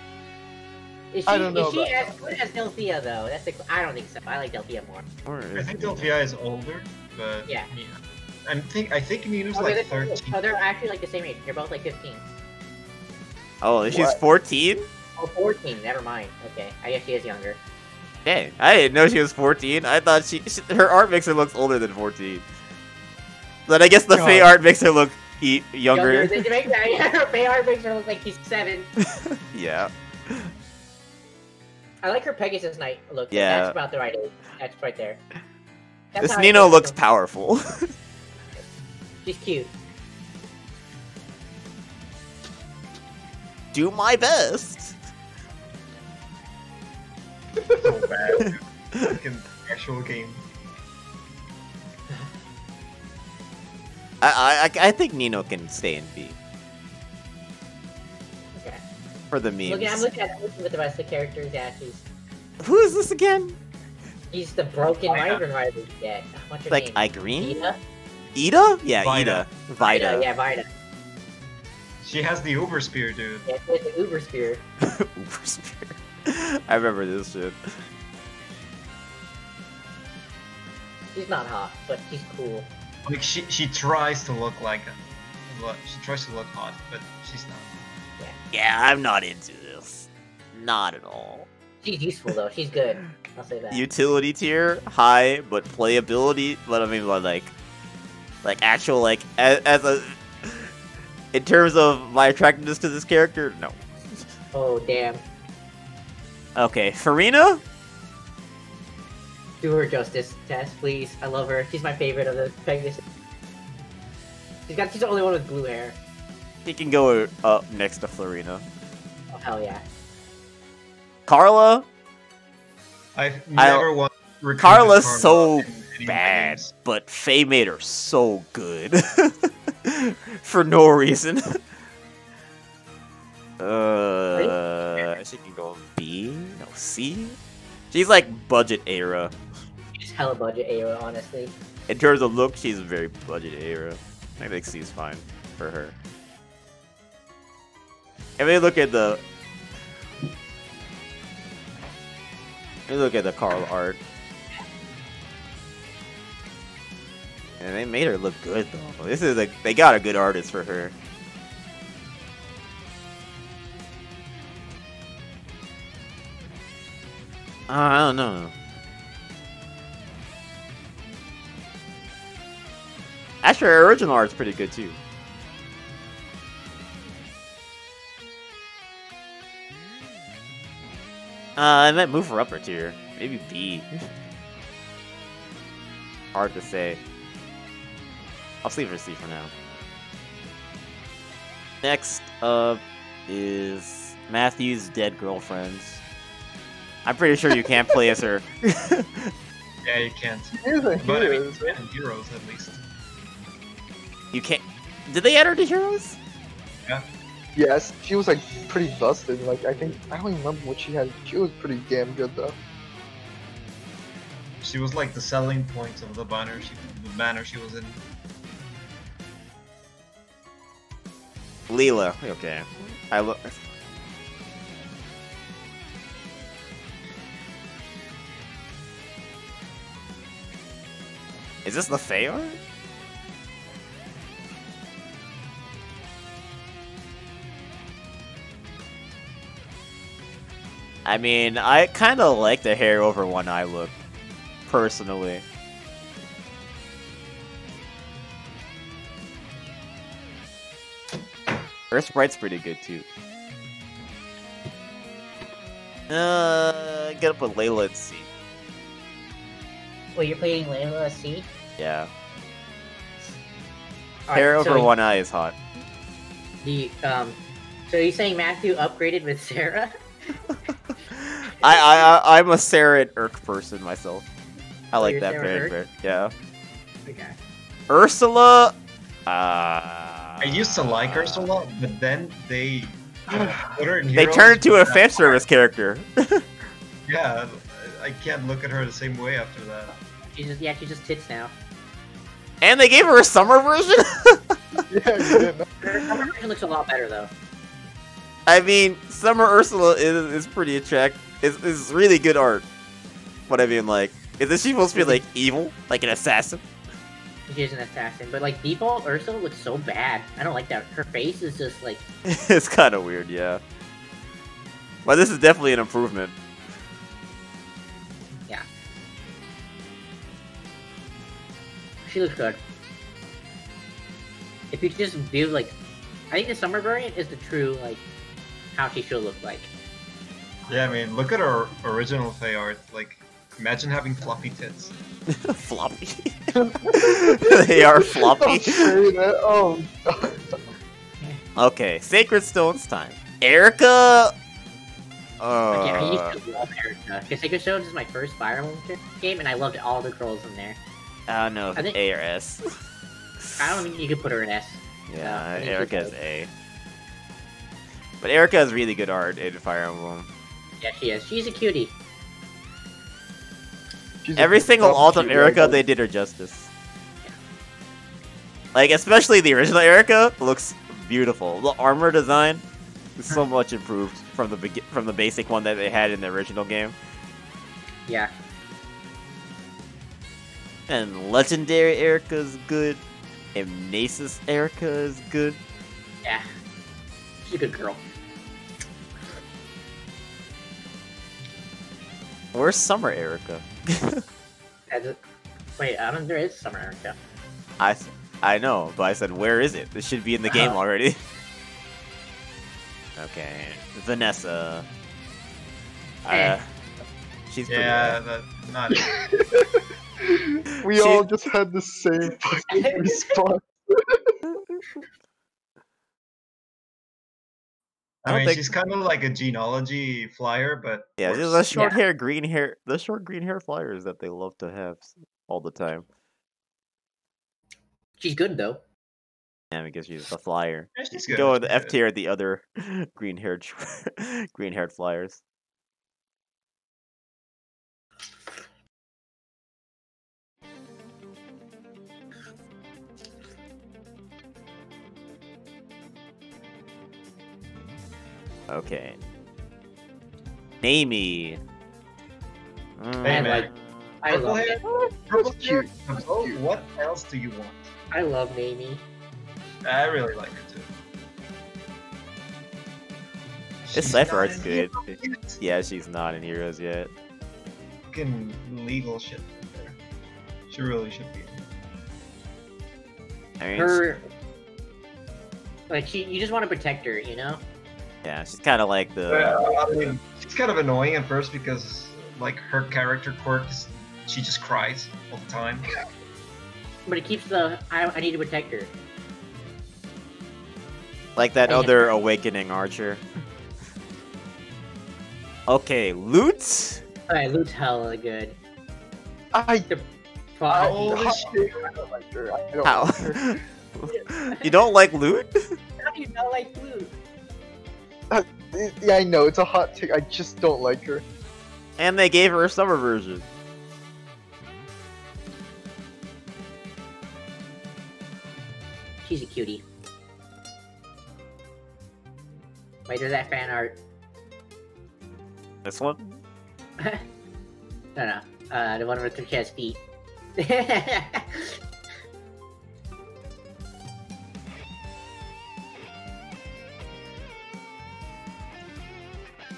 S1: Is she,
S4: I don't know
S1: is she
S4: about
S1: as good as Delthea though? That's the, I don't think so. I like Delthea more.
S3: I think Delthea is older, but
S1: Yeah.
S3: I think I think Nina's
S1: Oh,
S3: like
S1: they're,
S3: 13.
S1: oh, they're actually like the same age. They're both like 15.
S2: Oh, she's
S4: What?
S2: 14?
S1: Oh, 14. Never mind. Okay, I guess she is younger.
S2: Dang, I didn't know she was 14. I thought she, she her art makes her look older than 14. But I guess the
S4: God.
S2: Faye art makes her look e- younger.
S1: They make that. Yeah, her Bayard makes her look like she's seven. *laughs*
S2: yeah.
S1: I like her Pegasus Knight look.
S2: Yeah.
S1: That's about the right age. That's right there. That's
S2: This Nino looks
S1: of-
S2: powerful. *laughs*
S1: She's cute.
S2: Do my best.
S3: So bad. Fucking actual game.
S2: I, I I think Nino can stay in B
S1: Okay.
S2: for the memes.
S1: Looking, I'm looking at looking at the rest of the characters. Yeah, she's
S2: Who is this again?
S1: He's the broken
S3: oh Vaida.
S1: Wyvern rider. Yeah. What's her
S2: Like
S1: name?
S2: Igrene?
S1: Ida?
S2: Ida? Yeah,
S3: Vaida.
S2: Ida. Vaida.
S1: Yeah, Vaida.
S3: She has the Uber Spear, dude.
S1: Yeah, she has the Uber Spear. *laughs*
S2: Uber Spear. *laughs* I remember this shit.
S1: She's not hot, but she's cool.
S3: Like she she tries to look like a, look- she tries to look hot, but she's not.
S2: Yeah, I'm not into this. Not at all.
S1: She's useful though. She's good. I'll say that.
S2: Utility tier high, but playability. Let me like, like actual like as, as a. In terms of my attractiveness to this character, no.
S1: Oh damn.
S2: Okay, Farina.
S1: Do her justice, Tess, please. I love her. She's my favorite of the Pegasus. She's got. She's the only one with blue hair.
S2: He can go up next to Florina.
S1: Oh hell yeah.
S2: Karla,
S3: I've never watched. recruited
S2: Karla's
S3: Karla
S2: so
S3: in any of my
S2: bad,
S3: games.
S2: but Faye made her so good *laughs* for no reason. *laughs* Uh, she can go B, no C. She's like budget era.
S1: She's hella budget era, honestly.
S2: In terms of look, she's very budget era. I think C is fine for her. And we look at the. We look at the Carl art. And they made her look good though. This is like they got a good artist for her. I don't know. Actually, her original art's pretty good too. Uh, I might move her up her tier. Maybe B. *laughs* Hard to say. I'll leave her C for now. Next up is Matthew's dead girlfriends. I'm pretty sure you can't play as her. *laughs*
S3: Yeah, you can't.
S4: Here's a
S3: But I mean,
S4: heroes,
S3: you can in heroes at least.
S2: You can't. Did they add her to Heroes? Yeah.
S4: Yes, she was like pretty busted. Like I think I don't remember what she had. She was pretty damn good though.
S3: She was like the selling point of the banner. She, the banner she was in.
S2: Leila. Okay. I look. Is this the Fae art? I mean, I kind of like the hair over one eye look, personally. Her sprite's pretty good too. Uh, get up with Leila and C.
S1: Wait, you're playing Leila C?
S2: Yeah,
S1: Alright,
S2: hair over
S1: so
S2: one eye is hot.
S1: The um, so you saying Matthew upgraded with *laughs* Serra? *laughs*
S2: I, I, I, I'm a Serra and Erk person myself. I like that
S1: Serra
S2: very,
S1: Erk?
S2: very. Yeah.
S1: Okay.
S2: Ursula. Uh,
S3: I used to like Ursula, but then they *sighs* put her in
S2: They turned into a fan service character. *laughs*
S3: Yeah, I can't look at her the same way after that.
S1: She's just yeah, she's just tits now.
S2: And they gave her a summer version? *laughs*
S4: Yeah, you didn't.
S1: Her summer version looks a lot better though.
S2: I mean, Summer Ursula is, is pretty attractive. Is is really good art. But I mean, like, is this she supposed to be like evil, like an assassin?
S1: She's an assassin, but like default Ursula looks so bad. I don't like that. Her face is just like *laughs*
S2: it's kind of weird, yeah. But this is definitely an improvement.
S1: She looks good. If you just view like, I think the summer variant is the true like how she should look like.
S3: Yeah, I mean, look at her original Faye art. Like, imagine having floppy tits. *laughs*
S2: floppy. *laughs* they are floppy.
S4: Don't say that. Oh,
S2: Okay, Sacred Stones time. Eirika.
S1: Like, yeah, I
S2: Uh,
S1: used to love Eirika because Sacred Stones is my first Fire Emblem game, and I loved all the girls in there.
S2: I don't know if
S1: I think-
S2: A or S.
S1: I don't think you could put her in S.
S2: Yeah,
S1: I think she's Eirika's.
S2: A. But Eirika has really good art in Fire Emblem.
S1: Yeah, she is. She's a cutie.
S4: she's a
S2: Every single alt of
S4: cute
S2: Eirika,
S4: robot.
S2: they did her justice. Like, especially the original Eirika looks beautiful. The armor design is so *laughs* much improved from the begi- from the basic one that they had in the original game.
S1: Yeah.
S2: And legendary Eirika is good. And Nasus Eirika is good.
S1: Yeah. She's a good girl.
S2: Where's Summer Eirika? *laughs*
S1: As a... Wait, I don't. There is summer Eirika.
S2: I know, but I said, where is it? This should be in the game
S1: Uh.
S2: already. *laughs* okay, Vanessa.
S1: Eh.
S2: Uh, she's pretty
S3: Yeah,
S2: bad.
S3: not. *laughs* *laughs*
S4: we
S2: She-
S4: all just had the same *laughs* fucking response.
S2: I
S3: I
S2: don't
S3: mean,
S2: think-
S3: she's kind of like a genealogy flyer, but
S2: Yeah,
S3: worse.
S2: just the short hair, green hair, the short green hair flyers that they love to have all the time.
S1: She's good though.
S2: Yeah, because she's a flyer.
S3: Yeah, she's good.
S2: go with the F
S3: good.
S2: tier, the other *laughs* green haired, green haired flyers. Okay. Neimi. Mm,
S3: Hey,
S1: I
S3: man.
S1: like. I
S3: Purple
S1: love
S3: hair?
S1: it.
S3: Purple
S4: That's
S3: hair?
S4: cute.
S3: Oh, what else do you want?
S1: I love Neimi.
S3: I really like her too.
S2: This
S3: She's
S2: cipher art's good. Yeah, she's not in Heroes yet.
S3: Fucking legal shit there. She really should be.
S2: I mean,
S1: Her. Like she, you just want to protect her, you know.
S2: Yeah, she's kind of like the.
S3: Uh, I mean, she's kind of annoying at first because, like, her character quirk is she just cries all the time.
S1: But it keeps the. I, I need to protect her.
S2: Like that
S1: I-
S2: other awakening archer. Okay, Lute.
S1: Alright, Lute's hella good.
S4: I,
S1: Fuck.
S4: I,
S3: old
S4: I,
S3: is
S4: don't like her. I don't
S2: How?
S4: like her. *laughs*
S2: you don't like Lute?
S1: How do you not like Lute? *laughs*
S4: Yeah, I know it's a hot take. I just don't like her.
S2: And they gave her a summer version.
S1: She's a cutie. Wait, there's that fan art.
S2: This one? *laughs*
S1: no, no. Uh, the one with the chest feet.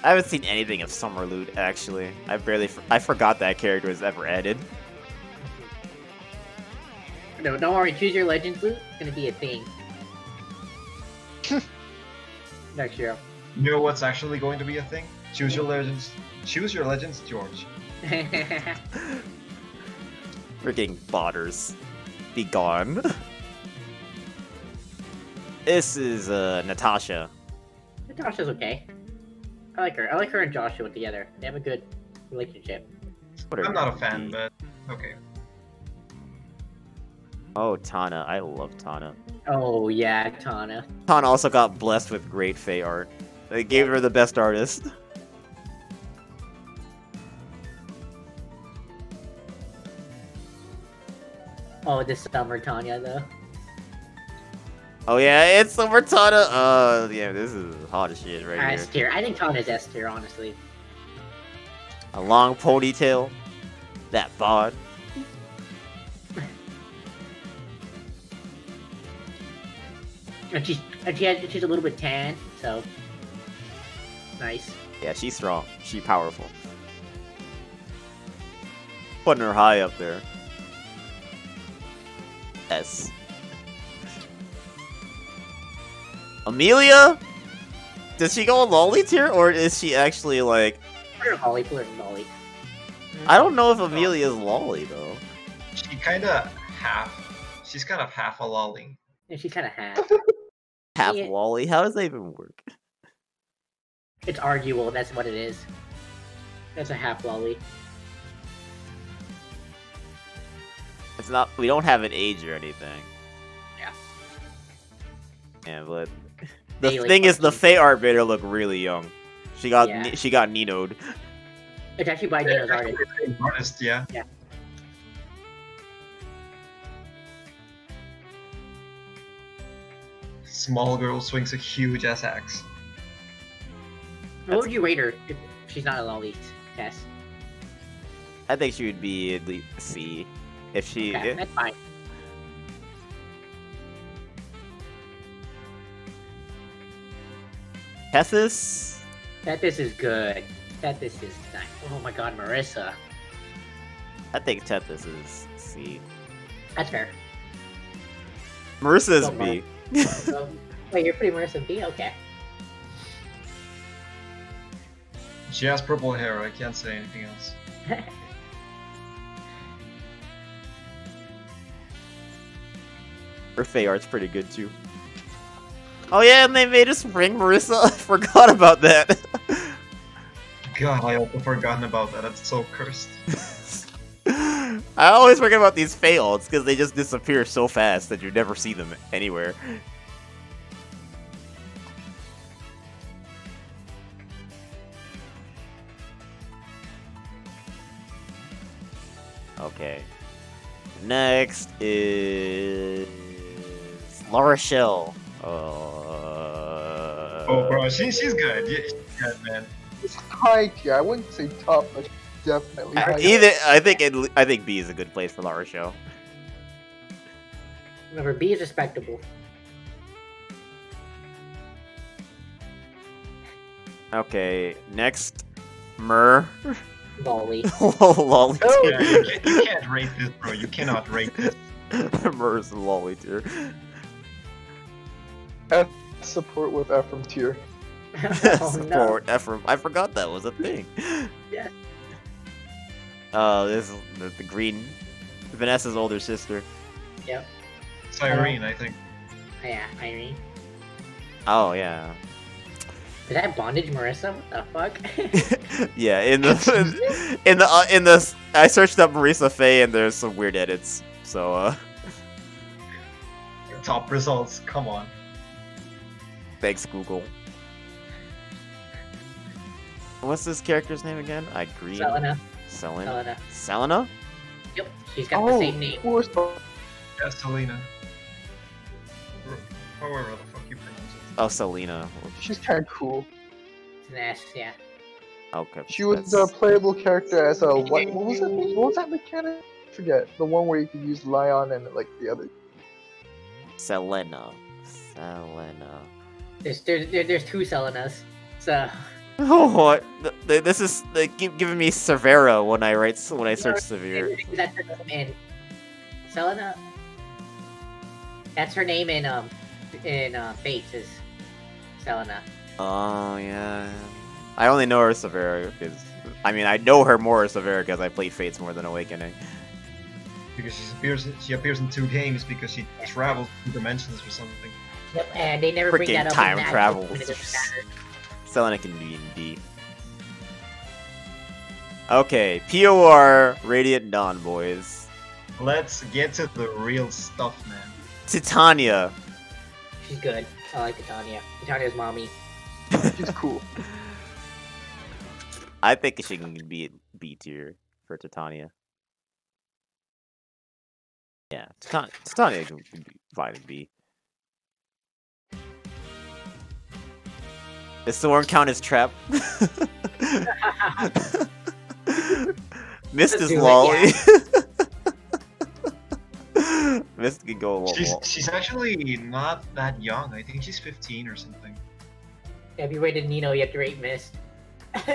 S2: I haven't seen anything of summer Lute actually. I barely... I forgot that character was ever added.
S1: no, don't worry. Choose your legends Lute. It's gonna be a thing. *laughs* Next year.
S3: You know what's actually going to be a thing? Choose your legends. Choose your legends, George. *laughs*
S2: Freaking botters. Be gone. this is uh Natasha.
S1: Natasha's okay. I like her. I like her and Joshua together. They have a good relationship.
S2: What
S3: I'm not a fan, but okay.
S2: Oh, Tana. I love Tana.
S1: Oh yeah, Tana.
S2: Tana also got blessed with great Fey art. They gave her the best artist.
S1: Oh, this summer Tana though.
S2: Oh yeah, it's Summer Tana. Uh, yeah, this is hot as shit right
S1: S
S2: here.
S1: tier. I think Tana's S tier, honestly.
S2: A long ponytail, that bod.
S1: And she's and she had, she's a little bit tan, so nice.
S2: Yeah, she's strong. She powerful. Putting her high up there. S. Amelia? Does she go lolly tier or is she actually like
S1: Put her Holly, put her in Holly. Hmm.
S2: I don't know if Amelia is lolly though.
S3: She kind of half. She's kind of half a lolly.
S1: And she's kind of half. *laughs*
S2: Half
S1: Yeah.
S2: lolly? How does that even work?
S1: It's arguable. That's what it is. That's a half lolly.
S2: It's not we don't have an age or anything.
S1: Yeah.
S2: Yeah, but the
S1: They, like,
S2: thing is the
S1: fucking-
S2: Fey Art made her look really young. She got
S1: Yeah.
S2: She got Nino'd.
S1: It's actually by Dino's artist.
S3: Artist, yeah.
S1: Yeah.
S3: Small girl swings a huge ass axe.
S1: What would you rate her if she's not a lolly? Yes.
S2: I think she would be at least C. If she
S1: Okay, that's fine.
S2: Tethys,
S1: That this is good. That this is nice. Oh my god, Marisa.
S2: I think Tethys is C.
S1: That's fair.
S2: Marisa is
S1: Don't
S2: B.
S1: So, *laughs* wait, you're putting Marisa B? Okay.
S3: She has purple hair. I can't say anything else.
S2: Her Fey Art's pretty good too. Oh yeah, and they made us bring Marisa. *laughs* I forgot about that.
S3: God, I also forgotten about that. That's so cursed. *laughs*
S2: I always forget about these Alts because they just disappear so fast that you never see them anywhere. Okay. Next is L'Arachel. Uh,
S3: Oh, bro, she, she's good. Yeah, she's good, man.
S4: It's high tier. I wouldn't say top, but definitely
S2: I-
S4: high tier.
S2: either I think it, I think B is a good place for L'Arachel.
S1: Remember, B is respectable.
S2: Okay, next Myrrh. *laughs*
S1: Lolly.
S2: Lolly
S1: Oh.
S3: Yeah, you, can't, you can't rate this, bro. You cannot rate this. *laughs*
S2: tier. Myrrh's a lolly tier.
S4: F support with Ephraim tier. *laughs* *laughs*
S1: oh no.
S2: Support Ephraim. I forgot that was a thing.
S1: Yeah.
S2: Uh, this is the, the green. Vanessa's older sister.
S3: Syrene, I think.
S1: Yeah, Irene.
S2: Oh yeah.
S1: Is that bondage, Marisa? What the fuck? *laughs*
S2: yeah, in the in the uh, in the I searched up Marisa Faye and there's some weird edits. So uh,
S3: Top results. Come on.
S2: Thanks Google. What's this character's name again? I agree.
S1: Selena.
S2: Selena.
S1: Selena.
S2: Selena.
S1: Yep, she's got
S4: Oh,
S1: the same name.
S4: of course.
S3: Yeah, Selena. Or However the fuck you pronounce it.
S2: Oh, Selena.
S4: She's kind of cool.
S1: It's an S, yeah.
S2: Okay.
S4: She was
S2: that's-
S4: a playable character as a what? What was that? What was that mechanic? I forget the one where you could use Lyon and like the other.
S2: Selena. Selena.
S1: There's there's there, there's two Selenas. So *laughs*
S2: Oh, what? Th- th- This is they keep giving me Severa when I write when I search severe.
S1: that's her name in Selena. That's her name in um in uh, Fates is Selena.
S2: Oh yeah. I only know her as Severa because I mean I know her more as Severa because I played Fates more than Awakening.
S3: Because she appears, she appears in two games because she travels two dimensions or something.
S1: Yep, and they never bring
S2: Freaking
S1: that up.
S2: time
S1: in that,
S2: travel.
S1: but it doesn't matter.
S2: Can be in D. Okay, POR Radiant Dawn boys.
S3: Let's get to the real stuff, man.
S2: Titania.
S1: She's good. I like Titania. Titania's mommy. *laughs*
S4: She's cool.
S2: I think she can be B tier for Titania. Yeah, Titan- Titania could be fine in B. Does Thorn count as trap? *laughs* Mist is
S1: do it,
S2: lolly. *laughs* Mist can go a
S3: She's
S2: little.
S3: she's actually not that young. I think she's 15 or something.
S1: Have you rated Nino, you have to rate Mist. *laughs*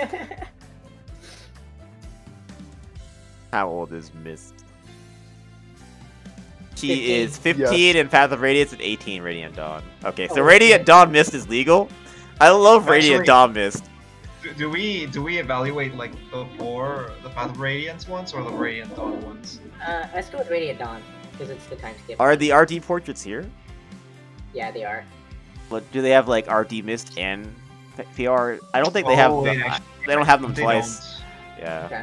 S2: How old is Mist? She
S1: 15.
S2: is 15 in Path of Radiance and 18 Radiant Dawn. Okay, so
S1: Oh,
S2: Radiant
S1: okay.
S2: Dawn Mist is legal. I love Radiant
S3: Actually-
S2: Dawn Mist.
S3: Do, do we do we evaluate like the four the Path of Radiance ones or the Radiant Dawn ones?
S1: uh, let's go with Radiant Dawn because it's the time skip.
S2: Are the RD portraits here?
S1: Yeah, they are.
S2: But do they have like RD Mist and PR? I don't think they have
S3: Oh,
S2: them.
S3: wait, actually,
S2: they don't have them
S3: they
S2: twice.
S3: don't.
S2: Yeah.
S1: Okay.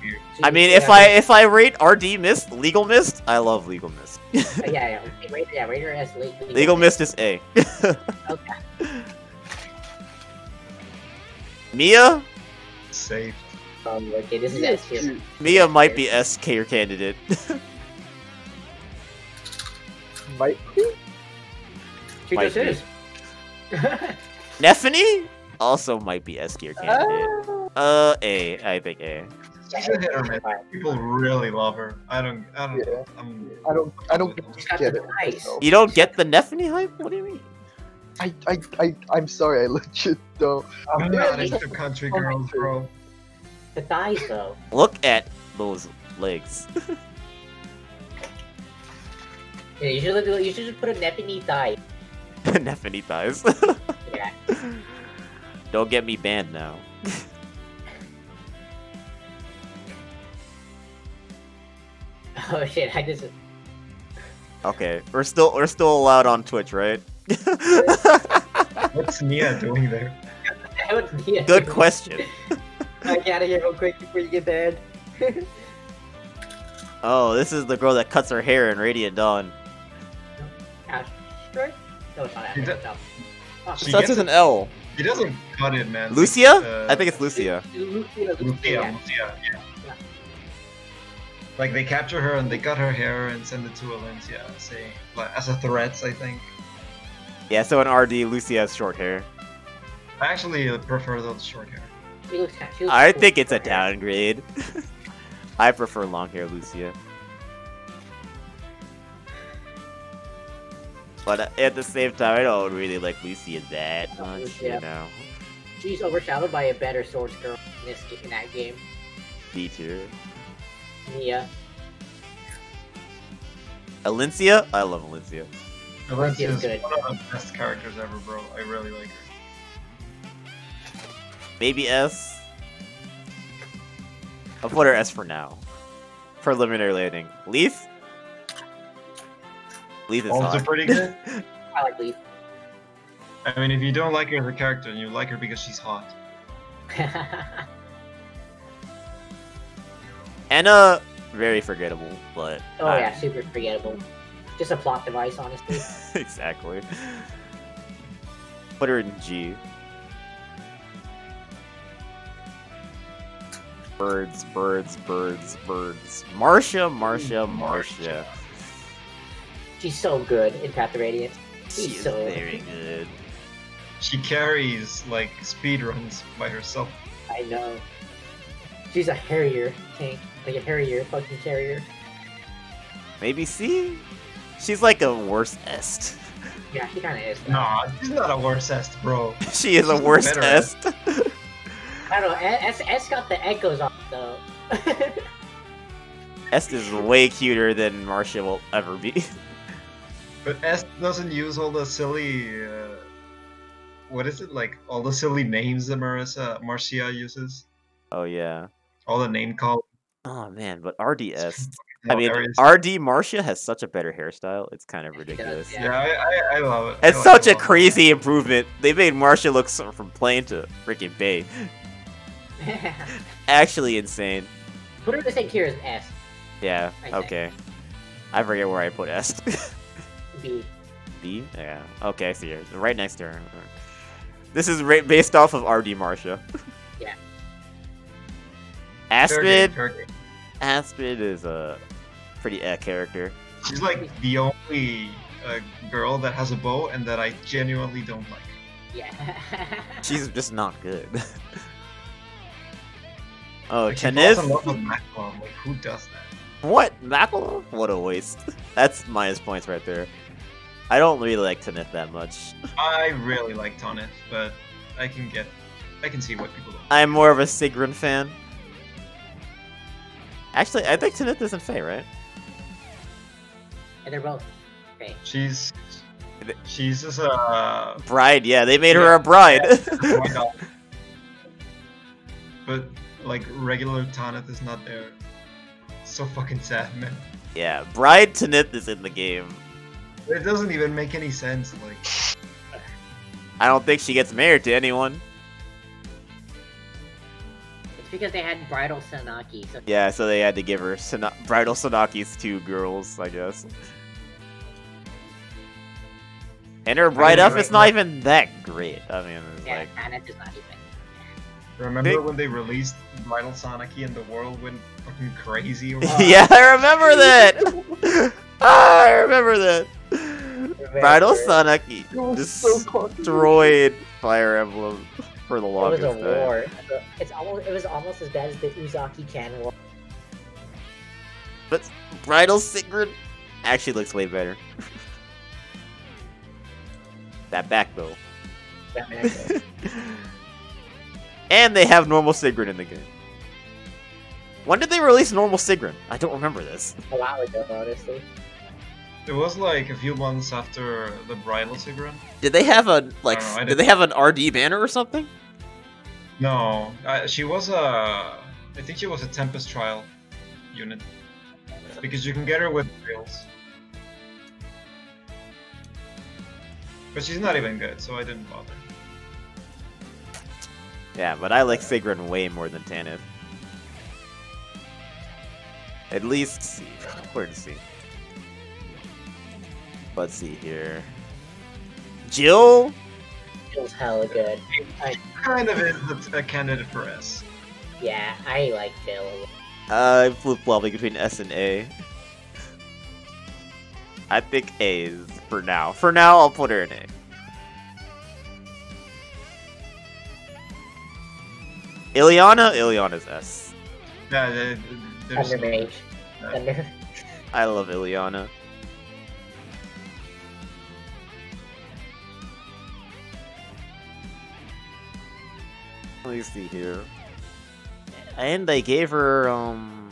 S3: Weird.
S1: So
S2: I mean, if I if I rate RD Mist, Legal Mist, I love Legal Mist.
S1: yeah, yeah, *laughs* okay, rate, yeah, rate her as late.
S2: Legal Mist is A. *laughs*
S1: Okay. *laughs*
S2: Mia,
S3: Safe.
S1: Um, okay, this is
S4: Yeah,
S1: S tier.
S2: Mia might be S tier candidate. *laughs*
S4: Might be?
S1: She
S2: Might
S1: just
S2: be.
S1: is. *laughs*
S2: Nephenee also might be S tier candidate. Uh, A. I think A.
S3: She's a hit or miss. People really love her. I don't. I don't.
S4: Yeah.
S3: I'm,
S4: I don't. I don't get it.
S1: nice.
S2: You don't get the Nephenee hype? What do you mean?
S4: I, I, I, I'm sorry. I legit don't.
S3: I'm not
S1: she's-
S3: into country girls, bro.
S1: The thighs, though.
S2: Look at those legs. *laughs*
S1: Yeah, you should look. You should just put a Nephenee thigh. *laughs*
S2: Nephenee thighs. *laughs*
S1: Yeah.
S2: don't get me banned now.
S1: Oh shit! I just.
S2: Okay, we're still we're still allowed on Twitch, right? *laughs*
S3: What's Nia doing there?
S2: Good question. *laughs*
S1: I get out of here real quick before you get banned. *laughs*
S2: Oh, this is the girl that cuts her hair in Radiant Dawn.
S1: Astrid? No, it's not
S3: She
S1: Astrid.
S3: did-
S1: No. Oh,
S3: She
S2: Starts with an L.
S3: He doesn't cut it, man.
S2: Lucia?
S3: Uh,
S2: I think it's Lucia.
S1: Lucia.
S3: Lucia.
S1: Lucia.
S3: Lucia. Yeah.
S1: Yeah.
S3: Like they capture her and they cut her hair and send it to Elincia, saying like as a threat. I think.
S2: Yeah, so in RD, Lucia has short hair.
S3: I actually prefer the short hair.
S1: She looks, she looks
S2: I
S1: cool.
S2: think it's a downgrade. *laughs* I prefer long hair Lucia. But at the same time, I don't really like Lucia that
S1: Oh,
S2: much,
S1: yeah.
S2: you know.
S1: She's overshadowed by a better swords girl in this in that game.
S2: B tier.
S1: Mia.
S2: Elincia? I love Elincia.
S3: Elincia is
S1: good.
S3: one of the best characters ever, bro. I really like her.
S2: Maybe S. I'll put her S for now. Preliminary landing. Leaf? Leaf is
S3: Also
S2: hot.
S3: pretty good. *laughs*
S1: I like Leaf.
S3: I mean, if you don't like her as a character and you like her because she's hot, *laughs*
S2: Anna, very forgettable, but
S1: oh
S2: I-
S1: yeah, super forgettable. Just a plot device, honestly. *laughs*
S2: exactly. Put her in G. Birds, birds, birds, birds. Marcia, Marcia, mm. Marcia.
S1: She's so good in Path of Radiance.
S2: She
S1: She's
S2: is
S1: so
S2: very good.
S3: she carries like speed runs by herself.
S1: I know. She's a Harrier tank, like a Harrier fucking carrier.
S2: Maybe C? She's like a worse Est.
S1: Yeah, she kind of is. though.
S3: Nah, she's not a worse Est, bro. *laughs*
S2: she is a
S3: She's
S2: worse
S3: better.
S2: Est.
S1: I don't know. S, S got the echoes on it, though. *laughs*
S2: Est is way cuter than Marcia will ever be.
S3: But S doesn't use all the silly. Uh, what is it like? All the silly names that Marisa Marcia uses.
S2: oh yeah.
S3: All the name call.
S2: Oh man, but RD Est. I mean. RD Marcia has such a better hairstyle. It's kind of ridiculous.
S1: yeah.
S3: Yeah, I, I, I love it.
S2: It's
S3: like
S2: such
S3: it
S2: a
S3: lot.
S2: crazy improvement. They made Marcia look so, from plain to freaking Bay. *laughs* Actually insane.
S1: Put her in the same tier as S.
S2: Yeah.
S1: I think.
S2: Okay. I forget where I put S. *laughs*
S1: B.
S2: B. Yeah. Okay, I see her. Right next to her. This is ra- based off of RD Marcia.
S1: Yeah.
S3: Fair
S2: Astrid.
S3: fair game.
S2: Astrid is a pretty eh character.
S3: She's like the only uh, girl that has a bow and that I genuinely don't like.
S1: Yeah. *laughs*
S2: She's just not good. *laughs* oh,
S3: Like, she falls in
S2: Kenneth?
S3: love with Makalov. Like, who does that?
S2: What? Knuckle? What a waste. *laughs* That's minus points right there. I don't really like Tanith that much.
S3: I really like Tanith, but I can get, I can see what people don't.
S2: I'm more of a Sigrun fan. Actually, I think Tanith isn't Fae, right?
S1: And they're both. Okay.
S3: She's, she's just a
S2: Bride, yeah, they made her a bride.
S3: Why? *laughs* Oh but like regular Tanith is not there. So fucking sad, man.
S2: yeah, Bride Tanith is in the game.
S3: It doesn't even make any sense. Like,
S2: I don't think she gets married to anyone.
S1: It's because they had bridal Sanaki, so
S2: Yeah, so they had to give her Sana- bridal Sanaki's two girls, I guess. And her bride
S3: mean,
S2: up
S3: right
S2: is not
S3: now-
S2: even that great. I mean, it's
S1: yeah,
S2: like,
S1: Tanith is not even.
S3: remember
S2: Big-
S3: when they released Bridal Sanaki and the world went fucking crazy? *laughs* over
S2: yeah, I remember that. ah, *laughs* I remember that. Bridal Sanaki
S4: It so
S2: destroyed Fire Emblem for the
S1: It was a
S2: time.
S1: war. It's almost. It was almost as bad as the Uzaki Chan war.
S2: But Bridal Sigrun actually looks way better. *laughs* that back though.
S1: Batman. *laughs*
S2: and they have normal Sigrun in the game. When did they release normal Sigrun? I don't remember this.
S1: a while ago, honestly.
S3: It was like a few months after the Bridal Sigrun.
S2: Did they have a like?
S3: Know,
S2: did they have an RD banner or something?
S3: No, uh, she was a. I think she was a Tempest trial unit because you can get her with rails. But she's not even good, so I didn't bother.
S2: Yeah, but I like Sigrun way more than Tanith. At least, where to see? Let's see here. Jill?
S1: Feels hella good.
S3: Kind of is a candidate for S.
S1: Yeah, I like Jill.
S2: Uh, I'm flip flopping between S and A. I think A is for now. For now, I'll put her in A. Ilyana? Ilyana's S.
S3: Yeah, there- there's
S1: Thunder Mage.
S3: uh,
S1: Thunder.
S2: I love Ilyana. Let me see here. And they gave her um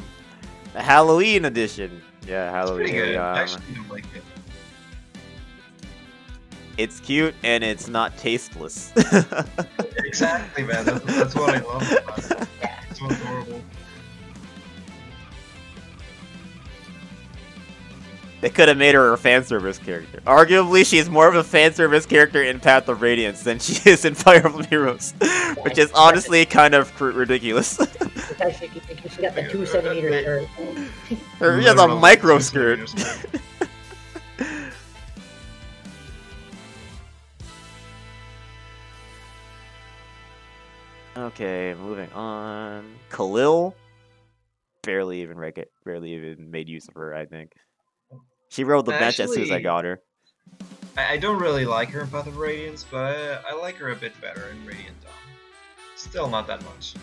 S2: a Halloween edition. Yeah,
S3: It's
S2: Halloween.
S3: pretty good.
S2: Ilyana.
S3: I actually don't like it.
S2: It's cute and it's not tasteless. *laughs*
S3: Exactly, man. That's, that's what I love about it. *laughs* It's so adorable.
S2: They could have made her a fan service character. Arguably, she's more of a fan service character in Path of Radiance than she *laughs* is in Fire Emblem Heroes, which is honestly kind of ridiculous. *laughs*
S1: She, she got the two centimeter shirt.
S2: Her she has a micro
S3: two
S2: skirt. *laughs* Okay, moving on. Calill, barely even rec- barely even made use of her. I think she rolled the bench as soon as I got her.
S3: I, I don't really like her in Path of Radiance, but I, I like her a bit better in Radiant Dawn. Still not that much.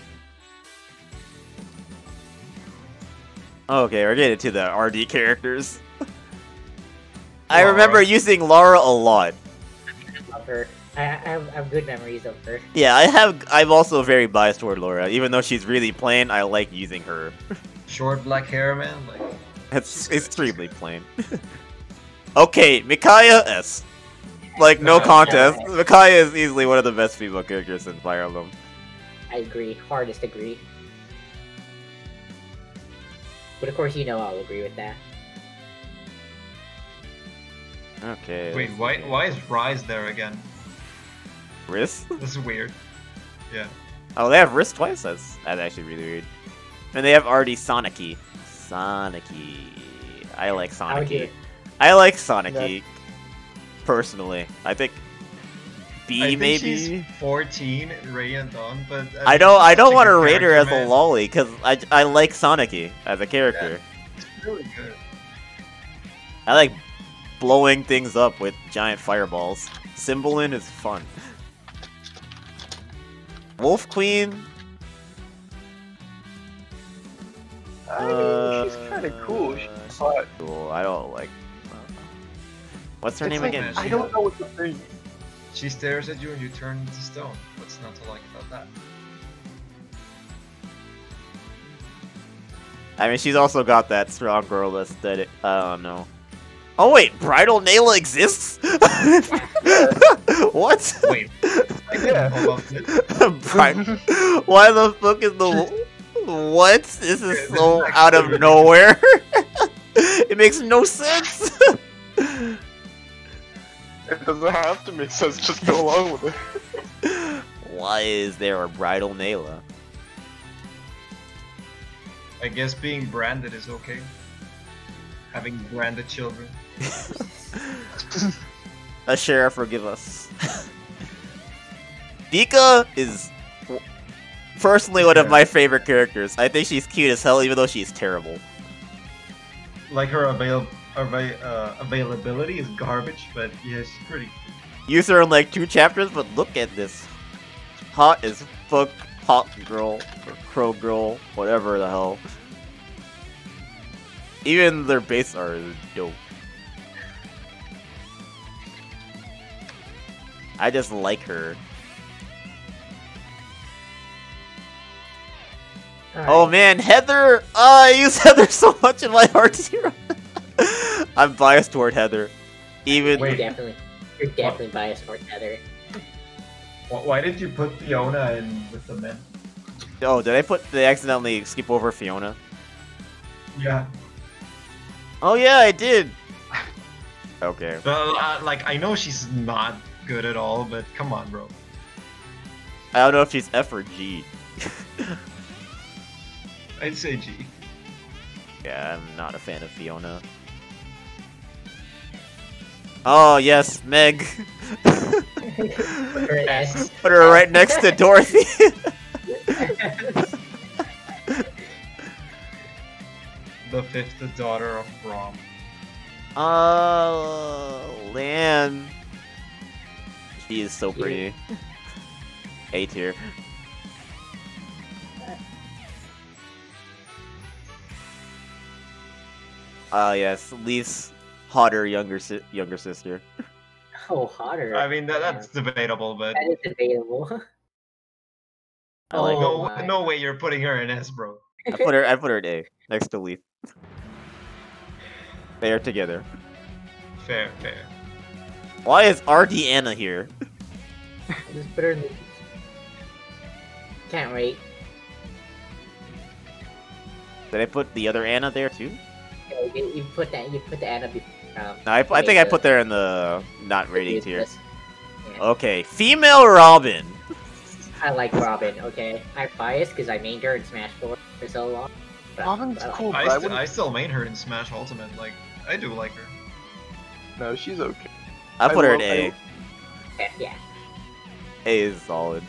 S2: Okay, we're getting to the RD characters. *laughs* I
S3: Laura.
S2: remember using Laura a lot.
S1: Love her. I, I, have, I have good memories of her.
S2: Yeah, I have. I'm also very biased toward Laura, even though she's really plain. I like using her. *laughs*
S3: Short black hair, man. Like, *laughs*
S2: It's extremely plain. okay, Micaiah S. Like no
S3: Uh,
S2: contest. Micaiah is easily one of the best female characters in Fire Emblem.
S1: I agree. Hardest agree. But of course, you know I'll agree with that.
S2: Okay.
S3: wait, why
S2: see.
S3: why is Rise there again?
S2: Riss?
S3: This is weird. Yeah.
S2: Oh, they have Riss twice. That's that's actually really weird. And they have RD Sanaki. Sanaki. I like
S1: I would do Sanaki.
S2: I like Sanaki. Personally, I think B
S3: I think
S2: maybe.
S3: she's 14 in Radiant Dawn, but uh,
S2: I
S3: mean,
S2: don't. I don't want to rate her as
S3: character,
S2: a
S3: man.
S2: lolly because I, I like Sanaki as a character.
S3: She's really good.
S2: I like blowing things up with giant fireballs. Cymbeline is fun. Wolf Queen.
S4: I mean, she's kind of cool. She's
S2: Uh,
S4: hot.
S2: cool. I don't like. What's her
S4: It's
S2: name
S4: like-
S2: again?
S4: I don't know what to think.
S3: She stares at you and you turn into stone. What's not to like about that?
S2: I mean, she's also got that strong girl aesthetic. I don't know. Oh wait, Bridal Nailah exists? *laughs* what?
S3: Wait, I didn't
S4: Yeah.
S3: know about it.
S2: Bridal. Why the fuck is the what? This is so out of nowhere. *laughs* it makes no sense. *laughs*
S4: It doesn't have to make sense. Just go along with it.
S2: Why is there a Bridal Nailah?
S3: I guess being branded is okay. Having branded children. *laughs*
S2: A sheriff, forgive us. Vika is w- personally one of my favorite characters. I think she's cute as hell, even though she's terrible.
S3: Like her avail ava- uh, availability is garbage, but yeah, she's pretty.
S2: Use her in like two chapters, but look at this. Hot as fuck, hot girl, or crow girl, whatever the hell. Even their base art is dope. I just like her. Oh man, Heather! Oh, I *laughs* use Heather so much in my Heart Zero. *laughs* I'm biased toward Heather. Even
S1: You're definitely, you're definitely biased toward Heather.
S3: Why did you put Fiona in with the men?
S2: oh, did I put? Did I accidentally skip over Fiona?
S3: Yeah.
S2: Oh yeah, I did. Okay.
S3: Well, uh, like I know she's not good at all, but come on, bro.
S2: I don't know if she's F or G. *laughs*
S3: I'd say G.
S2: Yeah, I'm not a fan of Fiona. Oh yes, Meg.
S1: Her
S2: Put her right next to Dorothy. *laughs*
S3: The fifth daughter of Brom.
S2: Uh, Lan. She is so pretty. A tier. Ah yes, Lee's hotter younger si- younger sister. *laughs*
S1: oh, hotter.
S3: I mean, that, that's debatable, but
S1: that is debatable.
S2: I *laughs* like
S1: Oh
S3: no,
S1: my.
S3: no way you're putting her in S, bro.
S2: I put her I put her at A next to Leaf. They are together.
S3: Fair, fair.
S2: Why is RD Anna here? *laughs*
S1: Just put her in the... Can't wait.
S2: Did I put the other Anna there too?
S1: Yeah, you, you put that. You put the Anna. Be, um,
S2: No, I, I think I put there in the not rating tier.
S1: Yeah.
S2: Okay, female Robin.
S1: I like Robin. Okay, I'm biased because I mained her in Smash 4 for so long. but
S4: Robin's
S1: I like-
S4: cool, but
S3: I,
S4: I,
S3: st- I still main her in Smash Ultimate. Like, I do like her.
S4: No, she's okay.
S2: I put her
S4: love-
S2: at A.
S1: Yeah, yeah.
S2: A is solid.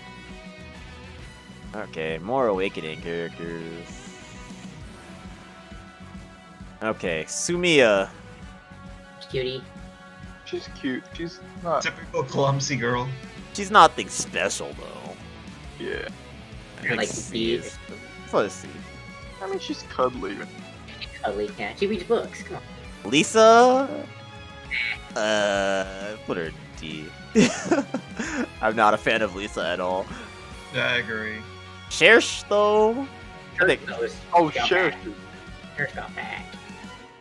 S2: Okay, more Awakening characters. Okay, Sumia.
S1: Cutie.
S4: She's cute. She's not.
S3: Typical clumsy girl.
S2: She's nothing special though.
S4: Yeah.
S2: I think
S1: like
S2: C
S1: C.
S2: is. Let's.
S4: I mean, she's cuddly.
S1: Cuddly cat. She reads books. Come on.
S2: Lissa. Uh, put her D. *laughs* I'm not a fan of Lissa at all.
S3: Yeah, I agree.
S2: Cherche though. I think-
S1: Goes,
S4: Oh,
S1: got
S4: Cher.
S1: back. Cher's got back.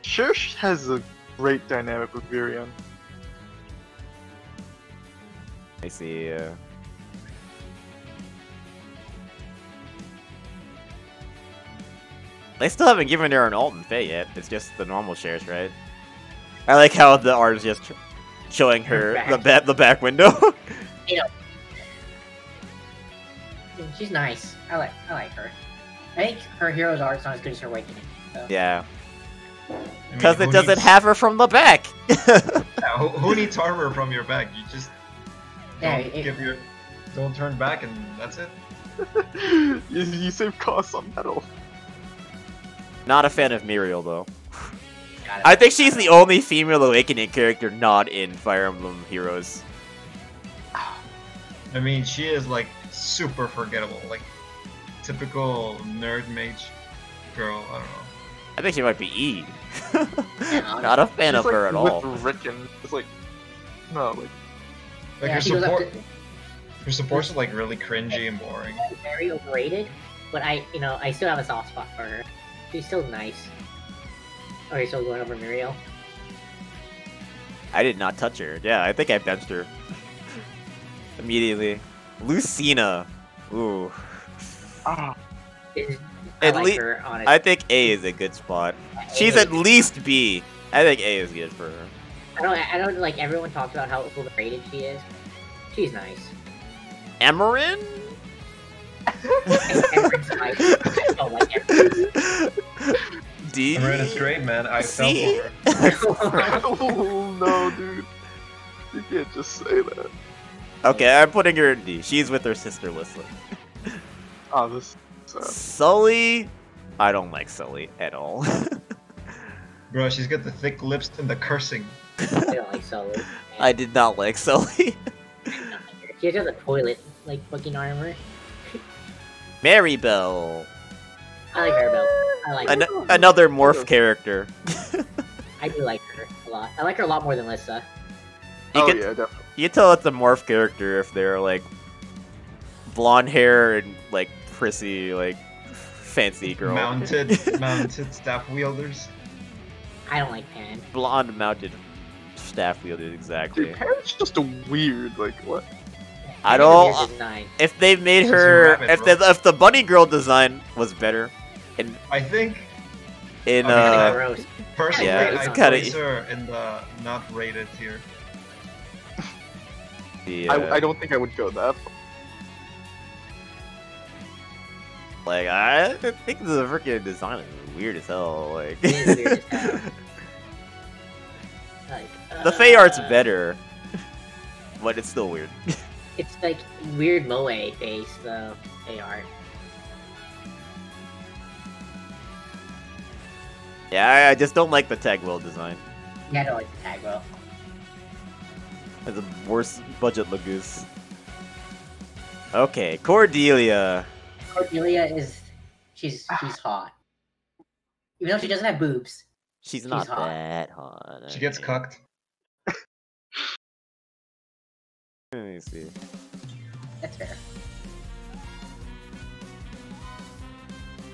S4: Cher has a great dynamic with Virion.
S2: I see. Uh... They still haven't given her an alt and Faye yet. It's just the normal shares, right? I like how the art is just showing her
S1: Her
S2: the back the back window. *laughs* yeah.
S1: She's nice. I like. I like her. I think her hero's art's not as good as her awakening. So.
S2: yeah,
S3: I mean,
S2: because it doesn't
S3: needs-
S2: have her from the back. *laughs*
S3: Yeah, who, who needs armor from your back? You just don't
S1: it-
S3: give your, don't turn back, and that's it. *laughs*
S4: you, you save costs on metal.
S2: Not a fan of Miriel though. I think she's the only female awakening character not in Fire Emblem Heroes. *sighs*
S3: I mean, she is like super forgettable, like typical nerd mage girl. I don't know.
S2: I think she might be E. *laughs*
S1: Yeah,
S2: not a fan of
S4: like
S2: her at
S4: with
S2: all.
S4: Ricken. It's like no, like
S3: Like
S1: Yeah,
S3: her
S1: she goes up
S3: support,
S1: to-
S3: her support's are like really cringy and boring.
S1: very overrated, but I, you know, I still have a soft spot for her. She's still nice. Oh, you're still going over Miriel?
S2: I did not touch her. Yeah, I think I benched her. *laughs* Immediately. Lucina. Ooh.
S4: ah,
S1: Is- I
S2: At
S1: like
S2: lea-
S1: her, honestly.
S2: I think A is a good spot. She's at least B. I think A is good for her.
S1: I don't. I don't like. Everyone talks about how overrated she is. She's nice.
S2: Emmeryn?
S1: And Emperor's nice. I don't like Emperor.
S2: D?
S3: Emmeryn is great, man. *laughs* I fell for her.
S4: oh no, dude. You can't just say that.
S2: okay, I'm putting her in D. She's with her sister Lissa.
S4: Oh, this. Uh,
S2: Sully? I don't like Sully at all. *laughs*
S3: Bro, she's got the thick lips and the cursing.
S1: I don't like Solo. *laughs*
S2: I did not like Sully. *laughs*
S1: She has a toilet like fucking armor.
S2: Maribelle.
S1: I like her though. I like.
S2: An-
S1: her.
S2: another morph character.
S1: I do like her a lot. I like her a lot more than Lissa.
S2: You
S4: oh
S2: can-
S4: yeah, definitely.
S2: You tell it's a morph character if they're like blonde hair and like prissy, like fancy girl.
S3: Mounted, *laughs* mounted staff wielders.
S1: I don't like Panne.
S2: blonde mounted staff wielders, exactly.
S4: Dude, Parent's just a weird. Like what?
S2: I
S1: Panne is a
S2: don't. If they made
S3: She's
S2: her,
S3: rabbit,
S2: if
S3: bro.
S2: the if the bunny girl design was better, and
S3: I think
S2: in
S3: Okay,
S1: Kinda
S2: uh,
S1: gross.
S3: personally,
S2: Yeah,
S1: it's
S3: I
S2: kinda-
S3: place her in the not rated tier.
S2: the uh,
S4: I, I don't think I would go that. far.
S2: Like I *laughs* think the freaking design is weird as hell. Like
S1: It is weird as *laughs* hell. Like,
S2: the Fey art's
S1: uh,
S2: better, but it's still weird. *laughs*
S1: It's like weird moe face though. Fey art.
S2: Yeah, I, just don't like the Taguel design.
S1: Yeah, I don't like the tag.
S2: It's a worse budget Laguz. Okay, Cordelia.
S1: Cordelia is she's ah. she's hot. Even though she doesn't have boobs.
S2: She's not
S1: hot.
S2: that hot.
S3: She gets
S2: okay.
S3: cucked. *laughs*
S2: Let me see.
S1: That's fair.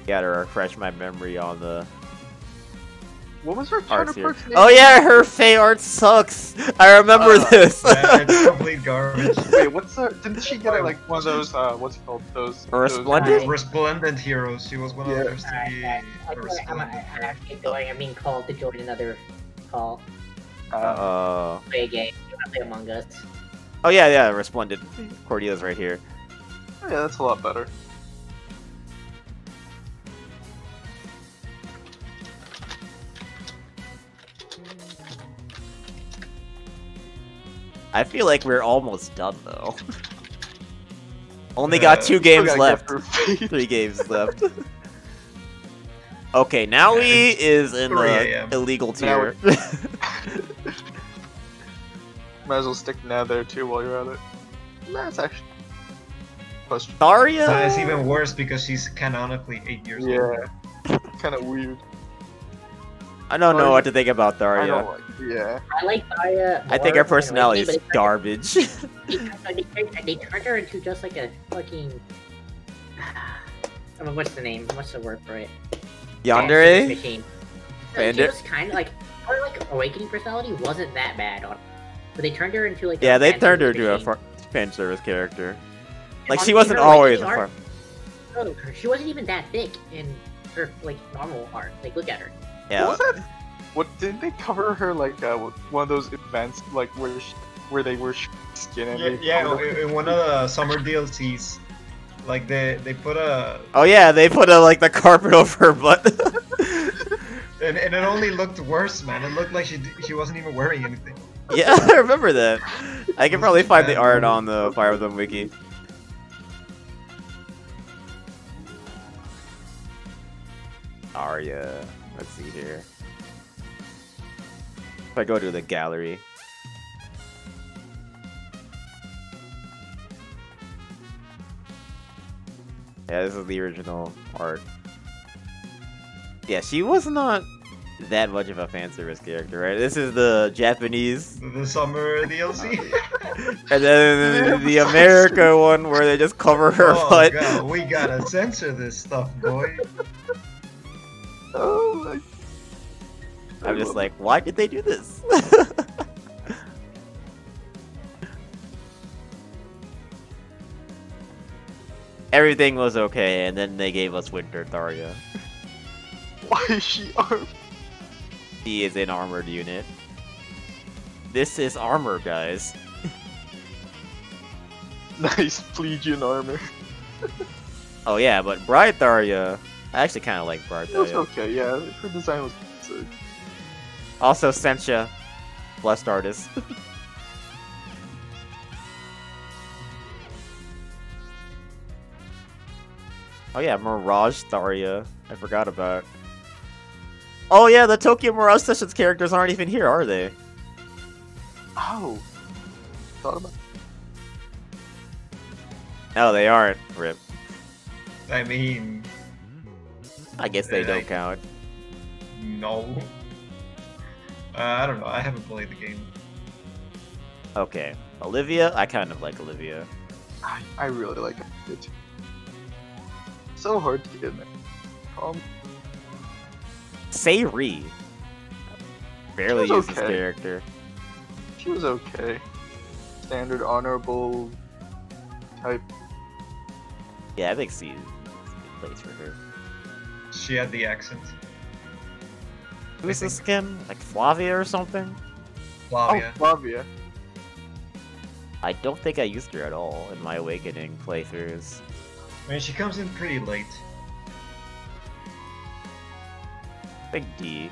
S2: Gotta refresh my memory on the
S4: What was her
S2: arts here.
S4: name?
S2: Oh yeah, her Fey art sucks. I remember
S3: Uh,
S2: this. *laughs*
S3: Yeah, it's complete garbage. *laughs*
S4: Wait, what's her? Didn't she get like one of those? Uh, what's it called? Those. those-
S2: Resplendent?
S1: Right.
S3: Resplendent heroes. She was one of
S4: Yeah.
S3: the first to
S1: Alright,
S3: be
S1: guys. I
S3: a
S1: feel like I'm, I
S3: resplendent.
S1: I have to get going. I'm being called to join another call.
S4: Uh.
S2: -oh.
S1: Play a game. You play Among Us?
S2: oh yeah, yeah, Resplendent. Cordelia's right here.
S4: yeah, that's a lot better.
S2: I feel like we're almost done though. *laughs* Only got two games
S4: gotta
S2: left.
S4: get through Fate. *laughs*
S2: Three games left. Okay, now he is in the illegal
S4: Now
S2: tier. *laughs*
S4: Might as well stick Nav there too while you're at it. That's actually. Question.
S2: Tharja.
S3: So it's even worse because she's canonically eight years old.
S4: Yeah. kind of weird.
S2: I don't know what to think about
S4: I
S2: Tharja.
S4: don't like. Yeah.
S1: I like Tharja.
S2: I think her personality is garbage. *laughs*
S1: They, they, turned- her into just like a fucking. I *sighs* mean, what's the name? What's the word for it?
S2: Yandere?
S1: Machine.
S2: Bandit?
S1: She was kind of like her like awakening personality wasn't that bad on, but they turned her into like.
S2: Yeah,
S1: a
S2: they turned her
S1: into
S2: to a far- fan service character. Like she wasn't always a
S1: awakening
S2: farm.
S1: Oh, she wasn't even that thick in her like normal art. Like, look at her.
S4: What
S2: Yeah.
S4: was that? What didn't they cover her like uh, one of those events like where sh- where they were sh- skin and
S3: Yeah, yeah in, in one of the summer DLCs, like they they put a
S2: Oh yeah, they put a, like the carpet *laughs* over her butt. *laughs*
S3: and, and it only looked worse, man. It looked like she she wasn't even wearing anything.
S2: yeah, *laughs* I remember that. I can probably find the art on the Fire Emblem wiki. Arya. Let's see here. If I go to the gallery. Yeah, this is the original art. Yeah, she was not that much of a fan service character, right? This is the Japanese, *laughs*
S3: The summer DLC. *laughs*
S2: and then the America *laughs* one where they just cover her
S3: oh
S2: butt.
S3: god, we gotta censor this stuff, boy.
S4: Oh my.
S2: I'm just like, why did they do this? *laughs* Everything was okay, and then they gave us Winter Tharja. *laughs*
S4: Why is she armed?
S2: He is an armored unit. This is armor, guys. *laughs*
S4: Nice Plegian armor.
S2: Oh yeah, but Bright Tharja, I actually kind of like Bride
S4: It was
S2: Tharja.
S4: okay, yeah. Her design was sick.
S2: Also, Sencha, blessed artist. *laughs* oh yeah, Mirage Tharja. I forgot about. Oh yeah, the Tokyo Mirage Sessions characters aren't even here, are they?
S4: Oh. Thought about
S2: No, they aren't. Rip.
S3: I mean,
S2: I guess they
S3: Yeah,
S2: don't
S3: I-
S2: count.
S3: no. Uh, I don't know. I haven't played the game.
S2: Okay, Olivia. I kind of like Olivia.
S4: I, I really like it. So hard to get in there. Um,
S2: Say'ri. Barely
S4: She was
S2: use this
S4: okay.
S2: character.
S4: she was okay. Standard honorable type.
S2: Yeah, I think C is a good place for her.
S3: She had the accent.
S2: Who's
S3: think-
S2: this again? Like Flavia or something?
S3: Flavia.
S4: Oh, Flavia.
S2: I don't think I used her at all in my Awakening playthroughs.
S3: I mean, she comes in pretty late.
S2: Big D.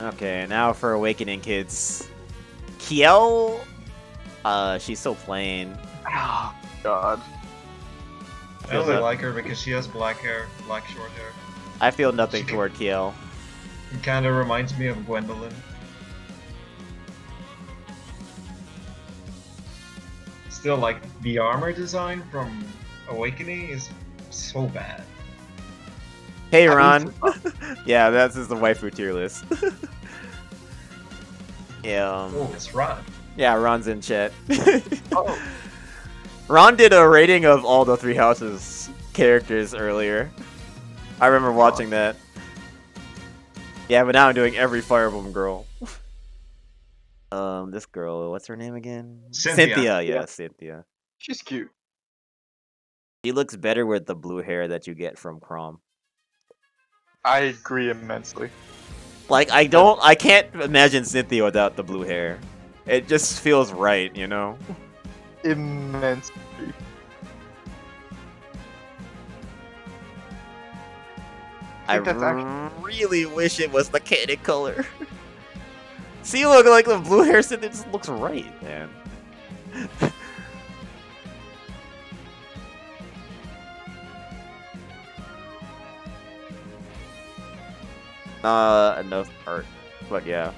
S2: Okay, now for Awakening kids. Kjelle, uh, she's so plain.
S4: Oh, God.
S3: I
S2: Feels
S3: only
S2: that-
S3: like her because she has black hair, black short hair.
S2: I feel nothing
S3: She
S2: toward Kjelle.
S3: It kind of reminds me of Gwendolyn. Still, like the armor design from Awakening is so bad.
S2: Hey, Ron. *laughs* yeah, that's just the waifu tier list. *laughs* yeah, um,
S3: Oh, it's Ron.
S2: yeah, Ron's in chat. *laughs*
S4: Oh,
S2: Ron did a rating of all the Three Houses characters earlier. I remember watching that. Yeah, but now I'm doing every Fire Emblem girl. um, this girl, what's her name again?
S3: Cynthia.
S2: yeah, Cynthia.
S4: she's cute.
S2: She looks better with the blue hair that you get from Chrom.
S4: I agree immensely.
S2: Like, I don't, I can't imagine Cynthia without the blue hair. It just feels right, you know?
S4: Immensely.
S2: I
S4: actually-
S2: really wish it was the candy color. *laughs* See, look, like the blue hair Cynthia just looks right, man. *laughs* uh, enough art, but yeah,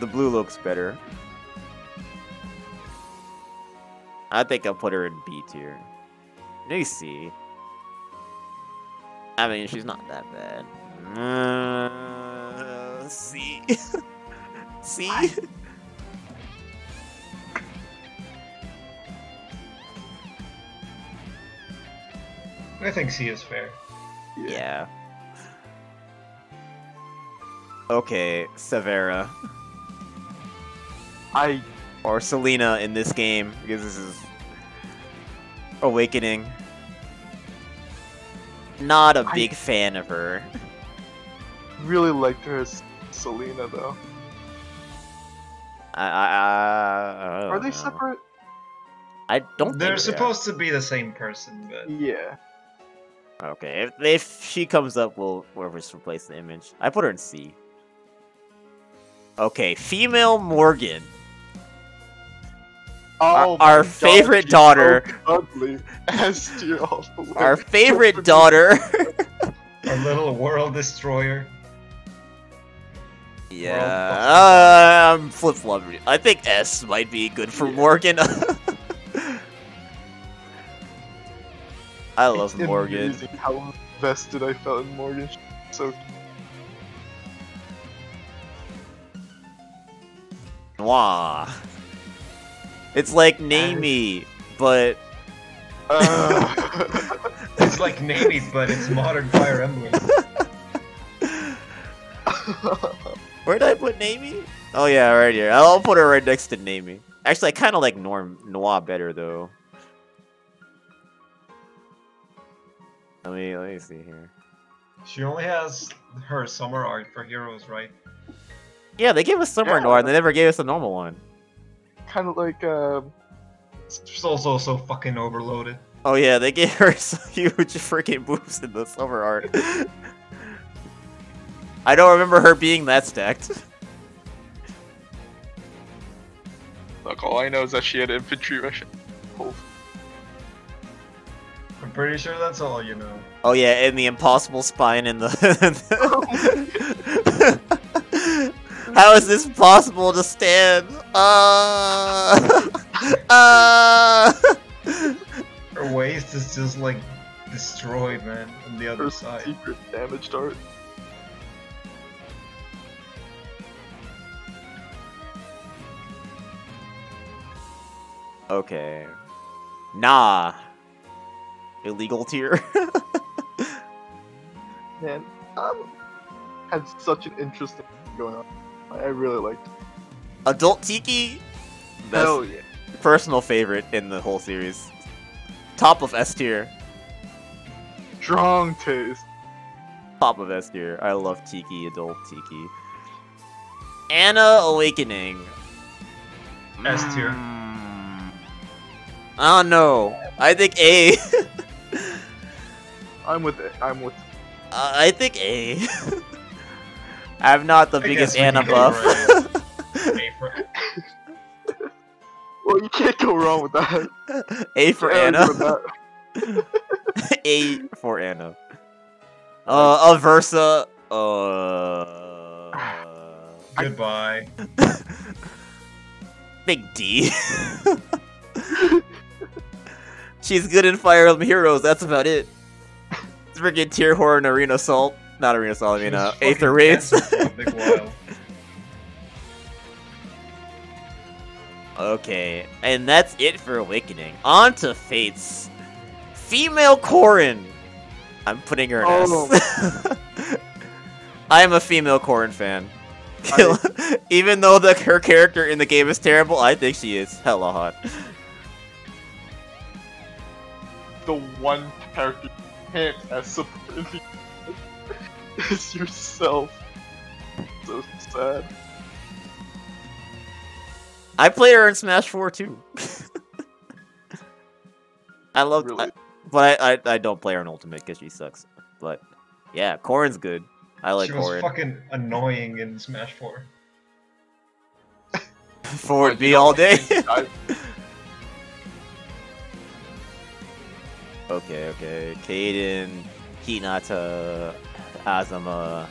S2: the blue looks better. I think I'll put her in B tier. Maybe C. I mean, she's not that bad. Uh, C. *laughs* C.
S3: I think C is fair.
S2: Yeah. Okay, Severa.
S4: I
S2: Or Selena in this game, because this is Awakening. Not a big fan of her. *laughs*
S4: really liked her as Selena though.
S2: I, I, I, I don't
S4: Are they
S2: know.
S4: separate?
S2: I don't
S3: They're
S2: think they
S3: supposed to be the same person, but
S4: Yeah.
S2: Okay, if, if she comes up, we'll, we'll just replace the image. I put her in C. Okay, female Morgan.
S4: Oh,
S2: our
S4: my God,
S2: favorite daughter.
S4: So ugly. S tier all the way.
S2: Our favorite daughter. *laughs*
S3: a little world destroyer.
S2: Yeah, uh, I'm flip flopping. I think S might be good for Morgan. *laughs* I love
S4: It's
S2: Morgan.
S4: amazing how invested I felt in Morgan. So
S2: Mwah. It's like Namey, but
S4: uh,
S3: It's like Navy, but it's modern Fire Emblem. *laughs*
S2: where did I put Namey? Oh yeah, right here. I'll put her right next to Namey. Actually, I kind of like Norm Noire better though. Let me let me see here.
S3: She only has her summer art for heroes, right?
S2: Yeah, they gave us Summer
S4: Yeah.
S2: Noire, and they never gave us a normal one.
S4: Kind of like um,
S3: She's also so fucking overloaded.
S2: Oh yeah, they gave her *laughs* some huge freaking boobs in the summer art. I don't remember her being that stacked.
S4: Look, all I know is that she had infantry mission. Oh,
S3: I'm pretty sure that's all you know.
S2: Oh yeah, and the impossible spine in the. *laughs* *laughs* How is this possible to stand? Uh, *laughs* uh.
S3: Her waist is just like destroyed, man, on the other
S4: her
S3: side.
S4: secret damage dart.
S2: Okay. Nah. Illegal tier. *laughs*
S4: Man, um, had such an interesting going on. I I really liked. it.
S2: Adult Tiki. Best
S4: Hell yeah!
S2: personal favorite in the whole series. Top of S tier.
S4: Strong taste.
S2: Top of S tier. I love Tiki, adult Tiki. Anna Awakening.
S3: S tier.
S2: Mm. I don't know. I think A. *laughs*
S4: I'm with it. I'm with.
S2: Uh, I think A. *laughs* I'm not the
S3: I
S2: biggest Anna
S3: can go
S2: buff. *laughs*
S3: A *laughs* for
S4: Well, you can't go wrong with that. *laughs*
S2: A for
S4: Can't
S2: Anna.
S4: argue with that. *laughs*
S2: A for Anna. Uh, Aversa. Uh,
S3: goodbye.
S2: Big D. She's good in Fire Emblem Heroes. That's about it. Freaking tier horror and arena assault. Not arena assault. I mean,
S3: She
S2: uh,
S3: was
S2: Aether raids. Okay, and that's it for Awakening. On to Fates. Female Corrin. I'm putting her in
S4: Oh.
S2: S. *laughs* I am a female Corrin fan. *laughs* Even though the her character in the game is terrible, I think she is hella hot.
S4: the one character you can't as support *laughs* is yourself. So sad.
S2: I play her in Smash 4 too. *laughs* I love,
S4: Really.
S2: I- but I, I I don't play her in Ultimate because she sucks. But yeah, Corrin's good. I like
S3: she was
S2: Corrin.
S3: fucking annoying in Smash 4.
S2: Forward
S4: Like,
S2: B
S4: you know,
S2: all day. *laughs* Okay, okay. Kaden, Hinata, Azama,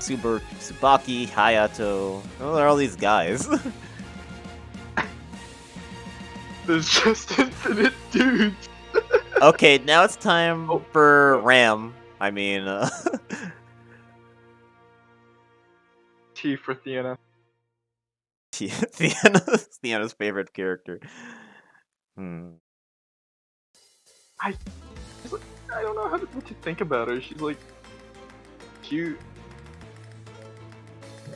S2: Super Tsubaki, Hayato. Oh, there are all these guys. *laughs*
S4: There's just infinite dudes. *laughs*
S2: okay, now it's time
S4: Oh.
S2: for Ram. I mean, uh, *laughs*
S4: T for Theana.
S2: Theana's, Theana's favorite character. Hmm.
S4: I I don't know how to, what to think about her. She's like cute.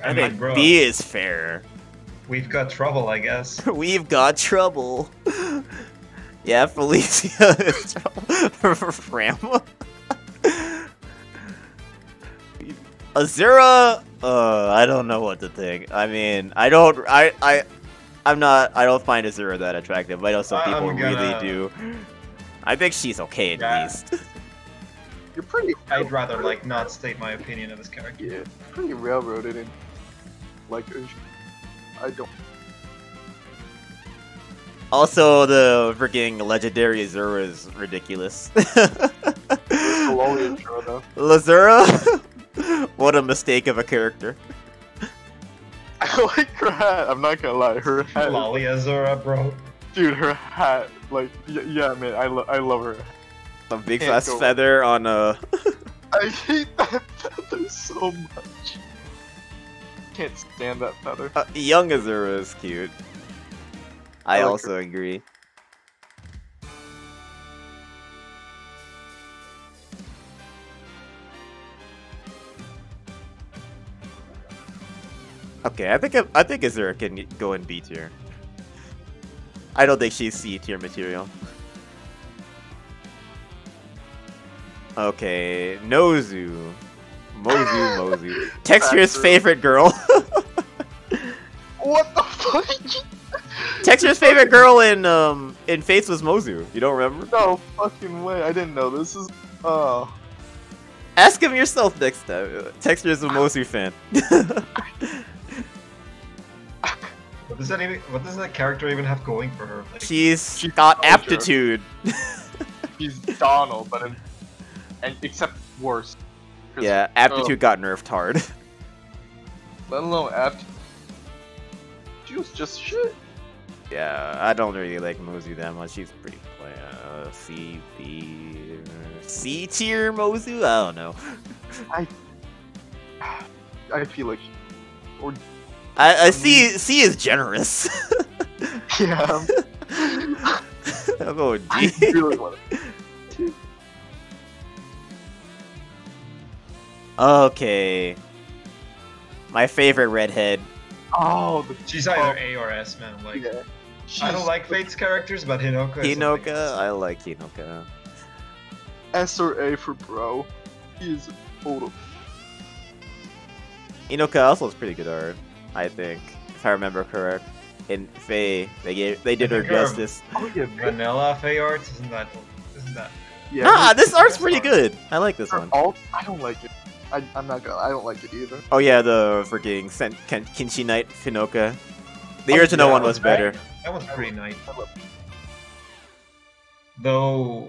S2: I,
S3: I
S2: think
S3: bro,
S2: B is fair.
S3: we've got trouble, I guess. *laughs*
S2: We've got trouble. *laughs* yeah, Felicia is *laughs* trouble. Azura, uh, I don't know what to think. I mean, I don't, I, I, I'm not, I don't find Azura that attractive. but I know some people
S3: I'm
S2: really do. I think she's okay at
S3: Yeah.
S2: least.
S4: You're pretty.
S3: I'd rather like not state my opinion of this character.
S4: Yeah, pretty railroaded and like. I don't.
S2: Also, the freaking legendary Azura is ridiculous. *laughs*
S4: Glory intro though.
S2: Lazura? *laughs* What a mistake of a character. *laughs*
S4: I like her hat. I'm not gonna lie. Her hat, is-
S3: Lolly Azura, bro.
S4: dude. Her hat, like, y- yeah, man. I, lo- I love her.
S2: A big
S4: go-
S2: feather on a. *laughs*
S4: I hate that feather so much. Can't stand that feather.
S2: Uh, young Azura is cute. I,
S4: I like
S2: also agree. Okay, I think I think Azura can go in B tier. I don't think she's C tier material. Okay, Nozu. Mozu, Mozu. *laughs* Texture's favorite girl.
S4: What the fuck? *laughs*
S2: Texture's favorite girl in um in Fates was Mozu. You don't remember?
S4: No fucking way. I didn't know this is. Oh.
S2: Ask him yourself next time. Texture's a Mozu fan. *laughs*
S3: What does that even? What does that character even have going for her? Like,
S2: She's
S4: She's
S2: got aptitude.
S4: He's Donald, but in, and except worse.
S2: Yeah, aptitude got nerfed hard. *laughs*
S4: Let alone aptitude. She was just shit.
S2: yeah, I don't really like Mozu that much. She's pretty plain. Uh, C, B, C tier Mozu? I don't know. *laughs*
S4: I I feel like. Or
S2: I, I see. C is generous. *laughs*
S4: yeah.
S2: I'll go with
S4: I
S2: D.
S4: really want
S2: okay. My favorite redhead.
S4: Oh, the
S3: she's either oh. A or S, man. Like,
S4: yeah.
S3: I don't like Fate's characters, but Hinoka.
S2: Hinoka.
S3: else.
S2: I like Hinoka.
S4: S or A for bro. He is total.
S2: Hinoka also has pretty good art, I think, if I remember correct. In Faye, they gave they did her
S3: think her-
S2: justice.
S4: Oh yeah,
S3: Vanilla Faye art isn't that? Isn't that?
S4: yeah.
S2: Nah, this art's pretty
S3: art.
S2: good. I like this
S4: her
S2: one.
S4: alt, I don't like it. I, I'm not gonna. I don't like it either.
S2: Oh yeah, the freaking Sen- Ken- Kinshi Knight Hinoka. The
S4: Oh,
S2: original
S3: yeah,
S2: one was
S3: was
S2: better.
S3: right. That one's pretty nice. Though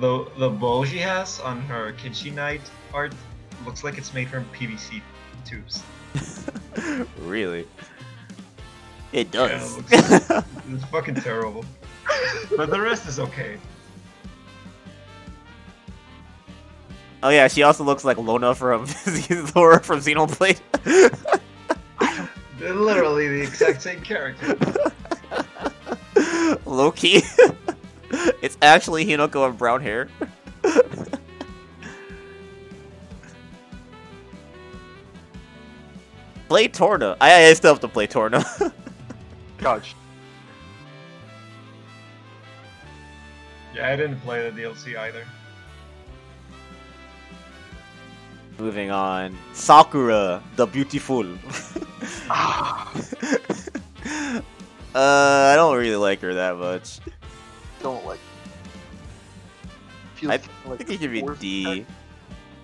S3: the the bow she has on her Kinshi Knight art looks like it's made from PVC tubes. *laughs*
S2: really? It
S3: Yeah,
S2: does. *laughs*
S3: it It's fucking terrible. But the rest is okay.
S2: Oh yeah, she also looks like Lona from *laughs* Lora from Xenoblade.
S3: They're literally the exact same character.
S2: Loki. *laughs* it's actually Hinoka with brown hair. *laughs* play Torna. I, I still have to play Torna.
S4: Gosh.
S3: Yeah, I didn't play the DLC either.
S2: Moving on. Sakura, the beautiful.
S4: Ah, *laughs*
S2: uh, I don't really like her that much.
S4: don't like. Feels
S2: I
S4: like
S2: think it should be D.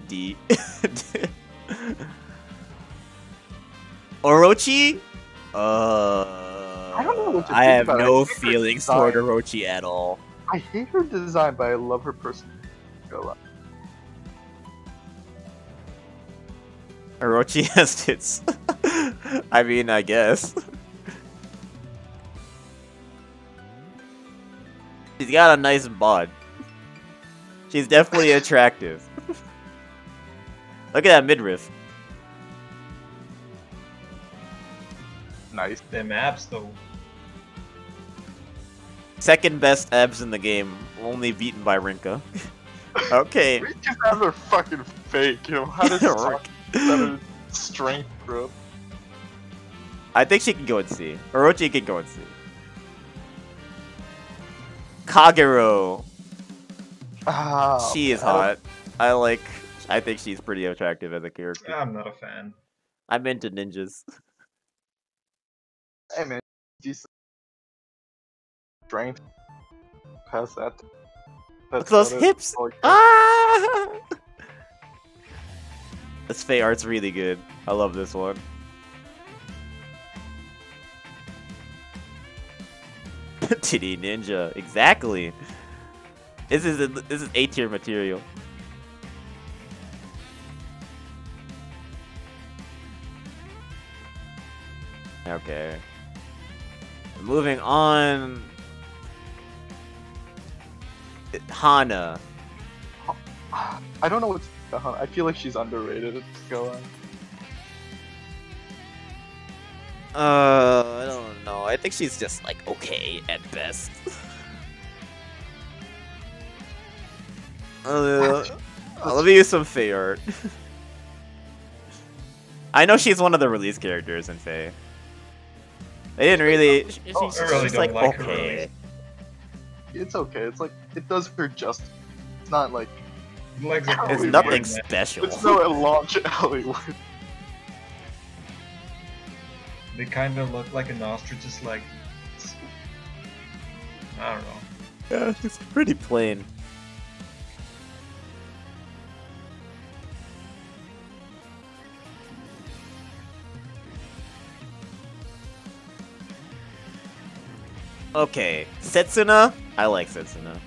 S2: D. *laughs* Orochi? Uh,
S4: I don't know what to
S2: I have
S4: about
S2: no
S4: I
S2: feelings toward Orochi at all.
S4: I hate her design, but I love her person.
S2: Orochi *laughs* has tits. I mean, I guess. She's got a nice bod. She's definitely attractive. Look at that midriff.
S4: Nice.
S3: The maps though.
S2: Second best abs in the game, only beaten by Rinka. *laughs* okay.
S4: We just have her fucking fake. You know how does *laughs* Strength, bro?
S2: I think she can go and see. Orochi can go and see. Kagero.
S4: Ah,
S2: she is hot. I like. I think she's pretty attractive as a character.
S3: I'm not a fan.
S2: I'm into ninjas.
S4: Hey man, decent strength. Past that. That's
S2: Those hips.
S4: I like that.
S2: Ah! *laughs* This Fey art's really good. I love this one. *laughs* Titty Ninja, exactly. This is a, this is A tier material. Okay. Moving on. Hana.
S4: I don't know what's I feel like she's underrated. Go on.
S2: Uh, I don't know. I think she's just like okay at best. uh, *laughs* let me use some Faye art. *laughs* I know she's one of the release characters in Faye. They didn't really. She,
S3: Oh,
S2: she's
S3: really
S2: just
S3: don't
S2: like
S3: like her
S2: okay.
S3: release.
S4: It's okay. It's like it does her justice. It's not like
S3: Legs are
S2: It's nothing
S3: weird,
S2: special.
S4: it's no launch Hollywood.
S3: They kind of look like an ostrich, just like I don't know.
S2: Yeah, it's pretty plain. Okay, Setsuna. I like Setsuna.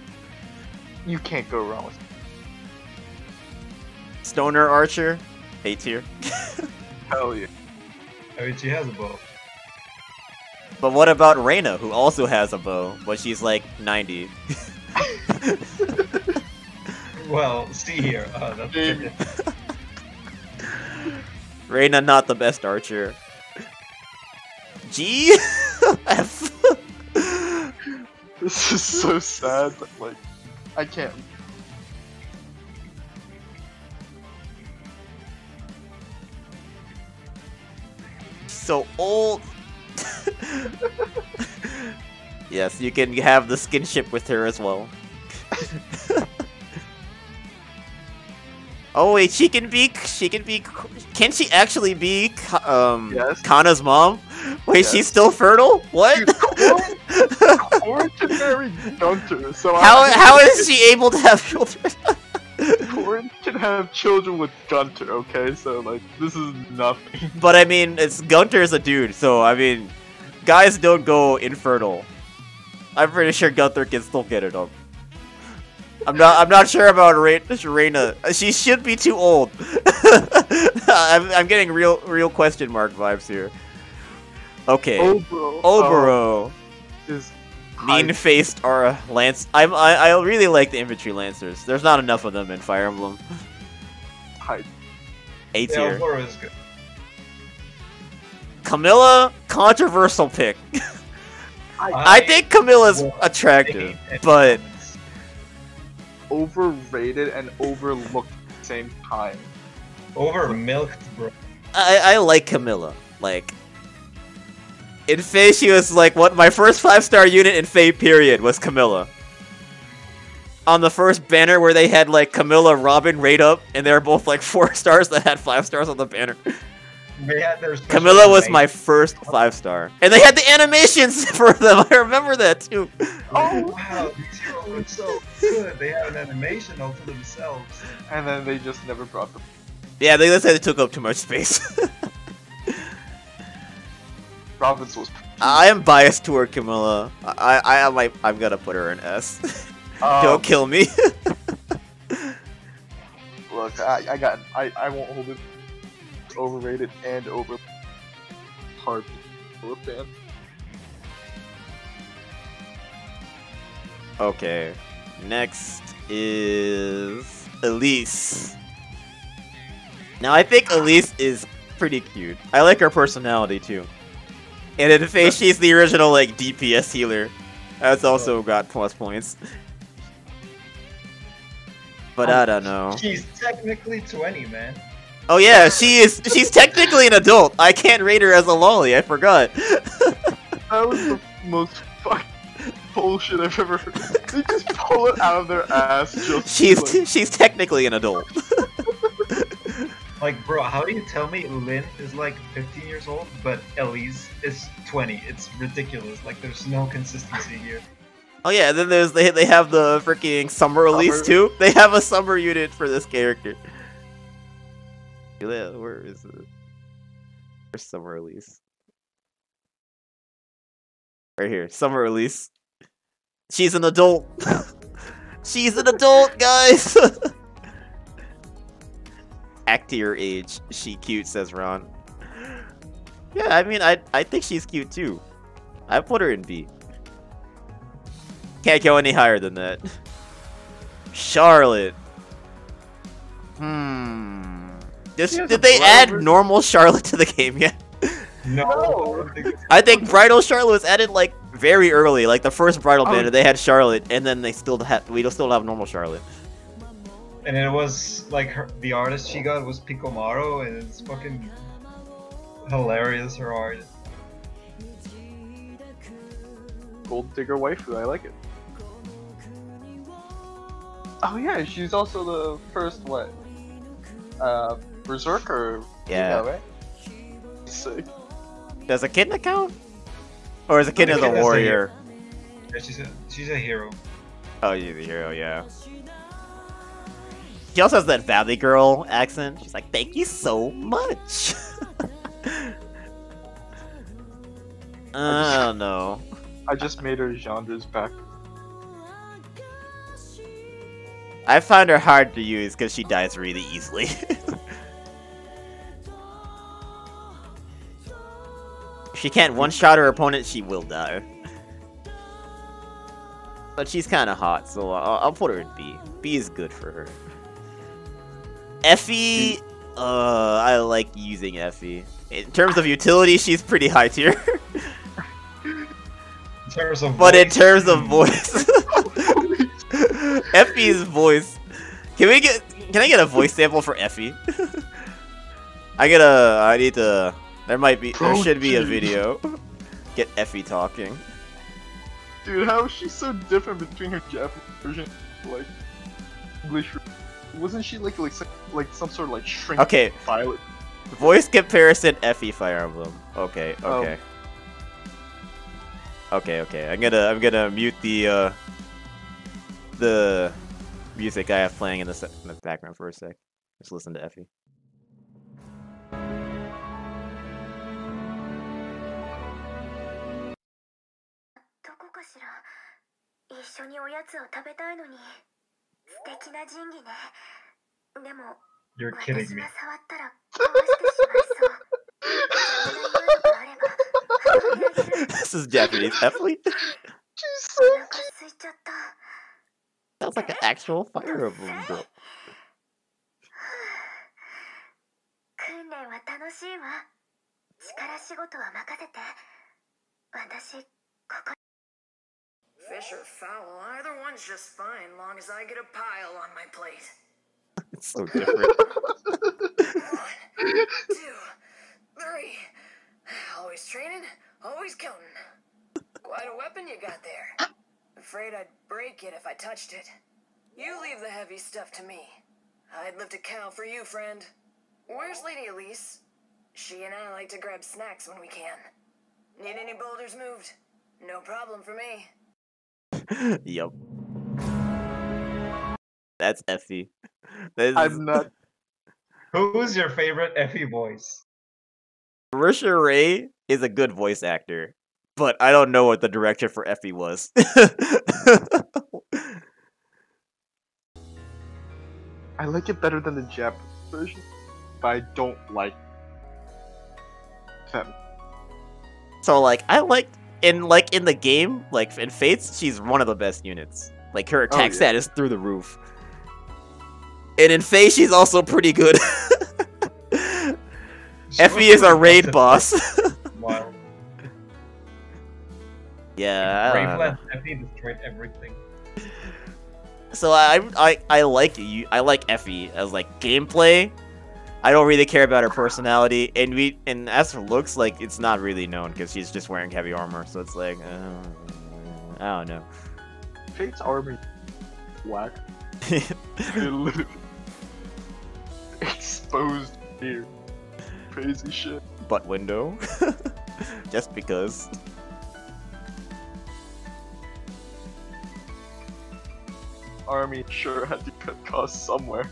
S4: You can't go wrong with.
S2: Stoner Archer, A tier. *laughs*
S4: Hell yeah.
S3: I mean, she has a bow.
S2: But what about Reina, who also has a bow, but she's like 90? *laughs*
S3: Well, see here. Uh, that's
S4: Dude. *laughs*
S2: Reina not the best archer. G F.
S4: This is so sad. But like, I can't.
S2: So old. yes, you can have the skinship with her as well. oh wait, she can be. She can be. Can she actually be um
S4: Yes.
S2: Kana's mom? Wait,
S4: Yes.
S2: she's still fertile? What?
S4: Dude, Corn can Gunter, so
S2: how
S4: I,
S2: how is she able to have children?
S4: Have children with Gunter. Okay, so like this is nothing. *laughs*
S2: But I mean, it's Gunter's a dude, so I mean, guys don't go infertile. I'm pretty sure Gunter can still get it up. I'm not. I'm not sure about Re- Reina. She should be too old. *laughs* I'm, I'm getting real, real question mark vibes here. Okay,
S4: Obro.
S2: Oboro,
S4: uh, is
S2: mean-faced Aura Lance. I'm. I, I really like the infantry lancers. There's not enough of them in Fire Emblem. *laughs*
S4: hype.
S2: A
S3: Yeah,
S2: tier.
S3: Aurora is good.
S2: Camilla, controversial pick. *laughs* I think Camilla's
S3: Well,
S2: attractive, *laughs* but
S4: overrated and overlooked at the same time.
S3: over milked, bro.
S2: I, I like Camilla. Like in Faye, she was like what my first five star unit in Faye period was Camilla. On the first banner where they had like Camilla, Robin, rate up, and they were both like *laughs* four stars that had five stars on the banner.
S3: They had their
S2: Camilla was my first five star, and they had the animations *laughs* for them. I remember that too.
S3: Oh wow, these heroes look so good. They have an animation all to themselves.
S4: And then they just never brought them.
S2: Yeah, they just said it took up too much space. *laughs*
S4: Province was.
S2: I am biased toward Camilla. I I, I might I'm gonna put her in S.
S4: Um,
S2: Don't kill me. *laughs*
S4: Look, I, I got. I, I won't hold it. Overrated and over. Hard. fan.
S2: okay. Next is Elise. Now I think Elise is pretty cute. I like her personality too. And in face she's the original like DPS healer. That's also got plus points. *laughs* But um, I don't know.
S3: She's technically 20, man.
S2: Oh yeah, she is. She's technically an adult. I can't rate her as a lolly. I forgot. *laughs*
S4: That was the most fucking bullshit I've ever heard. They just pull it out of their ass just.
S2: She's
S4: like,
S2: she's technically an adult.
S3: Like, bro, how do you tell me Lyn is like 15 years old, but Elise is 20? It's ridiculous. Like, there's no consistency here.
S2: Oh yeah, then there's they they have the freaking summer release
S4: Summer.
S2: too. *laughs* They have a summer unit for this character. Where is it? Where's summer release? Right here, summer release. She's an adult. *laughs* She's an adult, guys. *laughs* Act to your age. She cute, says Ron. Yeah, I mean, I I think she's cute too. I put her in B. Can't go any higher than that. Charlotte. Hmm. Just,
S4: She has
S2: did they add
S4: version.
S2: normal Charlotte to the game yet?
S3: No.
S4: No.
S3: I think it's-
S2: I think Bridal Charlotte was added like very early, like the first Bridal
S4: Oh.
S2: banner. They had Charlotte, and then they still had we still have normal Charlotte.
S3: And it was like her, the artist she got was Picomaro, and it's fucking hilarious. Her art.
S4: Gold digger waifu. I like it. Oh yeah, she's also the first what? Uh, berserker.
S2: Yeah.
S4: female, right? Sick.
S2: Does Echidna count? Or is Echidna the
S3: Echidna's a
S2: warrior?
S3: Yeah, she's a she's a hero.
S2: Oh, you're the hero, yeah. She also has that Valley Girl accent. She's like, "Thank you so much." *laughs* I don't know.
S4: I just made her genres back.
S2: I find her hard to use because she dies really easily. if *laughs* she can't one-shot her opponent, she will die. But she's kind of hot, so I'll, I'll put her in B. B is good for her. Effie, uh, I like using Effie. In terms of utility, she's pretty high tier. *laughs*
S3: In terms of
S2: But in terms of voice, *laughs* *laughs* Effie's voice. Can we get? Can I get a voice sample for Effie? *laughs* I get a. I need to. There might be. There should be a video. Get Effie talking.
S4: Dude, how is she so different between her Japanese version, like English? Wasn't she like like some, like some sort of like shrink
S2: Okay,
S4: violet?
S2: voice comparison. Effie Fire Emblem. Okay. Okay. Okay. Okay. I'm gonna. I'm gonna mute the. uh the music I have playing in the, in the background for a sec. Just listen to Effie.
S3: You're kidding me. *laughs*
S2: this is Japanese
S5: athlete. *laughs*
S2: That's like an actual Fire Emblem girl.
S6: Fish or fowl, either one's just fine, long as I get a pile on my plate. *laughs*
S2: it's so different.
S6: One, two, three. Always training, always counting. Quite a weapon you got there. Afraid I'd break it if I touched it. You leave the heavy stuff to me. I'd lift a cow for you, friend. Where's Lady Elise? She and I like to grab snacks when we can. Need any boulders moved? No problem for me. *laughs*
S2: yup. That's Effie. *laughs* That is,
S4: I'm *laughs* not.
S3: Who's your favorite Effie voice?
S2: Marisha Ray is a good voice actor, but I don't know what the director for Effie was. *laughs*
S4: I like it better than the Japanese version, but I don't like them.
S2: so like I liked in like in the game, like in Fates, she's one of the best units. Like her oh, attack
S4: Oh, yeah.
S2: stat is through the roof. And in Faye, she's also pretty good. *laughs* Effie is a raid boss. *laughs*
S3: for a while.
S2: yeah. I don't
S3: Effie destroyed everything.
S2: So I I I like you. I like Effie as like gameplay. I don't really care about her personality, and we and as for looks, like it's not really known because she's just wearing heavy armor. So it's like uh, I don't know.
S4: Fate's army whack. *laughs* Exposed here. Crazy shit.
S2: Butt window, *laughs* just because.
S4: Army sure had to cut costs somewhere.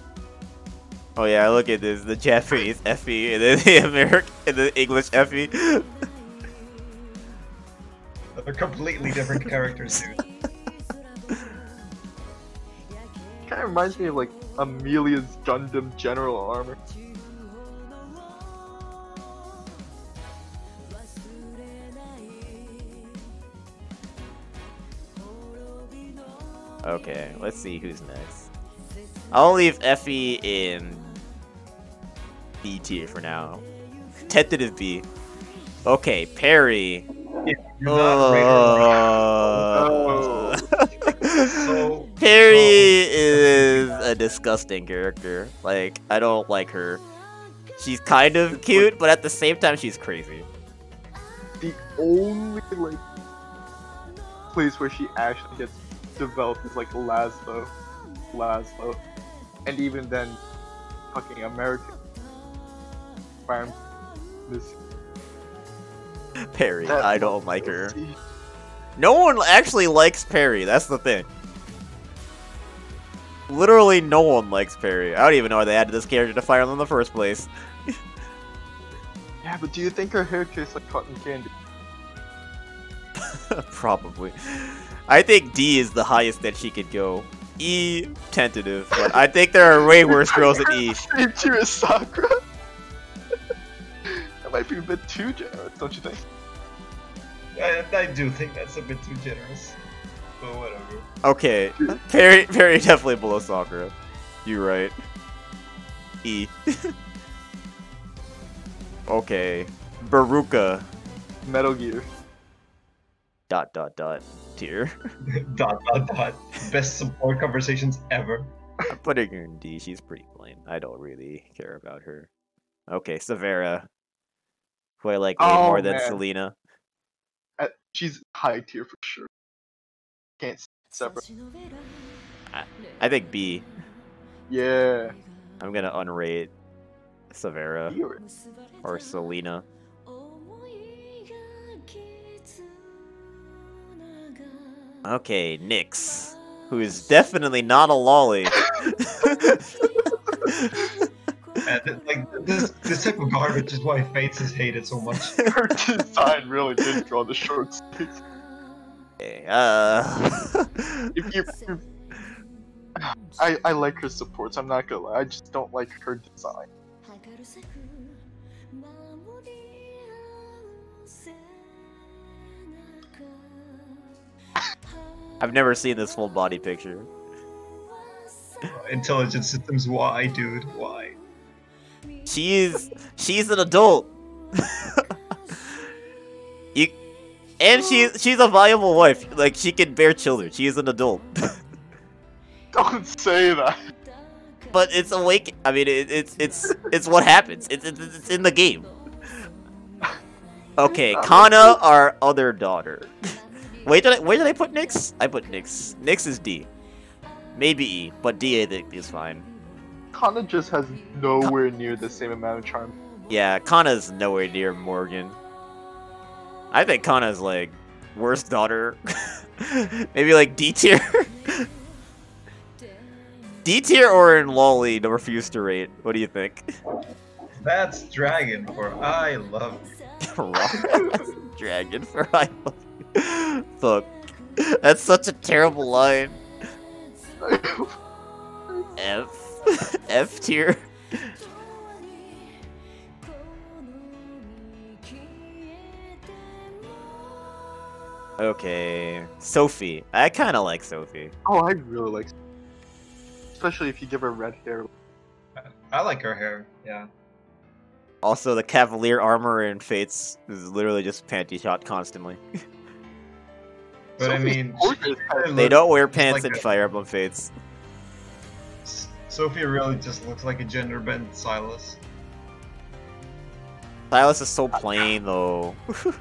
S2: Oh yeah, look at this. The Japanese *laughs* Effie and then the American and the English Effie.
S3: They're completely different characters, dude. *laughs*
S4: Kind of reminds me of like Amelia's Gundam General Armor.
S2: Okay, let's see who's next. I'll leave Effie in B tier for now. Tentative B. Okay, Perry.
S3: You're not rated
S2: Uh,
S3: So-
S2: Perry is a disgusting character. Like, I don't like her. She's kind of cute, but at the same time, she's crazy.
S4: The only like place where she actually gets developed is like Laslow, Laslow, and even then, fucking American. Farm. This.
S2: Perry,
S4: that-
S2: I don't like her. No one actually likes Perry. That's the thing. Literally, no one likes Perry. I don't even know why they added this character to Fire Emblem in the first place. *laughs*
S4: Yeah, but do you think her hair tastes like cotton candy? *laughs*
S2: Probably. I think D is the highest that she could go. E, tentative, but I think there are way worse girls than E.
S4: Same tier as Sakura. that might be a bit too generous, don't you think?
S3: I, I do think that's a bit too generous. But whatever.
S2: Okay, Perry, Perry definitely below Sakura. You're right. E. *laughs* okay, Beruka.
S4: Metal Gear.
S2: Dot dot dot. Tier. *laughs*
S3: dot dot dot. Best support conversations ever.
S2: I'm putting her in D. She's pretty plain. I don't really care about her. Okay, Severa. Who I like way
S4: Oh,
S2: more than. Selena.
S4: Uh, she's high tier for sure. Can't separate.
S2: I think B.
S4: Yeah.
S2: I'm gonna unrate Severa or Selena. Okay, Nyx. Who is definitely not a lolly. *laughs*
S3: And th- like this this type of garbage is why Fates is hated so much. *laughs*
S4: Her design really did draw the short sleeves.
S2: Okay, uh... *laughs*
S4: If you, if- I I like her supports. I'm not gonna lie. I just don't like her design.
S2: I've never seen this full body picture.
S3: Intelligent systems, why, dude? Why?
S2: She's she's an adult. *laughs* you and she's she's a viable wife. Like she can bear children. She is an adult. *laughs*
S4: Don't say that.
S2: but it's awake. I mean, it, it's it's it's what happens. It's, it's it's in the game. Okay, Kana, our other daughter. *laughs* Wait, did I, where did I put Nyx? I put Nyx. Nyx is D. Maybe E, but D I think is fine.
S4: Kana just has nowhere near the same amount of charm.
S2: Yeah, Kana's nowhere near Morgan. I think Kana's like worst daughter. *laughs* Maybe like D tier. *laughs* D tier or in Lolly to refuse to rate. What do you think?
S3: That's Dragon for I love you. *laughs*
S2: Dragon for I love you. Fuck. That's such a terrible line. F. *laughs* F tier. Okay. Sophie. I kind of like Sophie.
S4: oh, I really like, especially if you give her red hair.
S3: I like her hair. Yeah.
S2: Also, the Cavalier armor in Fates is literally just panty shot constantly. *laughs*
S3: But I mean,
S4: gorgeous. *laughs*
S2: they don't wear pants
S3: like
S2: in
S3: a-
S2: Fire Emblem Fates.
S3: S- Sophie really just looks like a gender bent Silas.
S2: Silas is so plain though. *laughs*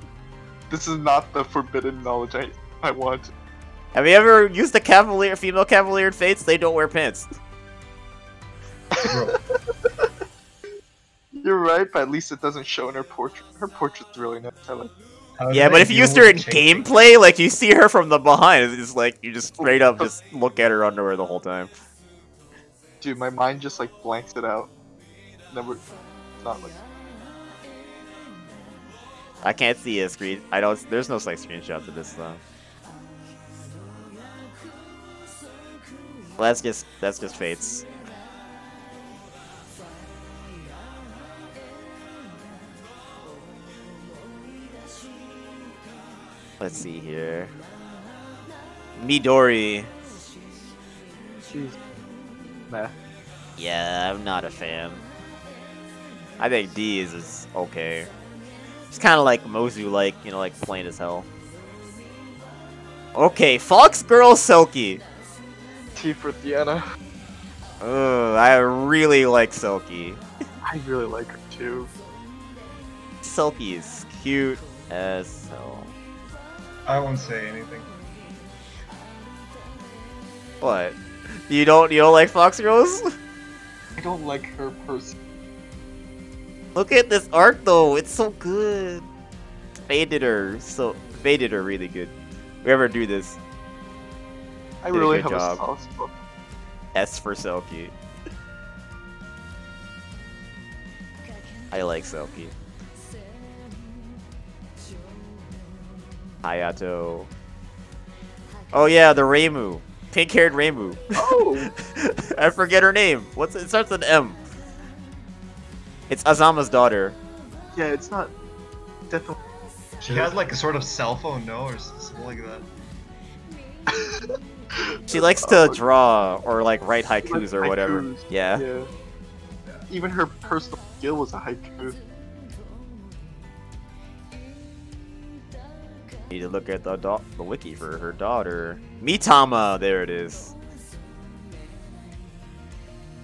S4: This is not the forbidden knowledge I I want.
S2: Have you ever used a Cavalier, female Cavalier in Fates? They don't wear pants. *laughs*
S4: You're right, but at least it doesn't show in her portrait. Her portrait's really nice. I like.
S3: how
S2: Yeah, but if you
S3: deal
S2: used her in
S3: with changing-
S2: gameplay, like you see her from the behind, it's like you just straight up just *laughs* look at her underwear the whole time.
S4: Dude, my mind just like blanks it out. Never. It's not like.
S2: I can't see a screen. I don't. There's no like screenshots of this though. Well, that's just that's just fates. Let's see here. Midori.
S4: she's meh.
S2: Yeah, I'm not a fan. I think D is, is okay. It's kind of like Mozu, like you know, like plain as hell. Okay, Fox Girl Selkie.
S4: T for Theana.
S2: Ugh, I really like Selkie.
S4: I really like her too.
S2: Selkie is cute as hell.
S3: I won't say anything.
S2: What? You don't you don't like Fox Girls? *laughs*
S4: I don't like her person.
S2: Look at this art though, it's so good. Faded her so faded her really good. We ever do this?
S4: I
S2: Did a
S4: really
S2: good
S4: have
S2: job.
S4: a soft spot.
S2: S for Selkie. *laughs* I like Selkie. Hayato. Oh yeah, the Reimu. Pink haired Reimu.
S4: Oh! *laughs*
S2: I forget her name. What's it? it starts with an M. It's Azama's daughter.
S4: yeah, it's not definitely.
S3: She has like a sort of cell phone, no, or something like that. *laughs*
S2: She likes to
S4: Oh,
S2: draw or like write haikus
S4: like
S2: or whatever.
S4: haikus.
S2: Yeah.
S4: Yeah. Even her personal skill was a haiku.
S2: Need to look at the da- the wiki for her daughter. Mitama, there it is.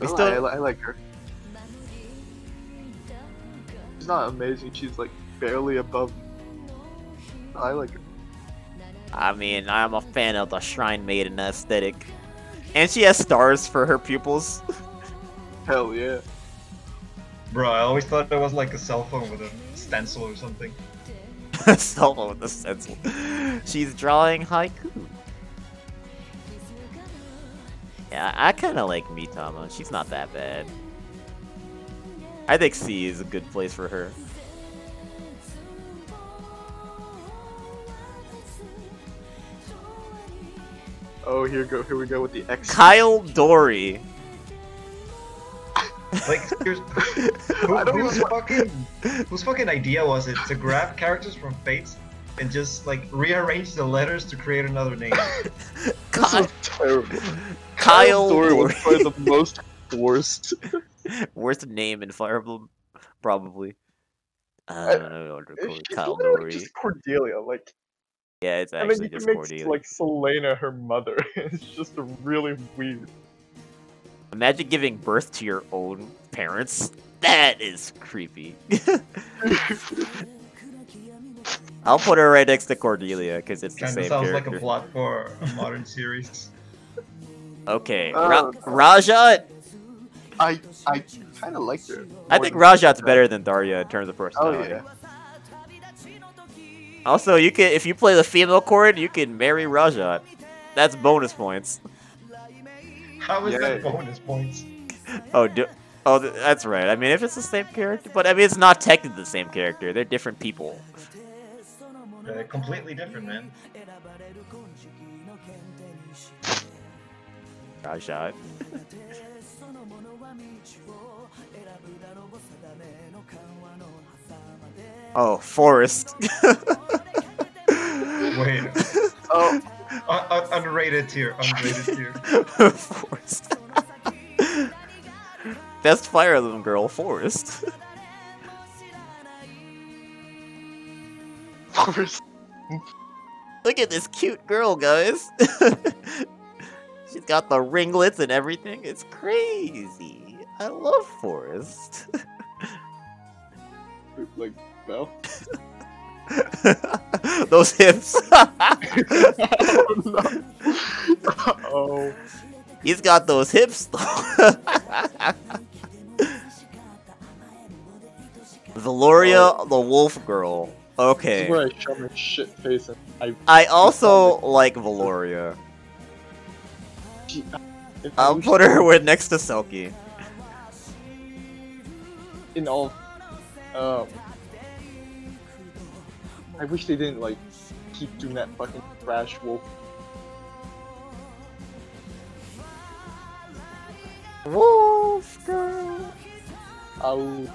S2: We
S4: Oh,
S2: still-
S4: I, li- I like her. She's not amazing. She's like barely above. I like her.
S2: I mean, I'm a fan of the Shrine Maiden aesthetic. And she has stars for her pupils. *laughs*
S4: Hell yeah.
S3: Bro, I always thought it was like a cell phone with a stencil or something. *laughs*
S2: Solo with the stencil. She's drawing haiku. Yeah, I kind of like Mitama. She's not that bad. I think C is a good place for her.
S4: Oh, here go. Here we go with the X.
S2: Caeldori.
S3: Like, here's, who, *laughs*
S4: I don't
S3: whose
S4: even-
S3: fucking whose fucking idea was it to grab characters from Fates and just like rearrange the letters to create another name? *laughs*
S4: This
S2: Ky-
S4: is terrible.
S2: Caeldori
S4: Dory. was probably the most worst. *laughs*
S2: Worst name in Fire Emblem, probably. I
S4: I-
S2: don't know what to
S4: It's
S2: call it.
S4: just
S2: Kyle
S4: literally
S2: Dory.
S4: just Cordelia. Like,
S2: Yeah, it's
S4: and then
S2: actually
S4: you
S2: just
S4: can make
S2: Cordelia.
S4: like Selena her mother. it's just a really weird.
S2: Imagine giving birth to your own parents. That is creepy. *laughs* I'll put her right next to Cordelia because it's the
S3: Kind of
S2: same
S3: sounds
S2: character.
S3: like a plot for a modern series.
S2: Okay,
S4: Uh,
S2: Ra- Rhajat.
S4: I I kind of liked her.
S2: I think
S4: than-
S2: Rhajat's better than Daria in terms of personality.
S4: Oh yeah.
S2: Also, you can if you play the female chord, you can marry Rhajat. That's bonus points.
S3: How is
S4: Yeah.
S3: that bonus points?
S2: Oh, do- oh, that's right. I mean, if it's the same character, but I mean, it's not technically the same character. They're different people.
S3: Uh, completely different, man.
S2: Rhajat. oh, Forrest. *laughs*
S3: Wait,
S4: Oh,
S3: un- un- unrated tier, unrated tier. *laughs*
S2: Forrest. *laughs* Best Fire Emblem girl, Forrest. *laughs*
S4: Forrest.
S2: Look at this cute girl, guys. She's got the ringlets and everything. It's crazy. I love Forrest.
S4: like no. *laughs*
S2: Those hips. *laughs*
S4: oh, oh,
S2: He's got those hips though. *laughs* Velouria the Wolf Girl. Okay.
S4: where I show my shit face I.
S2: I also like
S4: Velouria. I
S2: I'll put her with next to Selkie.
S4: in all. Um, I wish they didn't like keep doing that fucking trash wolf.
S2: Wolf Girl.
S4: Ow.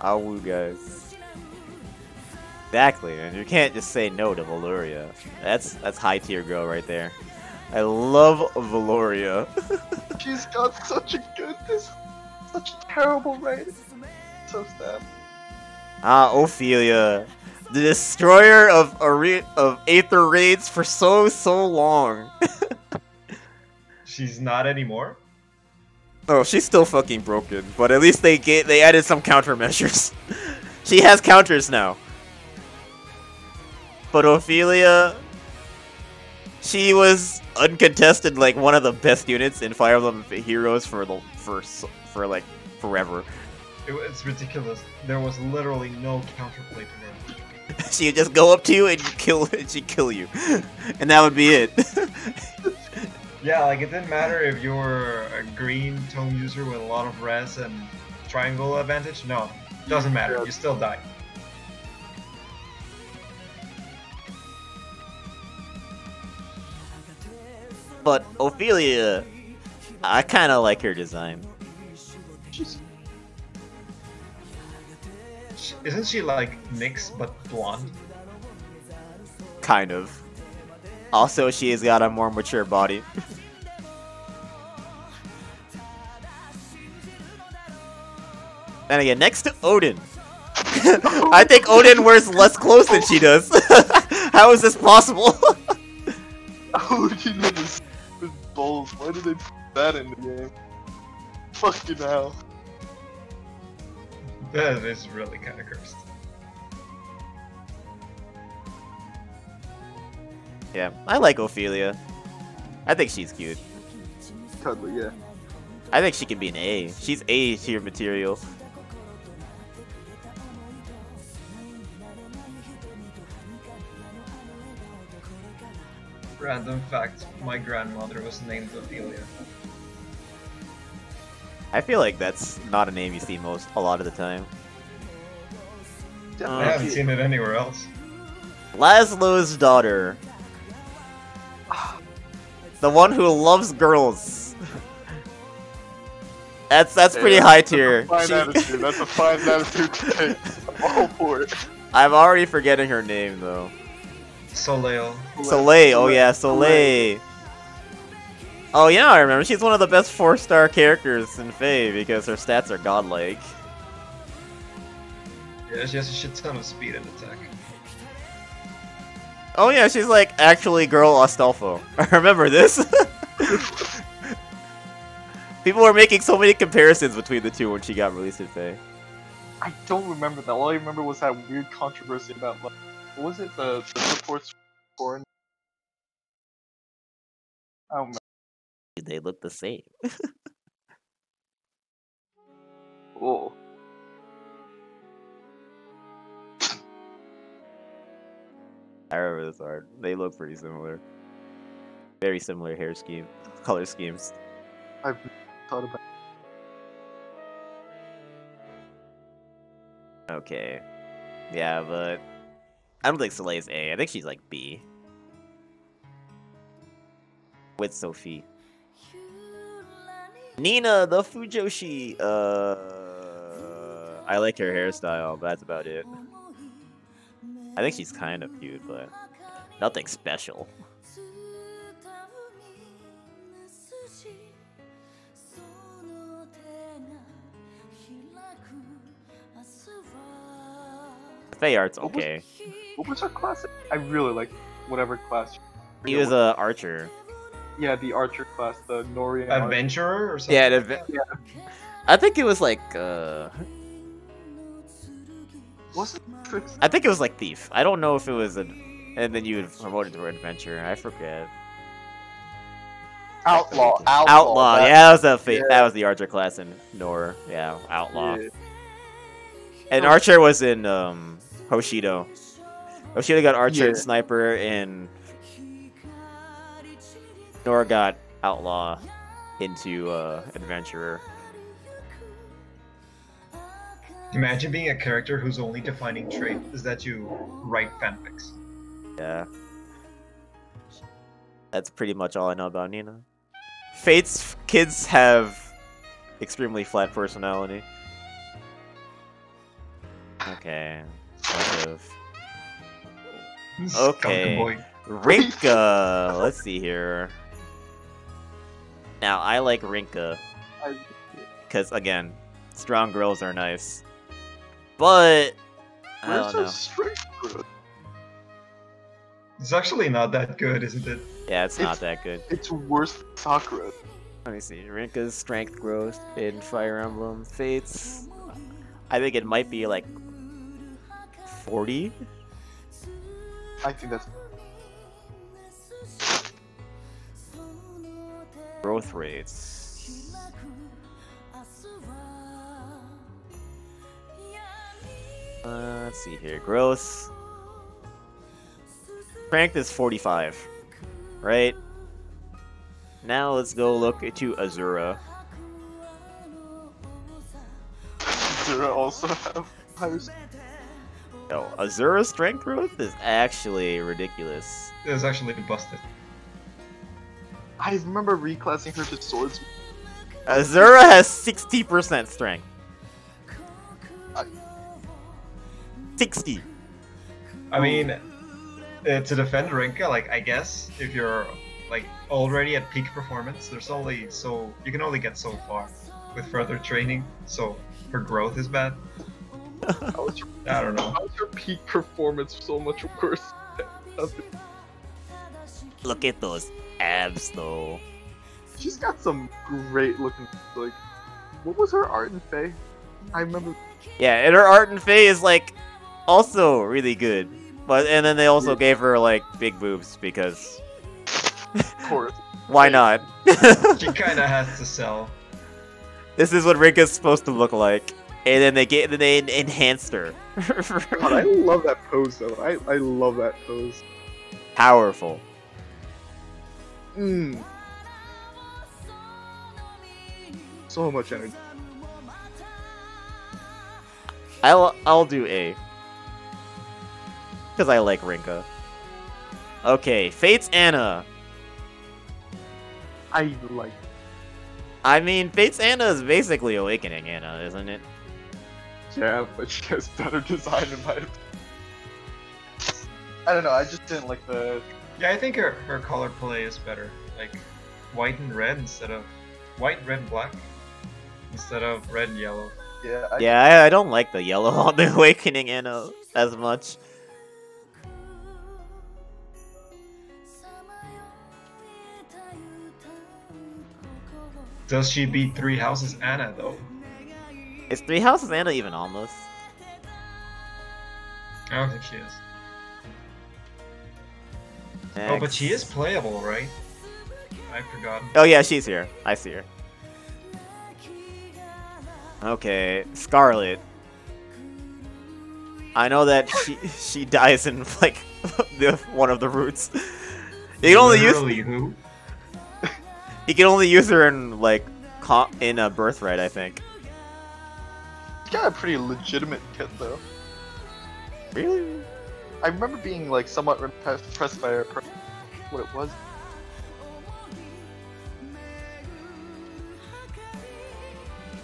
S2: Awu guys. Exactly, and you can't just say no to Velouria. That's that's high tier girl right there. I love Velouria. *laughs*
S4: She's got such a good, this, such a terrible rating. So sad.
S2: Ah, Ophelia. The destroyer of of Aether raids for so, so long. *laughs*
S3: She's not anymore.
S2: oh, she's still fucking broken, but at least they get they added some countermeasures. *laughs* she has counters now. But Ophelia, she was uncontested like one of the best units in Fire Emblem Heroes for the for for like forever.
S3: It, it's ridiculous. There was literally no counterplay to her. *laughs*
S2: she would just go up to you and kill *laughs* and she'd kill you, *laughs* and that would be it.
S3: Yeah, like it didn't matter if you were a green tone user with a lot of res and triangle advantage. No, doesn't matter. You still die.
S2: but Ophelia, I kind of like her design.
S4: She's
S3: Sh- Isn't she like Nyx but blonde?
S2: Kind of. Also, she has got a more mature body. *laughs* and again, next to Odin. *laughs* I think Odin wears less clothes than she does. *laughs* How is this possible?
S4: Oh, he did his, his balls. Why did they put that in the game? Fucking hell.
S3: That is really kind of cursed.
S2: yeah, I like Ophelia. I think she's cute.
S4: Cuddly, yeah.
S2: I think she can be an A. She's A tier material.
S3: Random fact: My grandmother was named Ophelia.
S2: I feel like that's not a name you see most a lot of the time.
S3: I
S2: Uh,
S3: haven't seen it anywhere else.
S2: Laslow's daughter. The one who loves girls. *laughs* That's that's pretty
S4: Yeah,
S2: high
S4: that's a
S2: tier.
S4: Fine
S2: She-
S4: attitude. That's a fine *laughs* attitude to take. I'm all for it.
S2: I'm already forgetting her name though.
S3: Soleil.
S2: Soleil. Oh yeah, Soleil. Oh yeah, I remember. She's one of the best four-star characters in Fae because her stats are godlike.
S3: Yeah, she has a shit ton of speed and attack.
S2: Oh yeah, she's like actually girl Astolfo. *laughs* I remember this. *laughs* People were making so many comparisons between the two when she got released in Fae.
S4: I don't remember that. All I remember was that weird controversy about like, what was it? The the supports foreign. I don't remember.
S2: They look the same.
S4: Oh.
S2: I remember this art. They look pretty similar. Very similar hair scheme, color schemes.
S4: I've thought about.
S2: Okay. Yeah, but I don't think Soleil's A. I think she's like B. With Sophie. Nina, the Fujoshi. Uh, I like her hairstyle, but that's about it. I think she's kind of cute, but nothing special. Faye art's
S4: What was-
S2: okay.
S4: What was her class? I really like whatever class.
S2: He was a archer.
S4: Yeah, the archer class, the Nohrian. archer.
S3: Adventurer or something?
S2: Yeah,
S3: like
S2: an
S3: that?
S2: I think it was like uh
S4: Wasn't
S2: I think it was like thief. I don't know if it was a and then you would promote it to adventure. I forget.
S4: Outlaw. Outlaw.
S2: Outlaw.
S4: that-
S2: yeah, that was a fa-
S4: yeah.
S2: that was the archer class in Nohr. Yeah, outlaw.
S4: yeah.
S2: And archer was in um Hoshido. Hoshido got archer and sniper and Nohr got outlaw into uh adventurer.
S3: Imagine being a character whose only defining trait is that you write fanfics.
S2: Yeah. That's pretty much all I know about Nina. Fate's kids have extremely flat personality. Okay. Okay. Rinka. Let's see here. Now I like Rinka because again, strong girls are nice, but I don't know.
S3: It's actually not that good, isn't it?
S2: Yeah, it's not
S4: It's-
S2: that good.
S4: It's worse than Sakura.
S2: Let me see. Rinka's strength growth in Fire Emblem Fates. I think it might be like 40.
S4: I think that's
S2: Growth rates. Uh, let's see here. Growth. Strength is 45. Right? Now let's go look into Azura.
S4: Azura also have higher.
S2: No, Azura's strength growth is actually ridiculous.
S3: It's actually busted.
S4: I remember reclassing her to swords.
S2: Azura has 60% strength.
S4: I-
S2: 60.
S3: I mean, uh, to defend Rinka, like I guess if you're like already at peak performance, there's only so you can only get so far with further training. So her growth is bad.
S4: How is her,
S3: I don't know.
S4: how is her peak performance so much worse?
S2: Look at those abs, though.
S4: She's got some great looking like. What was her art in Faye? I remember.
S2: Yeah, and her art and Faye is like also really good. But and then they also
S4: Yeah.
S2: gave her like big boobs because
S4: Of course. *laughs*
S2: why not? *laughs*
S3: She kind of *laughs* has to sell.
S2: this is what Rinka's supposed to look like. And then they get then they en- enhanced her.
S4: God, I love that pose though. I, I love that pose.
S2: Powerful.
S4: Mmm. So much energy.
S2: I'll I'll do A. Because I like Rinka. Okay, Fate's Anna.
S4: I like.
S2: I mean, Fate's Anna is basically Awakening Anna, isn't it?
S4: Yeah, but she has better design in my. I don't know. I just didn't like the.
S3: Yeah, I think her her color play is better. Like white and red instead of white, red, and black instead of red and yellow.
S4: Yeah. I,
S2: Yeah, I, I don't like the yellow *laughs* on the Awakening Anna as much.
S3: Does she beat Three Houses Anna though?
S2: Is Three Houses Anna even on this?
S3: I don't think she is. Oh, but she is playable, right? I forgot.
S2: Oh yeah, she's here. I see her. Okay, Scarlet. I know that she *laughs* she dies in like *laughs* the one of the roots. You can only use
S3: who?
S2: you can only use her in like co- in a birthright, I think.
S4: She's got a pretty legitimate kit though.
S2: Really?
S4: I remember being like somewhat impressed impressed by her. What it was.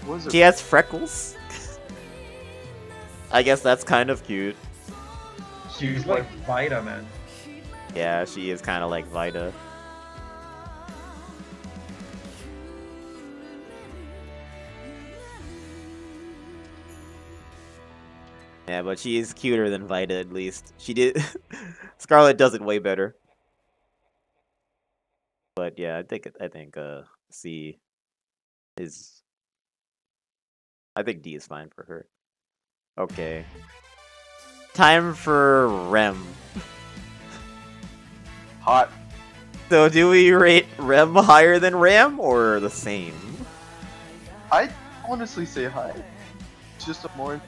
S4: Was it?
S2: She has freckles. *laughs* I guess that's kind of cute.
S3: She's like Vita, man.
S2: Yeah, she is kind of like Vita. Yeah, but she is cuter than Vita at least. She did. *laughs* Scarlet does it way better. But yeah, I think I think uh C is. I think D is fine for her. Okay. Time for Rem. *laughs*
S4: Hot.
S2: So do we rate Rem higher than Ram or the same?
S4: I honestly say hi. It's just a more.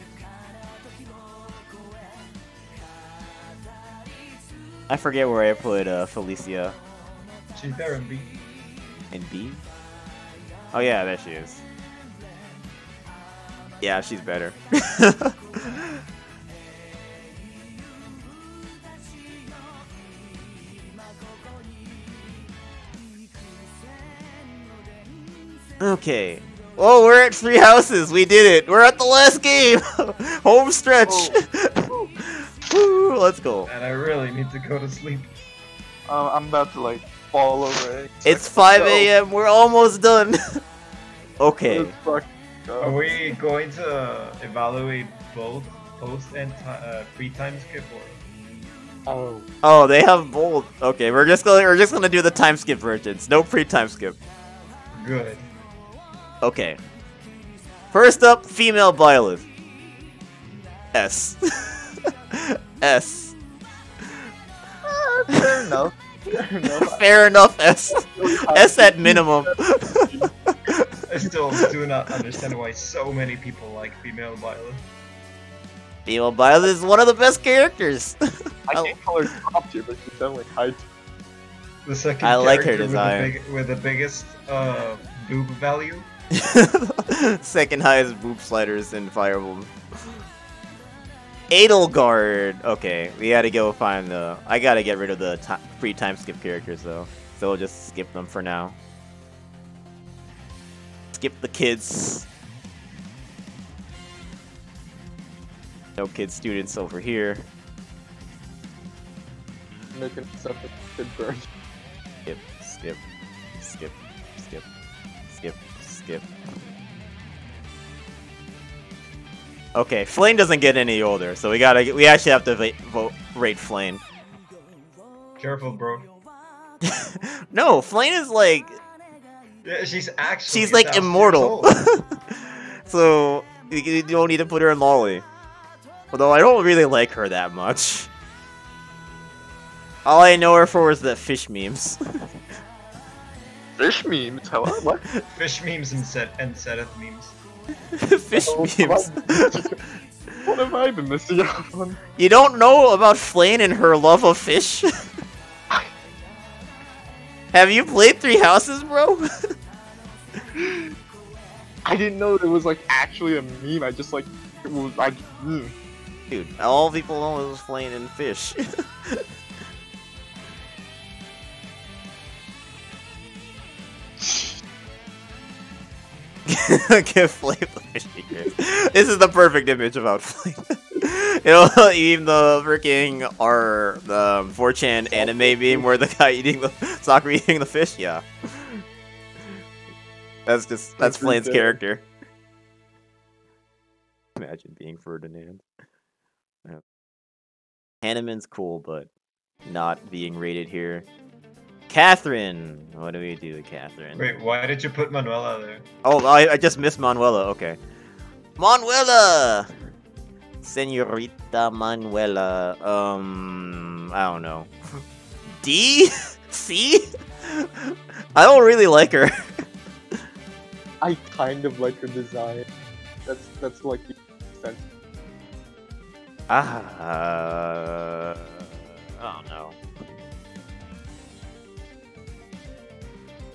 S2: I forget where I put uh, Felicia
S3: She's there in B.
S2: in B. Oh yeah, there she is. Yeah, she's better. *laughs* okay. Oh, we're at three houses. We did it. We're at the last game. *laughs* Home stretch. Woo, let's go.
S3: And I really need to go to sleep.
S4: Uh, I'm about to like fall over.
S2: It's 5 a.m. We're almost done. *laughs* okay.
S4: Let's fucking go.
S3: Are we going to evaluate both post and ti uh, pre time skip or?
S4: Oh,
S2: Oh, they have both. Okay, we're just gonna we're just gonna do the time skip versions. No pre time skip.
S3: Good.
S2: Okay. First up, female Byleth. S. *laughs* S.
S4: fair enough. Fair enough. *laughs*
S2: Fair enough, S. *laughs* S at minimum.
S3: I still do not understand why so many people like female Byleth.
S2: female Byleth is one of the best characters. *laughs*
S4: I can't call her top tier, but she's definitely high tier.
S3: The second
S2: I like her
S3: character with the
S2: design.
S3: big- with the biggest uh, boob value.
S2: Second highest boob sliders in Fire Emblem. Edelgard. Okay, we gotta go find the. I gotta get rid of the ti free time skip characters though, so we'll just skip them for now. Skip the kids. No kid students over here.
S4: An separate kid burn.
S2: Skip, skip, skip, skip, skip, skip. Okay, Flayn doesn't get any older, so we gotta. We actually have to va- vote rate Flayn.
S3: Careful, bro. *laughs*
S2: no, Flayn is like
S3: Yeah, she's actually.
S2: she's like immortal. *laughs* so you, you don't need to put her in Lolly. Although I don't really like her that much. All I know her for is the fish memes. *laughs*
S4: Fish memes, hello? What?
S3: Fish memes and set and Seth memes. *laughs*
S2: fish
S4: Oh,
S2: memes. *laughs*
S4: what have I been missing out on?
S2: You don't know about Flayn and her love of fish? *laughs* Have you played Three Houses, bro?
S4: I didn't know it was like actually a meme. I just like it was. I mm.
S2: Dude, all people know is Flayn and fish. *laughs* Give Flayn the fish eaters. This is the perfect image about Flayn. you know, even the freaking our the um, 4chan anime meme where the guy eating the *laughs* soccer eating the fish. Yeah, that's just that's
S4: That's Flayn's
S2: character. Imagine being Ferdinand. Yeah. Hanneman's cool, but not being rated here. Catherine! What do we do with Catherine?
S3: Wait, why did you put Manuela there?
S2: Oh, I, I just missed Manuela. Okay. Manuela! Senorita Manuela. Um, I don't know. *laughs* D? C? I don't really like her.
S4: I kind of like her design. That's that's like the sense.
S2: Ah, uh, I don't know.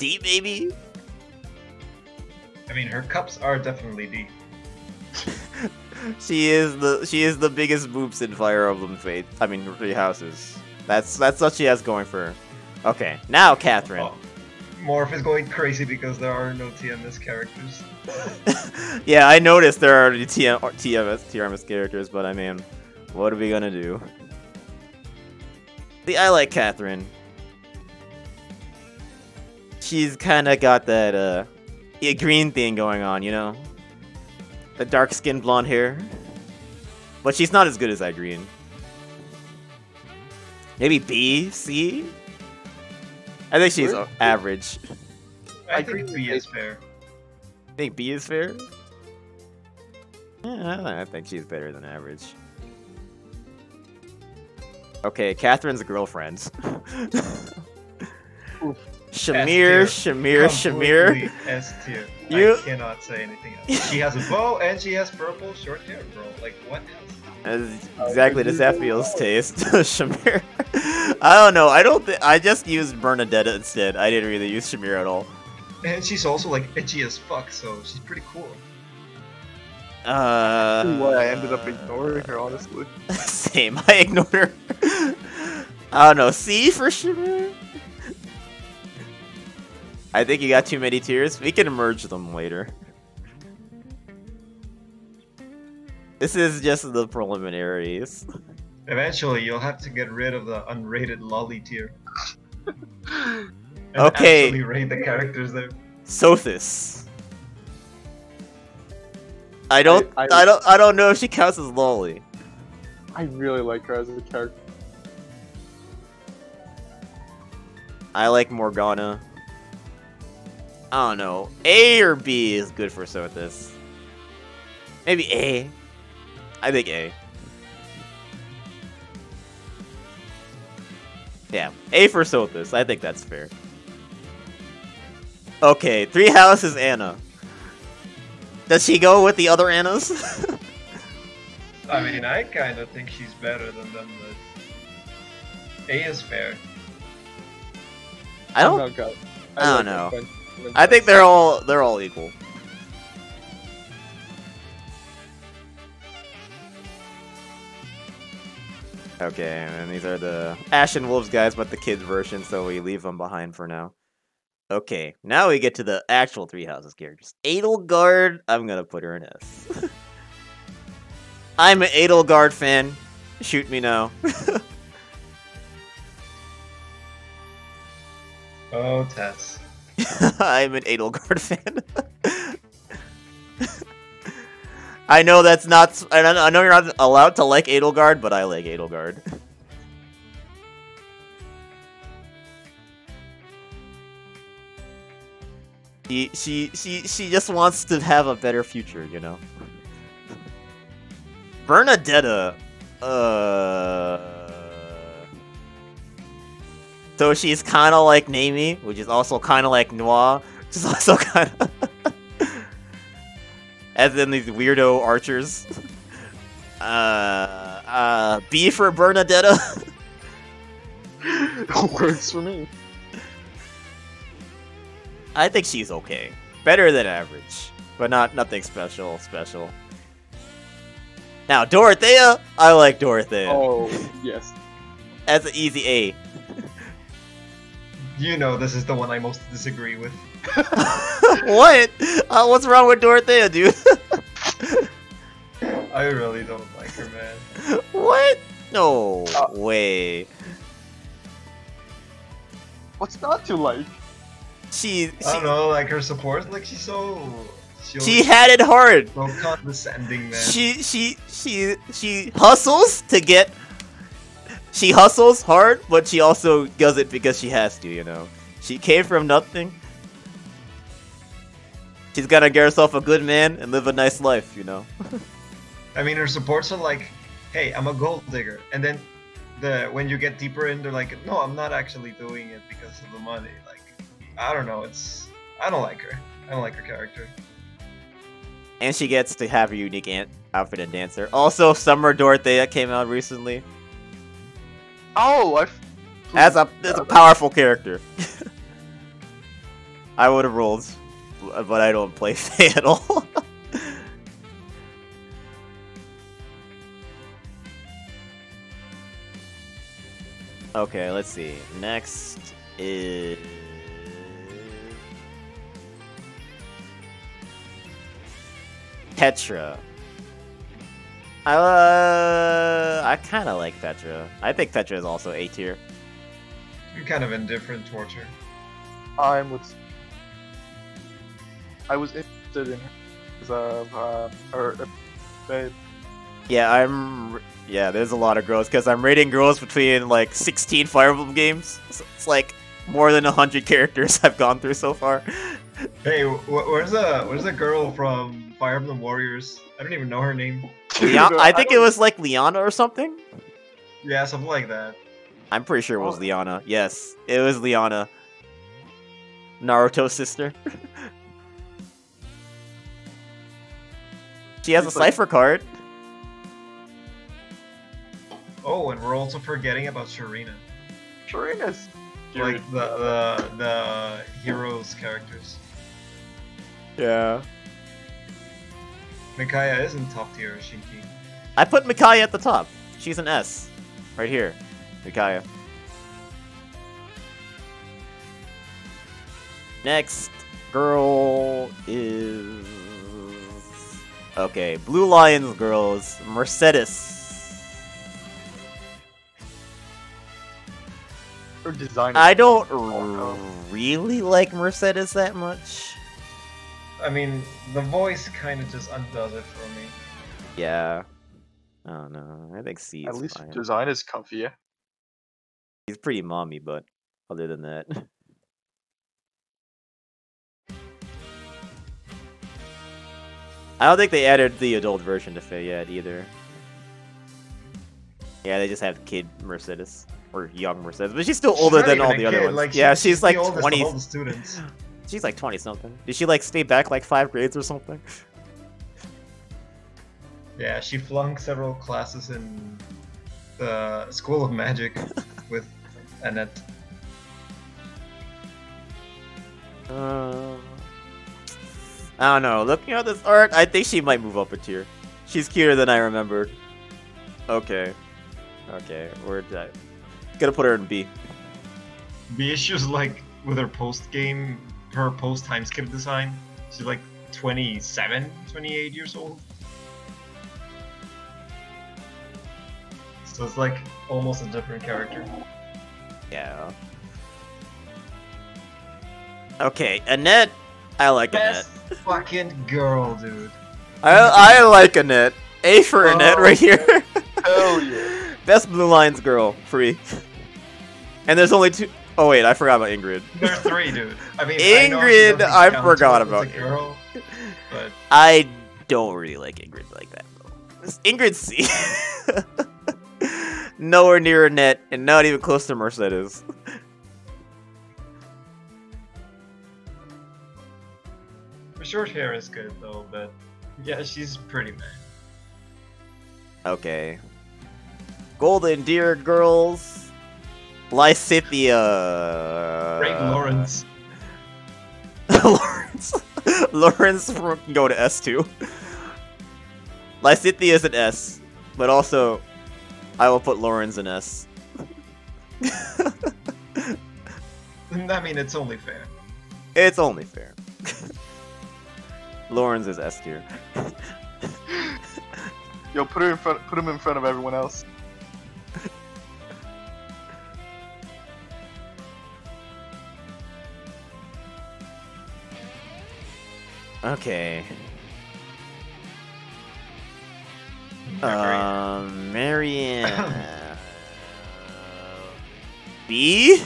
S2: D, maybe?
S3: I mean, her cups are definitely D. *laughs*
S2: She is the she is the biggest boobs in Fire Emblem Fate. I mean, Three Houses. That's that's what she has going for her. Okay, now Catherine.
S3: Oh, Morph is going crazy because there are no TMS characters. *laughs*
S2: yeah, I noticed there are already TM, TMS, TRMS characters, but I mean, what are we gonna do? See, I like Catherine. She's kind of got that uh, green thing going on, you know, the dark skin blonde hair. But she's not as good as that green. Maybe B, C. I think she's
S4: Where-
S2: uh, average.
S3: I,
S4: I
S3: think
S4: agree
S3: B is fair.
S2: I think B is fair. Yeah, I think she's better than average. Okay, Catherine's girlfriends. *laughs*
S4: Oof.
S2: Shamir,
S3: S tier.
S2: Shamir, Shamir.
S3: S tier.
S2: You-
S3: I cannot say anything else. She has a bow and she has purple short hair, bro. Like what else?
S2: That's exactly to Zephiel's taste. *laughs* Shamir. I don't know. I don't. Th- I just used Bernadetta instead. I didn't really use Shamir at all.
S3: And she's also like edgy as fuck, so she's pretty cool.
S2: Uh,
S4: Why I ended up ignoring her, honestly. *laughs*
S2: Same. I ignored her. *laughs* I don't know. C for Shamir. I think you got too many tiers. We can merge them later. This is just the preliminaries.
S3: Eventually, you'll have to get rid of the unrated lolly tier. *laughs* And
S2: Okay.
S3: Actually rate the characters there.
S2: Sothis. I don't. I,
S4: I-
S2: don't. I don't know if she counts as lolly.
S4: I really like her as a character.
S2: I like Morgana. I don't know. A or B is good for Sothis. Maybe A. I think A. Yeah, A for Sothis. I think that's fair. Okay, Three Houses Anna. Does she go with the other Annas? *laughs*
S3: I mean, I kind of think she's better than them, but A is fair.
S2: I don't.
S4: Oh, God.
S2: I don't know.
S4: Her when-
S2: I think they're all they're all equal. Okay, and these are the Ashen Wolves guys, but the kids version, so we leave them behind for now. Okay, now we get to the actual Three Houses characters. Edelgard, I'm gonna put her in S. *laughs* I'm an Edelgard fan. Shoot me now. *laughs*
S3: Oh, Tess. *laughs*
S2: I'm an Edelgard *laughs* fan. *laughs* I know that's not. I know you're not allowed to like Edelgard, but I like Edelgard. She she she she just wants to have a better future, you know. Bernadetta, uh. So she's kind of like Neimi, which is also kind of like Noire, which is *laughs* also kind of. *laughs* As in these weirdo archers. *laughs* Uh, uh, B for Bernadetta.
S4: Works for me.
S2: I think she's okay. Better than average, but not nothing special. Special. Now Dorothea, I like Dorothea.
S4: Oh, yes.
S2: That's an easy A.
S3: You know this is the one I most disagree with. *laughs*
S2: what? Uh, what's wrong with Dorothea, dude? *laughs*
S3: I really don't like her, man.
S2: what? No
S4: Uh,
S2: way.
S4: What's not to like?
S2: She
S3: I don't know, like her support, like she's so. She,
S2: she had it hard.
S3: so condescending, man.
S2: She she she she hustles to get. She hustles hard, but she also does it because she has to. You know, she came from nothing. She's gonna get herself a good man and live a nice life. You know. *laughs*
S3: I mean, her supports are like, "Hey, I'm a gold digger," and then the when you get deeper in, they're like, "No, I'm not actually doing it because of the money." Like, I don't know. It's I don't like her. I don't like her character.
S2: And she gets to have a unique ant outfit and dancer. Also, Summer Dorothea came out recently.
S4: Oh, I.
S2: As a, as a powerful character. *laughs* I would have rolled, but I don't play *laughs* Faye at all. okay, let's see. Next is. Petra. Uh, I kind of like Petra. I think Petra is also A tier.
S3: I'm kind of indifferent towards her.
S4: I'm with. I was interested in her because of uh, her. babe.
S2: Yeah, I'm. Yeah, there's a lot of girls because I'm rating girls between like 16 Fire Emblem games. So it's like more than 100 characters *laughs* I've gone through so far.
S3: Hey, wh- where's the where's the girl from Fire Emblem Warriors? I don't even know her name.
S2: Leon- *laughs* I think it was like Lianna or something.
S3: Yeah, something like that.
S2: I'm pretty sure it was
S4: Oh.
S2: Lianna. Yes, it was Lianna. Naruto's sister. *laughs* she has a
S4: like-
S2: cipher card.
S3: Oh, and we're also forgetting about Sharena,
S4: Sharena's.
S3: like the the the heroes characters.
S2: Yeah.
S3: Micaiah isn't top tier, Shinki.
S2: I put Micaiah at the top. She's an S. Right here. Micaiah. Next girl is. Okay, Blue Lions girls. Mercedes.
S4: Her Her design.
S2: I don't really like Mercedes that much.
S3: I mean, the voice kind of just undoes it for me.
S2: Yeah. I don't know. I think C
S4: At least
S2: fine.
S4: design is comfy. Yeah.
S2: He's pretty mommy, but other than that. *laughs* I don't think they added the adult version to Faye yet either. Yeah, they just have kid Mercedes. Or young Mercedes. But she's still
S3: She's
S2: older than all
S3: a
S2: the other ones.
S3: Like,
S2: yeah,
S3: she-
S2: she's like
S3: the oldest
S2: 20.
S3: the students. *laughs*
S2: She's like 20 something. Did she like stay back like five grades or something?
S3: Yeah, she flunked several classes in the School of Magic *laughs* with Annette.
S2: Um, I don't know. Looking at this art, I think she might move up a tier. She's cuter than I remembered. Okay. Okay, I... Gonna put her in B.
S3: The issues like with her post game, her post time skip design. She's like 27, 28 years old. So it's like almost a different character.
S2: Yeah. Okay, Annette. I like
S3: Best
S2: Annette.
S3: fucking girl, dude.
S2: I I like Annette. A for Annette
S3: Oh,
S2: right here.
S4: Hell yeah. *laughs*
S2: Best Blue Lions girl, free. And there's only two oh wait, I forgot about Ingrid.
S3: There's three, dude. I mean, I
S2: Ingrid,
S3: doesn't
S2: I forgot about Ingrid.
S3: girl, but
S2: I don't really like Ingrid like that though. Ingrid C. *laughs* Nowhere near Annette, and not even close to Mercedes.
S3: her short hair is good though. But yeah, she's pretty man.
S2: Okay. Golden Deer Girls. Lysithea.
S3: Great
S2: Lorenz. *laughs* Lorenz. Lorenz can go to S2. Lysithea is an S, but also I will put Lorenz in S. *laughs*
S3: I mean, it's only fair.
S2: It's only fair. *laughs* Lorenz is S tier.
S4: Yo, put her in front. Put him in front of everyone else.
S2: Okay.
S3: Not
S2: Um, Marianne. *coughs* B?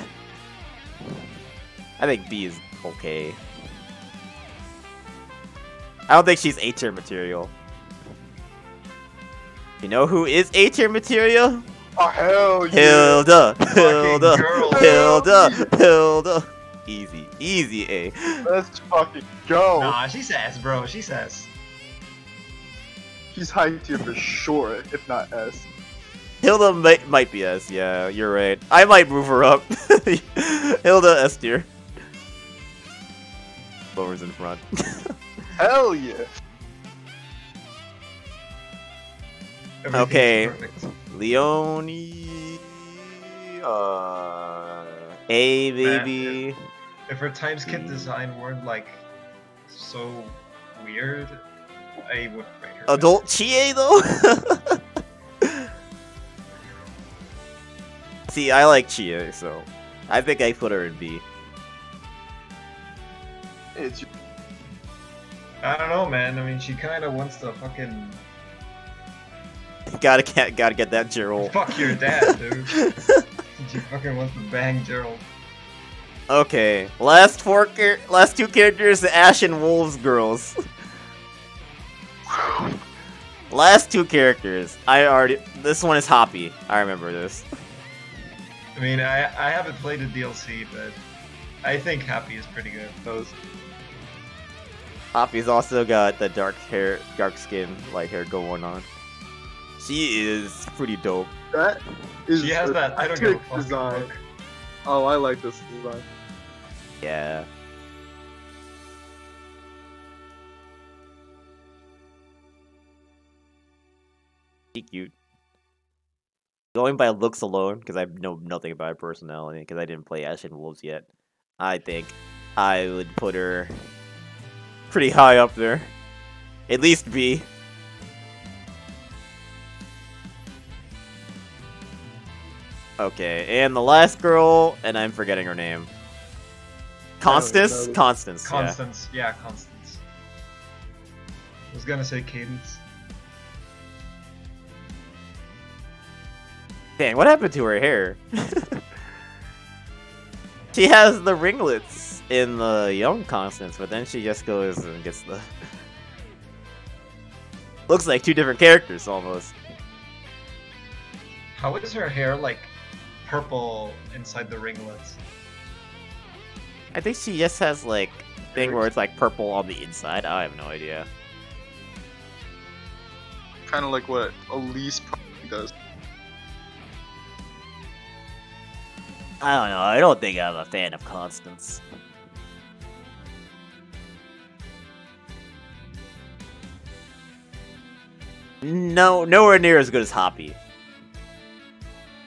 S2: I think B is okay. I don't think she's A tier material. You know who is A tier material?
S4: Oh hell yeah.
S2: Hilda, Hilda,
S3: girl.
S2: Hilda, Hilda. Easy, easy A.
S4: Let's fucking go.
S3: Nah, she says, bro. She says.
S4: She's high tier for sure, if not S.
S2: Hilda might, might be S, yeah, you're right. I might move her up. *laughs* Hilda S tier. Lower's in front. *laughs*
S4: Hell yeah.
S3: Everything's
S2: Okay.
S3: perfect.
S2: Leonie. Uh, A, baby.
S3: If her time skip
S2: Mm.
S3: design weren't like so weird, I would rate her.
S2: Adult Chie, though? *laughs* See, I like Chie, so I think I put her in B.
S4: It's
S3: I don't know, man. I mean, she kind of wants to fucking *laughs*
S2: Gotta get, gotta get that Jeralt.
S3: fuck your dad, dude. *laughs* she fucking wants to bang Jeralt.
S2: Okay, last four, char- last two characters, the Ashen Wolves girls. *laughs* last two characters. I already. This one is Hapi. I remember this.
S3: I mean, I I haven't played the DLC, but I think Hapi is pretty good.
S4: those.
S2: Hapi's also got the dark hair, dark skin, like hair going on. She is pretty dope.
S4: That is
S3: She has that. I don't give a fuck
S4: design. Oh, I like this design.
S2: Yeah. Cute. Going by looks alone, because I know nothing about her personality, because I didn't play Ashen Wolves yet, I think I would put her pretty high up there. At least B. Okay, and the last girl, and I'm forgetting her name. Constance?
S4: know.
S2: Constance, yeah.
S3: Constance. Yeah, Constance. I was gonna say Cadence.
S2: Dang, what happened to her hair? *laughs* she has the ringlets in the young Constance, but then she just goes and gets the. *laughs* Looks like two different characters almost.
S3: How is her hair like purple inside the ringlets?
S2: I think she just has like thing where it's like purple on the inside. I have no idea.
S4: Kind of like what Elise probably does.
S2: I don't know. I don't think I'm a fan of Constance. No, nowhere near as good as Hapi.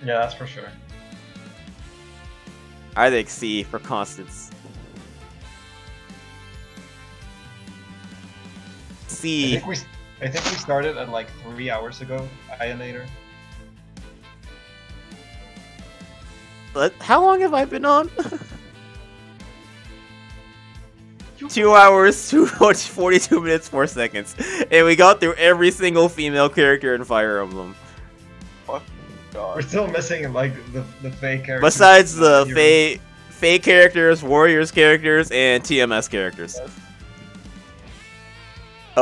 S3: Yeah, that's for sure.
S2: I think C for Constance.
S3: I
S2: C.
S3: think we, I think we started at like three hours ago. Ionator.
S2: But how long have I been on? *laughs* Two hours, two forty-two minutes, four seconds, and we got through every single female character in Fire Emblem.
S3: We're still missing like the the fake characters.
S2: Besides the
S3: heroes.
S2: Fae, Fae characters, Warriors characters, and TMS characters.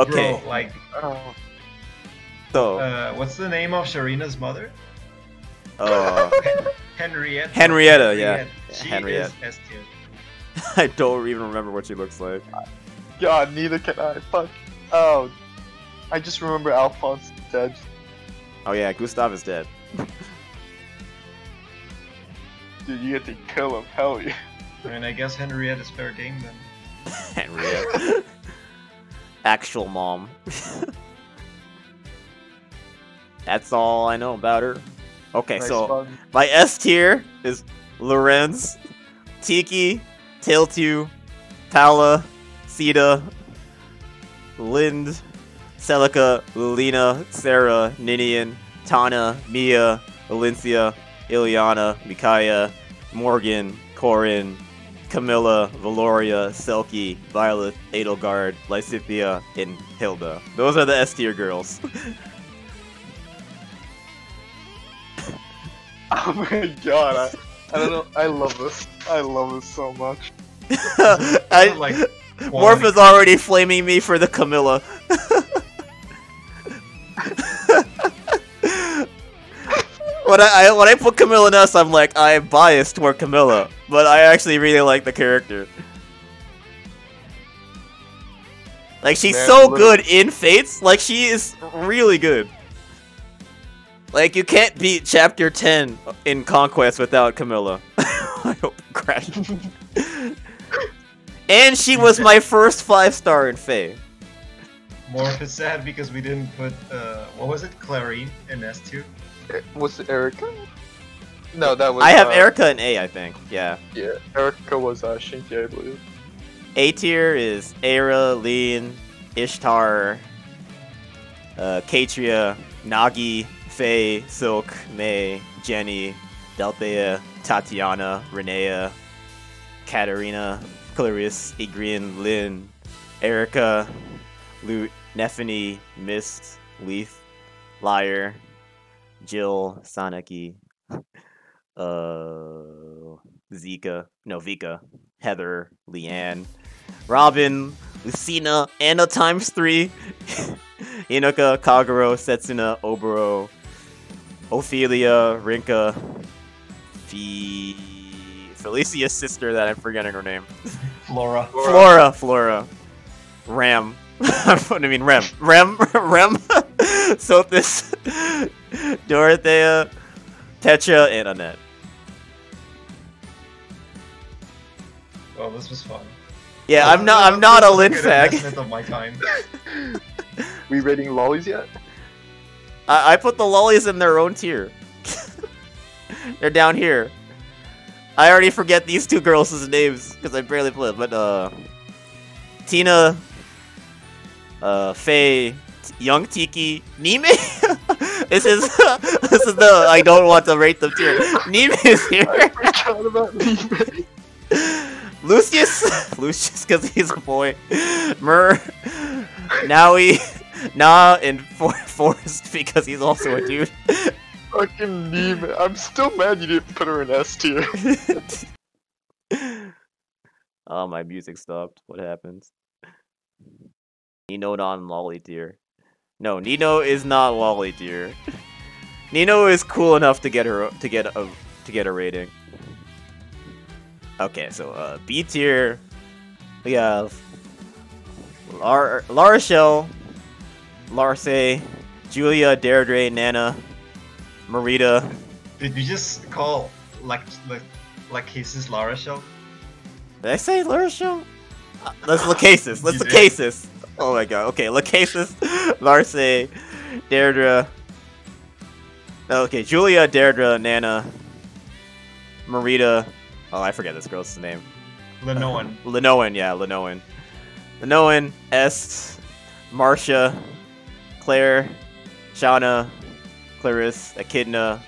S2: Okay,
S3: Bro, like,
S4: Oh,
S2: so
S3: uh, what's the name of Sharena's mother?
S2: uh, *laughs*
S3: Henrietta.
S2: Henrietta, yeah.
S3: She
S2: Henriette.
S3: is S tier. *laughs*
S2: I don't even remember what she looks like.
S4: God, neither can I. Fuck. Oh, I just remember Alphonse is dead.
S2: Oh yeah, Gustav is dead.
S4: Dude, you get to kill him. Hell yeah.
S3: I mean, I guess Henrietta's fair game then. *laughs*
S2: Henriette. Actual mom. That's all I know about her. Okay,
S4: Nice
S2: so
S4: fun.
S2: my S tier is Lorenz, Tiki, Tailtiu, Palla, Sheeta, Linde, Celica, Lilina, Sarah, Ninian, Tana, Mia, Elincia, Ilyana, Micaiah, Morgan, Corrin, Camilla, Velouria, Selkie, Violet, Edelgard, Lysithea, and Hilda. Those are the S tier girls. *laughs*
S4: Oh my god, I, I don't know. I love this. I love this so much. *laughs*
S2: I,
S3: like *laughs*
S2: Morph is already flaming me for the Camilla. when I, I when I put Camilla in S, I'm like I'm biased toward Camilla, but I actually really like the character. Like she's
S4: Man,
S2: so
S4: look-
S2: good in Fates. Like she is really good. Like you can't beat Chapter 10 in Conquest without Camilla. *laughs* I hope it crashed. *laughs* and she was my first five star in Fae.
S3: Morph is sad because we didn't put uh, what was it, Clarine in S tier.
S4: Eh, Was it Eirika? No, that was.
S2: I have
S4: uh,
S2: Eirika in A, I think. Yeah.
S4: Yeah, Eirika was uh, Shinki, I believe.
S2: A tier is Aira, Lene, Ishtar, uh, Catria, Nagi, Faye, Silk, Mae, Genny, Delthea, Tatiana, Rinea, Katarina, Clarisse, Igrene, Lyn, Eirika, Lute, Nephenee, Mist, Lethe, Lyre, Jill, Sanaki, *laughs* uh, Zika, no, Vika, Heather, Leanne, Robin, Lucina, Anna times three, *laughs* Hinoka, Kagero, Setsuna, Oboro, Ophelia, Rinka, Fe... Felicia's sister that I'm forgetting her name.
S3: Flora.
S2: Flora, Flora. Ram. what *laughs* I mean, Rem? Rem? *laughs* Rem? Sothis, Dorothea, Petra, and Annette.
S3: Well, this was fun.
S2: Yeah, I'm not. I'm not a Lin
S3: Good
S2: fag.
S3: of my time. *laughs*
S4: We rating lollies yet?
S2: I, I put the lollies in their own tier. *laughs* They're down here. I already forget these two girls' names because I barely play. But uh, Tina, uh, Fae, Young Tiki, Nime. *laughs* This is this is the I don't want to rate them tier. Nime is
S4: I
S2: here.
S4: forgot about Nime.
S2: Lucius, *laughs* Lucius, because he's a boy. Myrrh, Nowi, Nah, and For- Forrest because he's also a dude.
S4: Fucking Nime. I'm still mad you didn't put her in S tier. *laughs*
S2: oh, my music stopped. What happens? Nino non lolly tier. No, Nino is not lolly tier. Nino is cool enough to get her to get a to get a rating. Okay, so uh, B tier, we have Lar Lara Shell, Larcei, Julia, Deirdre, Nanna, Mareeta.
S3: Did you just call like like like Lara show?
S2: Did I say Lara Shell? Uh, let's Lachesis. Let's. *laughs* Lachesis. Oh my god. Okay, Lachesis, *laughs* Larcei, Deirdre. Okay, Julia, Deirdre, Nanna, Mareeta. Oh, I forget this girl's name.
S3: Linoan. *laughs*
S2: Linoan, yeah, Linoan. Linoan, Est, Marcia, Claire, Shanna, Clarice, Echidna,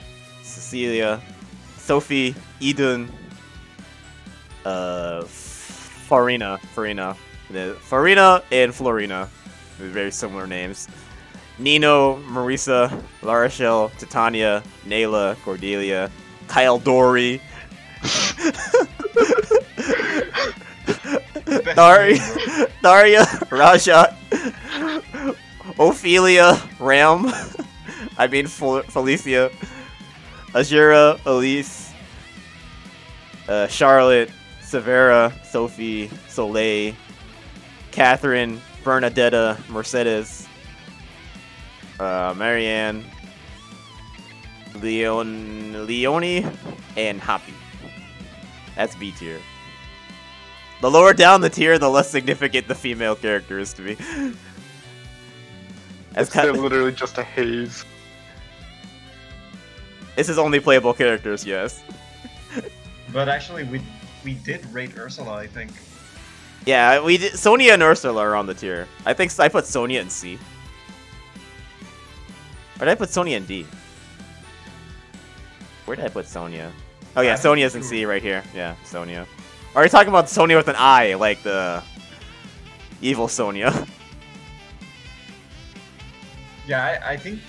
S2: Cecilia, Sophie, Eden, uh, Farina, Farina, Farina and Florina, very similar names. Nino, Marisa, L'Arachel, Titania, Nailah, Cordelia, Kyle Dory.
S3: Best
S2: Dari. *laughs* Daria, Raja, Ophelia, Ram, *laughs* I mean Fel- Felicia, Azura, Elise, uh, Charlotte, Severa, Sophie, Soleil, Catherine, Bernadetta, Mercedes, uh, Marianne, Leon, Leonie, and Hapi. That's B tier. The lower down the tier, the less significant the female character is to me. *laughs* As
S4: It's they're literally just a haze.
S2: this is only playable characters, yes. *laughs*
S3: But actually, we we did rate Ursula. I think.
S2: Yeah, we did, Sonia and Ursula are on the tier. I think I put Sonia in C. Or did I put Sonia in D? Where did I put Sonia? Oh yeah,
S3: I'm
S2: Sonia's in. C right here. Yeah, Sonia. Are you talking about Sonia with an I, like the evil Sonia? *laughs*
S3: Yeah, I, I think.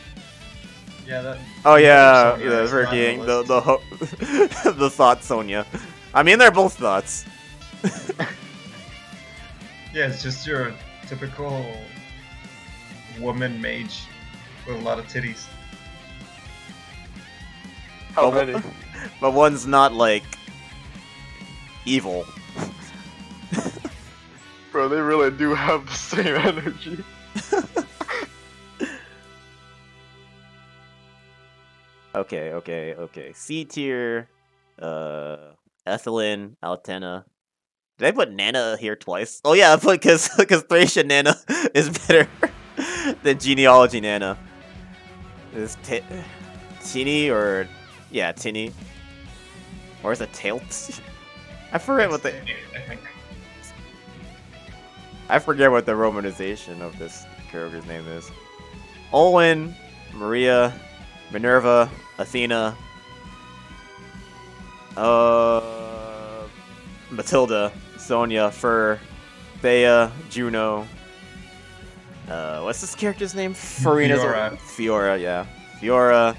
S3: Yeah, that.
S2: Oh yeah,
S3: Sonia
S2: the
S3: is the
S2: the the ho- *laughs* the thought Sonia. I mean, they're both thoughts. *laughs*
S3: Yeah, it's just your typical woman mage with a lot of titties.
S4: How
S2: But-
S4: many?
S2: But one's not like evil.
S4: Bro, they really do have the same energy. *laughs*
S2: Okay, okay, okay. C tier, uh, Ethlyn, Altena. Did I put Nanna here twice? Oh yeah, because because Thracia Nanna *laughs* is better *laughs* than genealogy Nanna. Is Tini or yeah Tini or is it Tailt? *laughs* I forget what the
S3: I.
S2: I forget what the romanization of this character's name is. Olwen, Maria, Minerva, Athena, uh, Matilda, Sonia, Fir, Thea, Juno. Uh, what's this character's name? Farina's
S3: Fiora.
S2: Fiora, yeah. Fiora.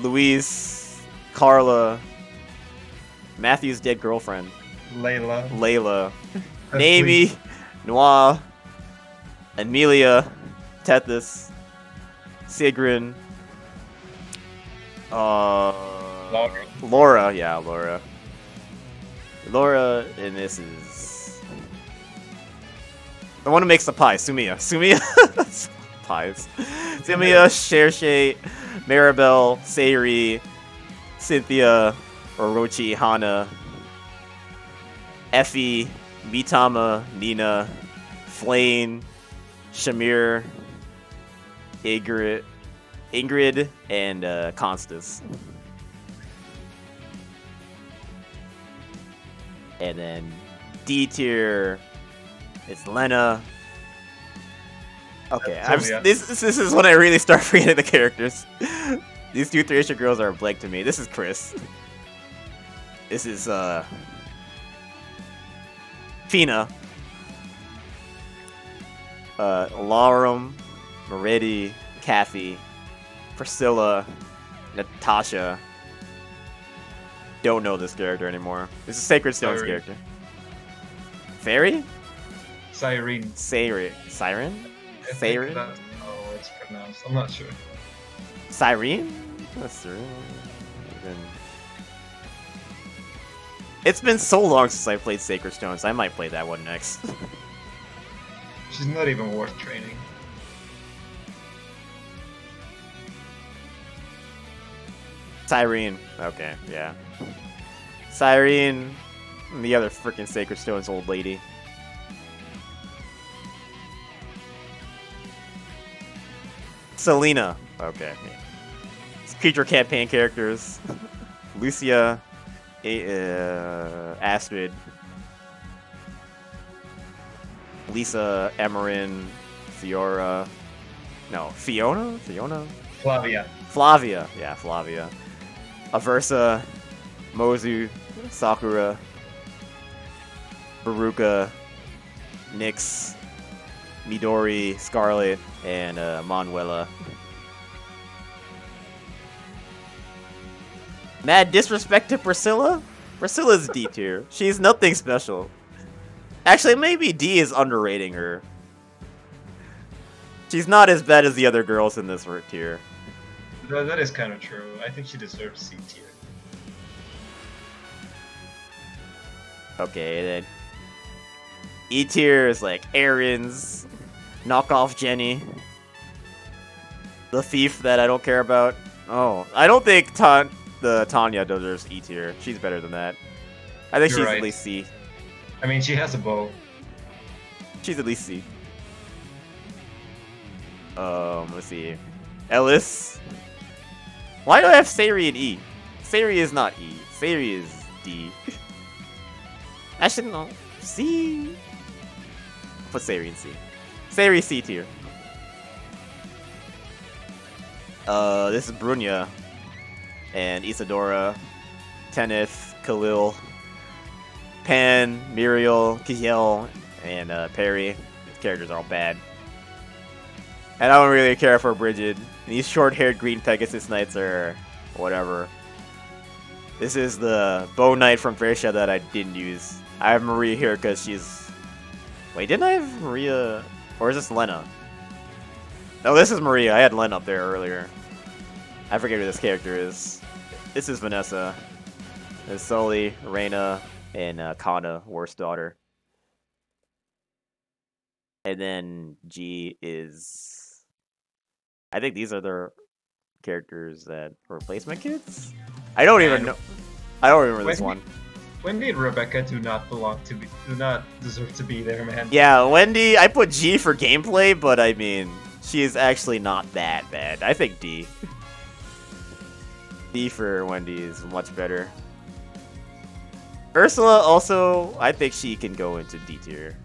S2: Louise, Karla, Matthew's dead girlfriend, Leila.
S3: Leila, *laughs*
S2: Neimi, Noir, Amelia, Tethys, Sigrun, uh,
S3: Laura.
S2: Laura, yeah, Laura. Laura, and this is the one who makes the pie, Sumia. Sumia, *laughs* pies. Sumia, Cherche, Maribelle, Sayuri, Cynthia, Orochi, Hana, Effie, Mitama, Nina, Flayn, Shamir, Ingrid, Ingrid, and uh, Constance. And then D tier, it's Lena, Okay, I'm, this, this this is when I really start *laughs* forgetting the characters. *laughs* These two Thracia girls are blank to me. This is Kris. This is uh Phina. Uh Lalum, Meridi, Kathy, Priscilla, Natasha. Don't know this character anymore. This is Sacred Stone's character. Fairy?
S3: Syrene.
S2: Siren? Siren? Siren?
S3: That's how it's pronounced. I'm not sure.
S2: Siren? That's true. It's been so long since I played Sacred Stones. I might play that one next. *laughs*
S3: She's not even worth training.
S2: Syrene. Okay, yeah. Syrene, the other freaking Sacred Stones old lady. Selena. Okay. It's creature campaign characters. *laughs* Lucia, A- uh, Astrid, Lisa, Emerin, Fiora. No, Fiona? Fiona?
S3: Flavia.
S2: Flavia, yeah, Flavia. Aversa, Mozu, Sakura, Beruka, Nyx, Midori, Scarlet, and uh, Manuela. Mad disrespect to Priscilla? Priscilla's D tier. She's nothing special. Actually, maybe D is underrating her. She's not as bad as the other girls in this tier.
S3: That, that is kind of true. I think she deserves C tier.
S2: Okay, then E tier is like Aaron's, knockoff Jenny, the thief that I don't care about. Oh, I don't think Ta- the Tanya deserves E tier. She's better than that. I think
S3: You're
S2: she's
S3: right.
S2: at least C.
S3: I mean, she has a bow.
S2: She's at least C. Um, let's see. Ellis. Why do I have Sayri and E? Sayri is not E. Sayri is D. *laughs* Actually, no. C. Put Sayri in C. Sayri C tier. Uh, this is Brunnya. And Isadora. Teneth. Khalil. Pan, Muriel, Kiel, and uh, Perry. These characters are all bad. And I don't really care for Brigid. These short-haired green Pegasus Knights are whatever. This is the Bow Knight from Thracia that I didn't use. I have Maria here because she's... Wait, didn't I have Maria... Or is this Lena? No, this is Maria. I had Len up there earlier. I forget who this character is. This is Vanessa. There's Sully, Reyna, and uh, Kana, Worst Daughter. And then G is. I think these are the characters that replacement kids. I don't even know. I don't remember this one.
S3: Wendy and Rebecca do not belong to be, do not deserve to be there, man.
S2: Yeah, Wendy. I put G for gameplay, but I mean, she is actually not that bad. I think D. D for Wendy is much better. Ursula also, I think she can go into D tier.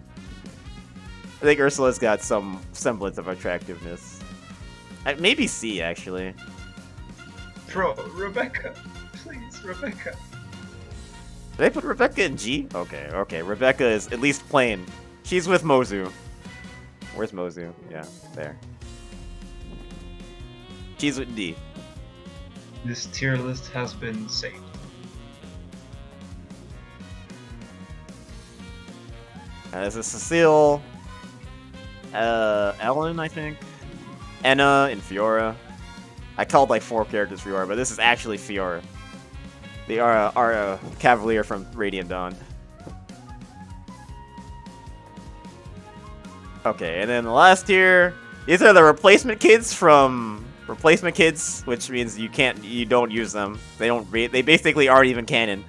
S2: I think Ursula's got some semblance of attractiveness. Uh, Maybe C actually.
S3: Bro, Rebecca, please, Rebecca.
S2: Did they put Rebecca in G? Okay, okay. Rebecca is at least plain. She's with Mozu. Where's Mozu? Yeah, there. She's with D.
S3: This tier list has been saved.
S2: Uh, this is Cecile, uh, Elen, I think, Enna, and Fiora. I called like four characters Fiora, but this is actually Fiora. They are uh, are a Cavalier from Radiant Dawn. Okay, and then the last tier, these are the replacement kids from replacement kids, which means you can't, you don't use them. They don't, re- they basically aren't even canon.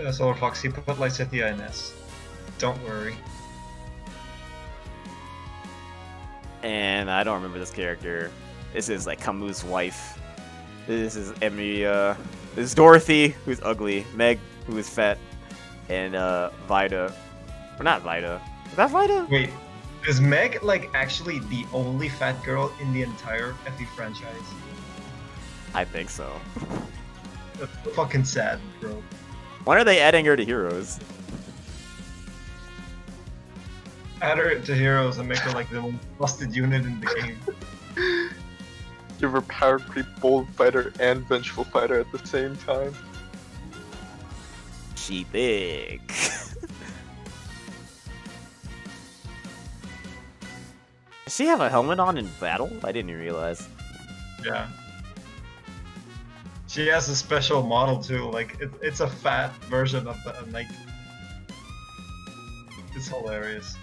S3: Uh, Solar Foxy, put Lysithea in S. Don't worry.
S2: and I don't remember this character. This is like Camus' wife. This is Emilia. This is Dorothy, who's ugly. Meg, who is fat, and uh, Vida. Or not Vida. Is that Vida?
S3: Wait, Is Meg like actually the only fat girl in the entire FE franchise?
S2: I think so.
S3: That's fucking sad, bro.
S2: When are they adding her to Heroes?
S3: Add her to heroes and make her like the most busted unit in the game. *laughs*
S4: Give her power creep, bold fighter, and vengeful fighter at the same time.
S2: She big. *laughs* Does she have a helmet on in battle? I didn't even realize.
S3: Yeah. She has a special model too. Like it, it's a fat version of the like. It's hilarious.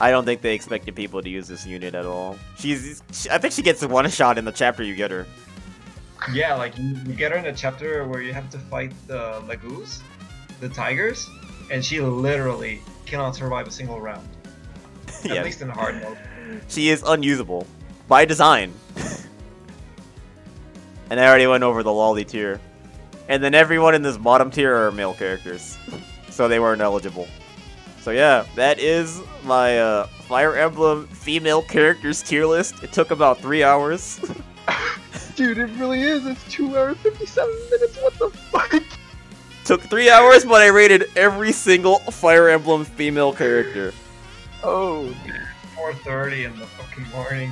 S2: I don't think they expected people to use this unit at all. She's, she, I think she gets one shot in the chapter you get her.
S3: Yeah, like you, get her in a chapter where you have to fight the laguz, the tigers, and she literally cannot survive a single round. *laughs* At
S2: yeah,
S3: least in hard mode.
S2: she is unusable by design. *laughs* and I already went over the lolly tier. And then everyone in this bottom tier are male characters, so they weren't eligible. So yeah, that is my uh, Fire Emblem female characters tier list. It took about three hours. *laughs*
S4: Dude, it really is. It's 2 hours 57 minutes. What the fuck?
S2: took three hours, but I rated every single Fire Emblem female character.
S4: Oh,
S3: 4:30 in the fucking morning.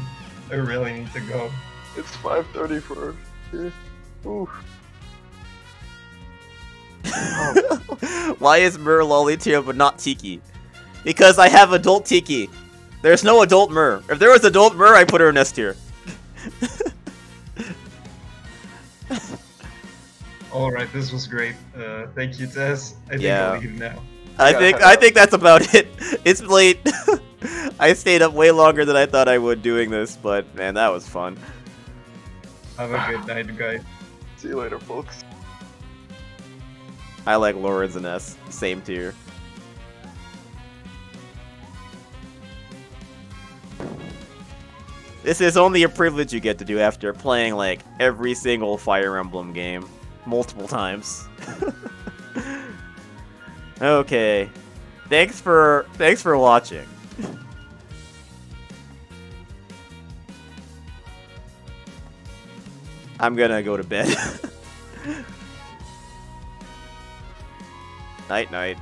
S3: I really need to go.
S4: it's 5.30 for here. Ooh. *laughs*
S2: Why is Myrrh lolly tier but not Tiki? Because I have adult Tiki. There's no adult Myrrh. If there was adult Myrrh, I put her in S tier. *laughs*
S3: All right, this was great. Uh, thank you, Tess. I think
S2: Yeah.
S3: I'll leave now.
S2: I
S4: Yeah,
S2: think
S4: I
S2: I think that's about it. *laughs* It's late. I stayed up way longer than I thought I would doing this, but man, that was fun.
S3: Have a good night, guys.
S4: See you later, folks. *laughs*
S2: I like Lorenz and S. Same tier. This is only a privilege you get to do after playing like every single Fire Emblem game multiple times. *laughs* okay. Thanks for thanks for watching. *laughs* I'm gonna go to bed. Night night.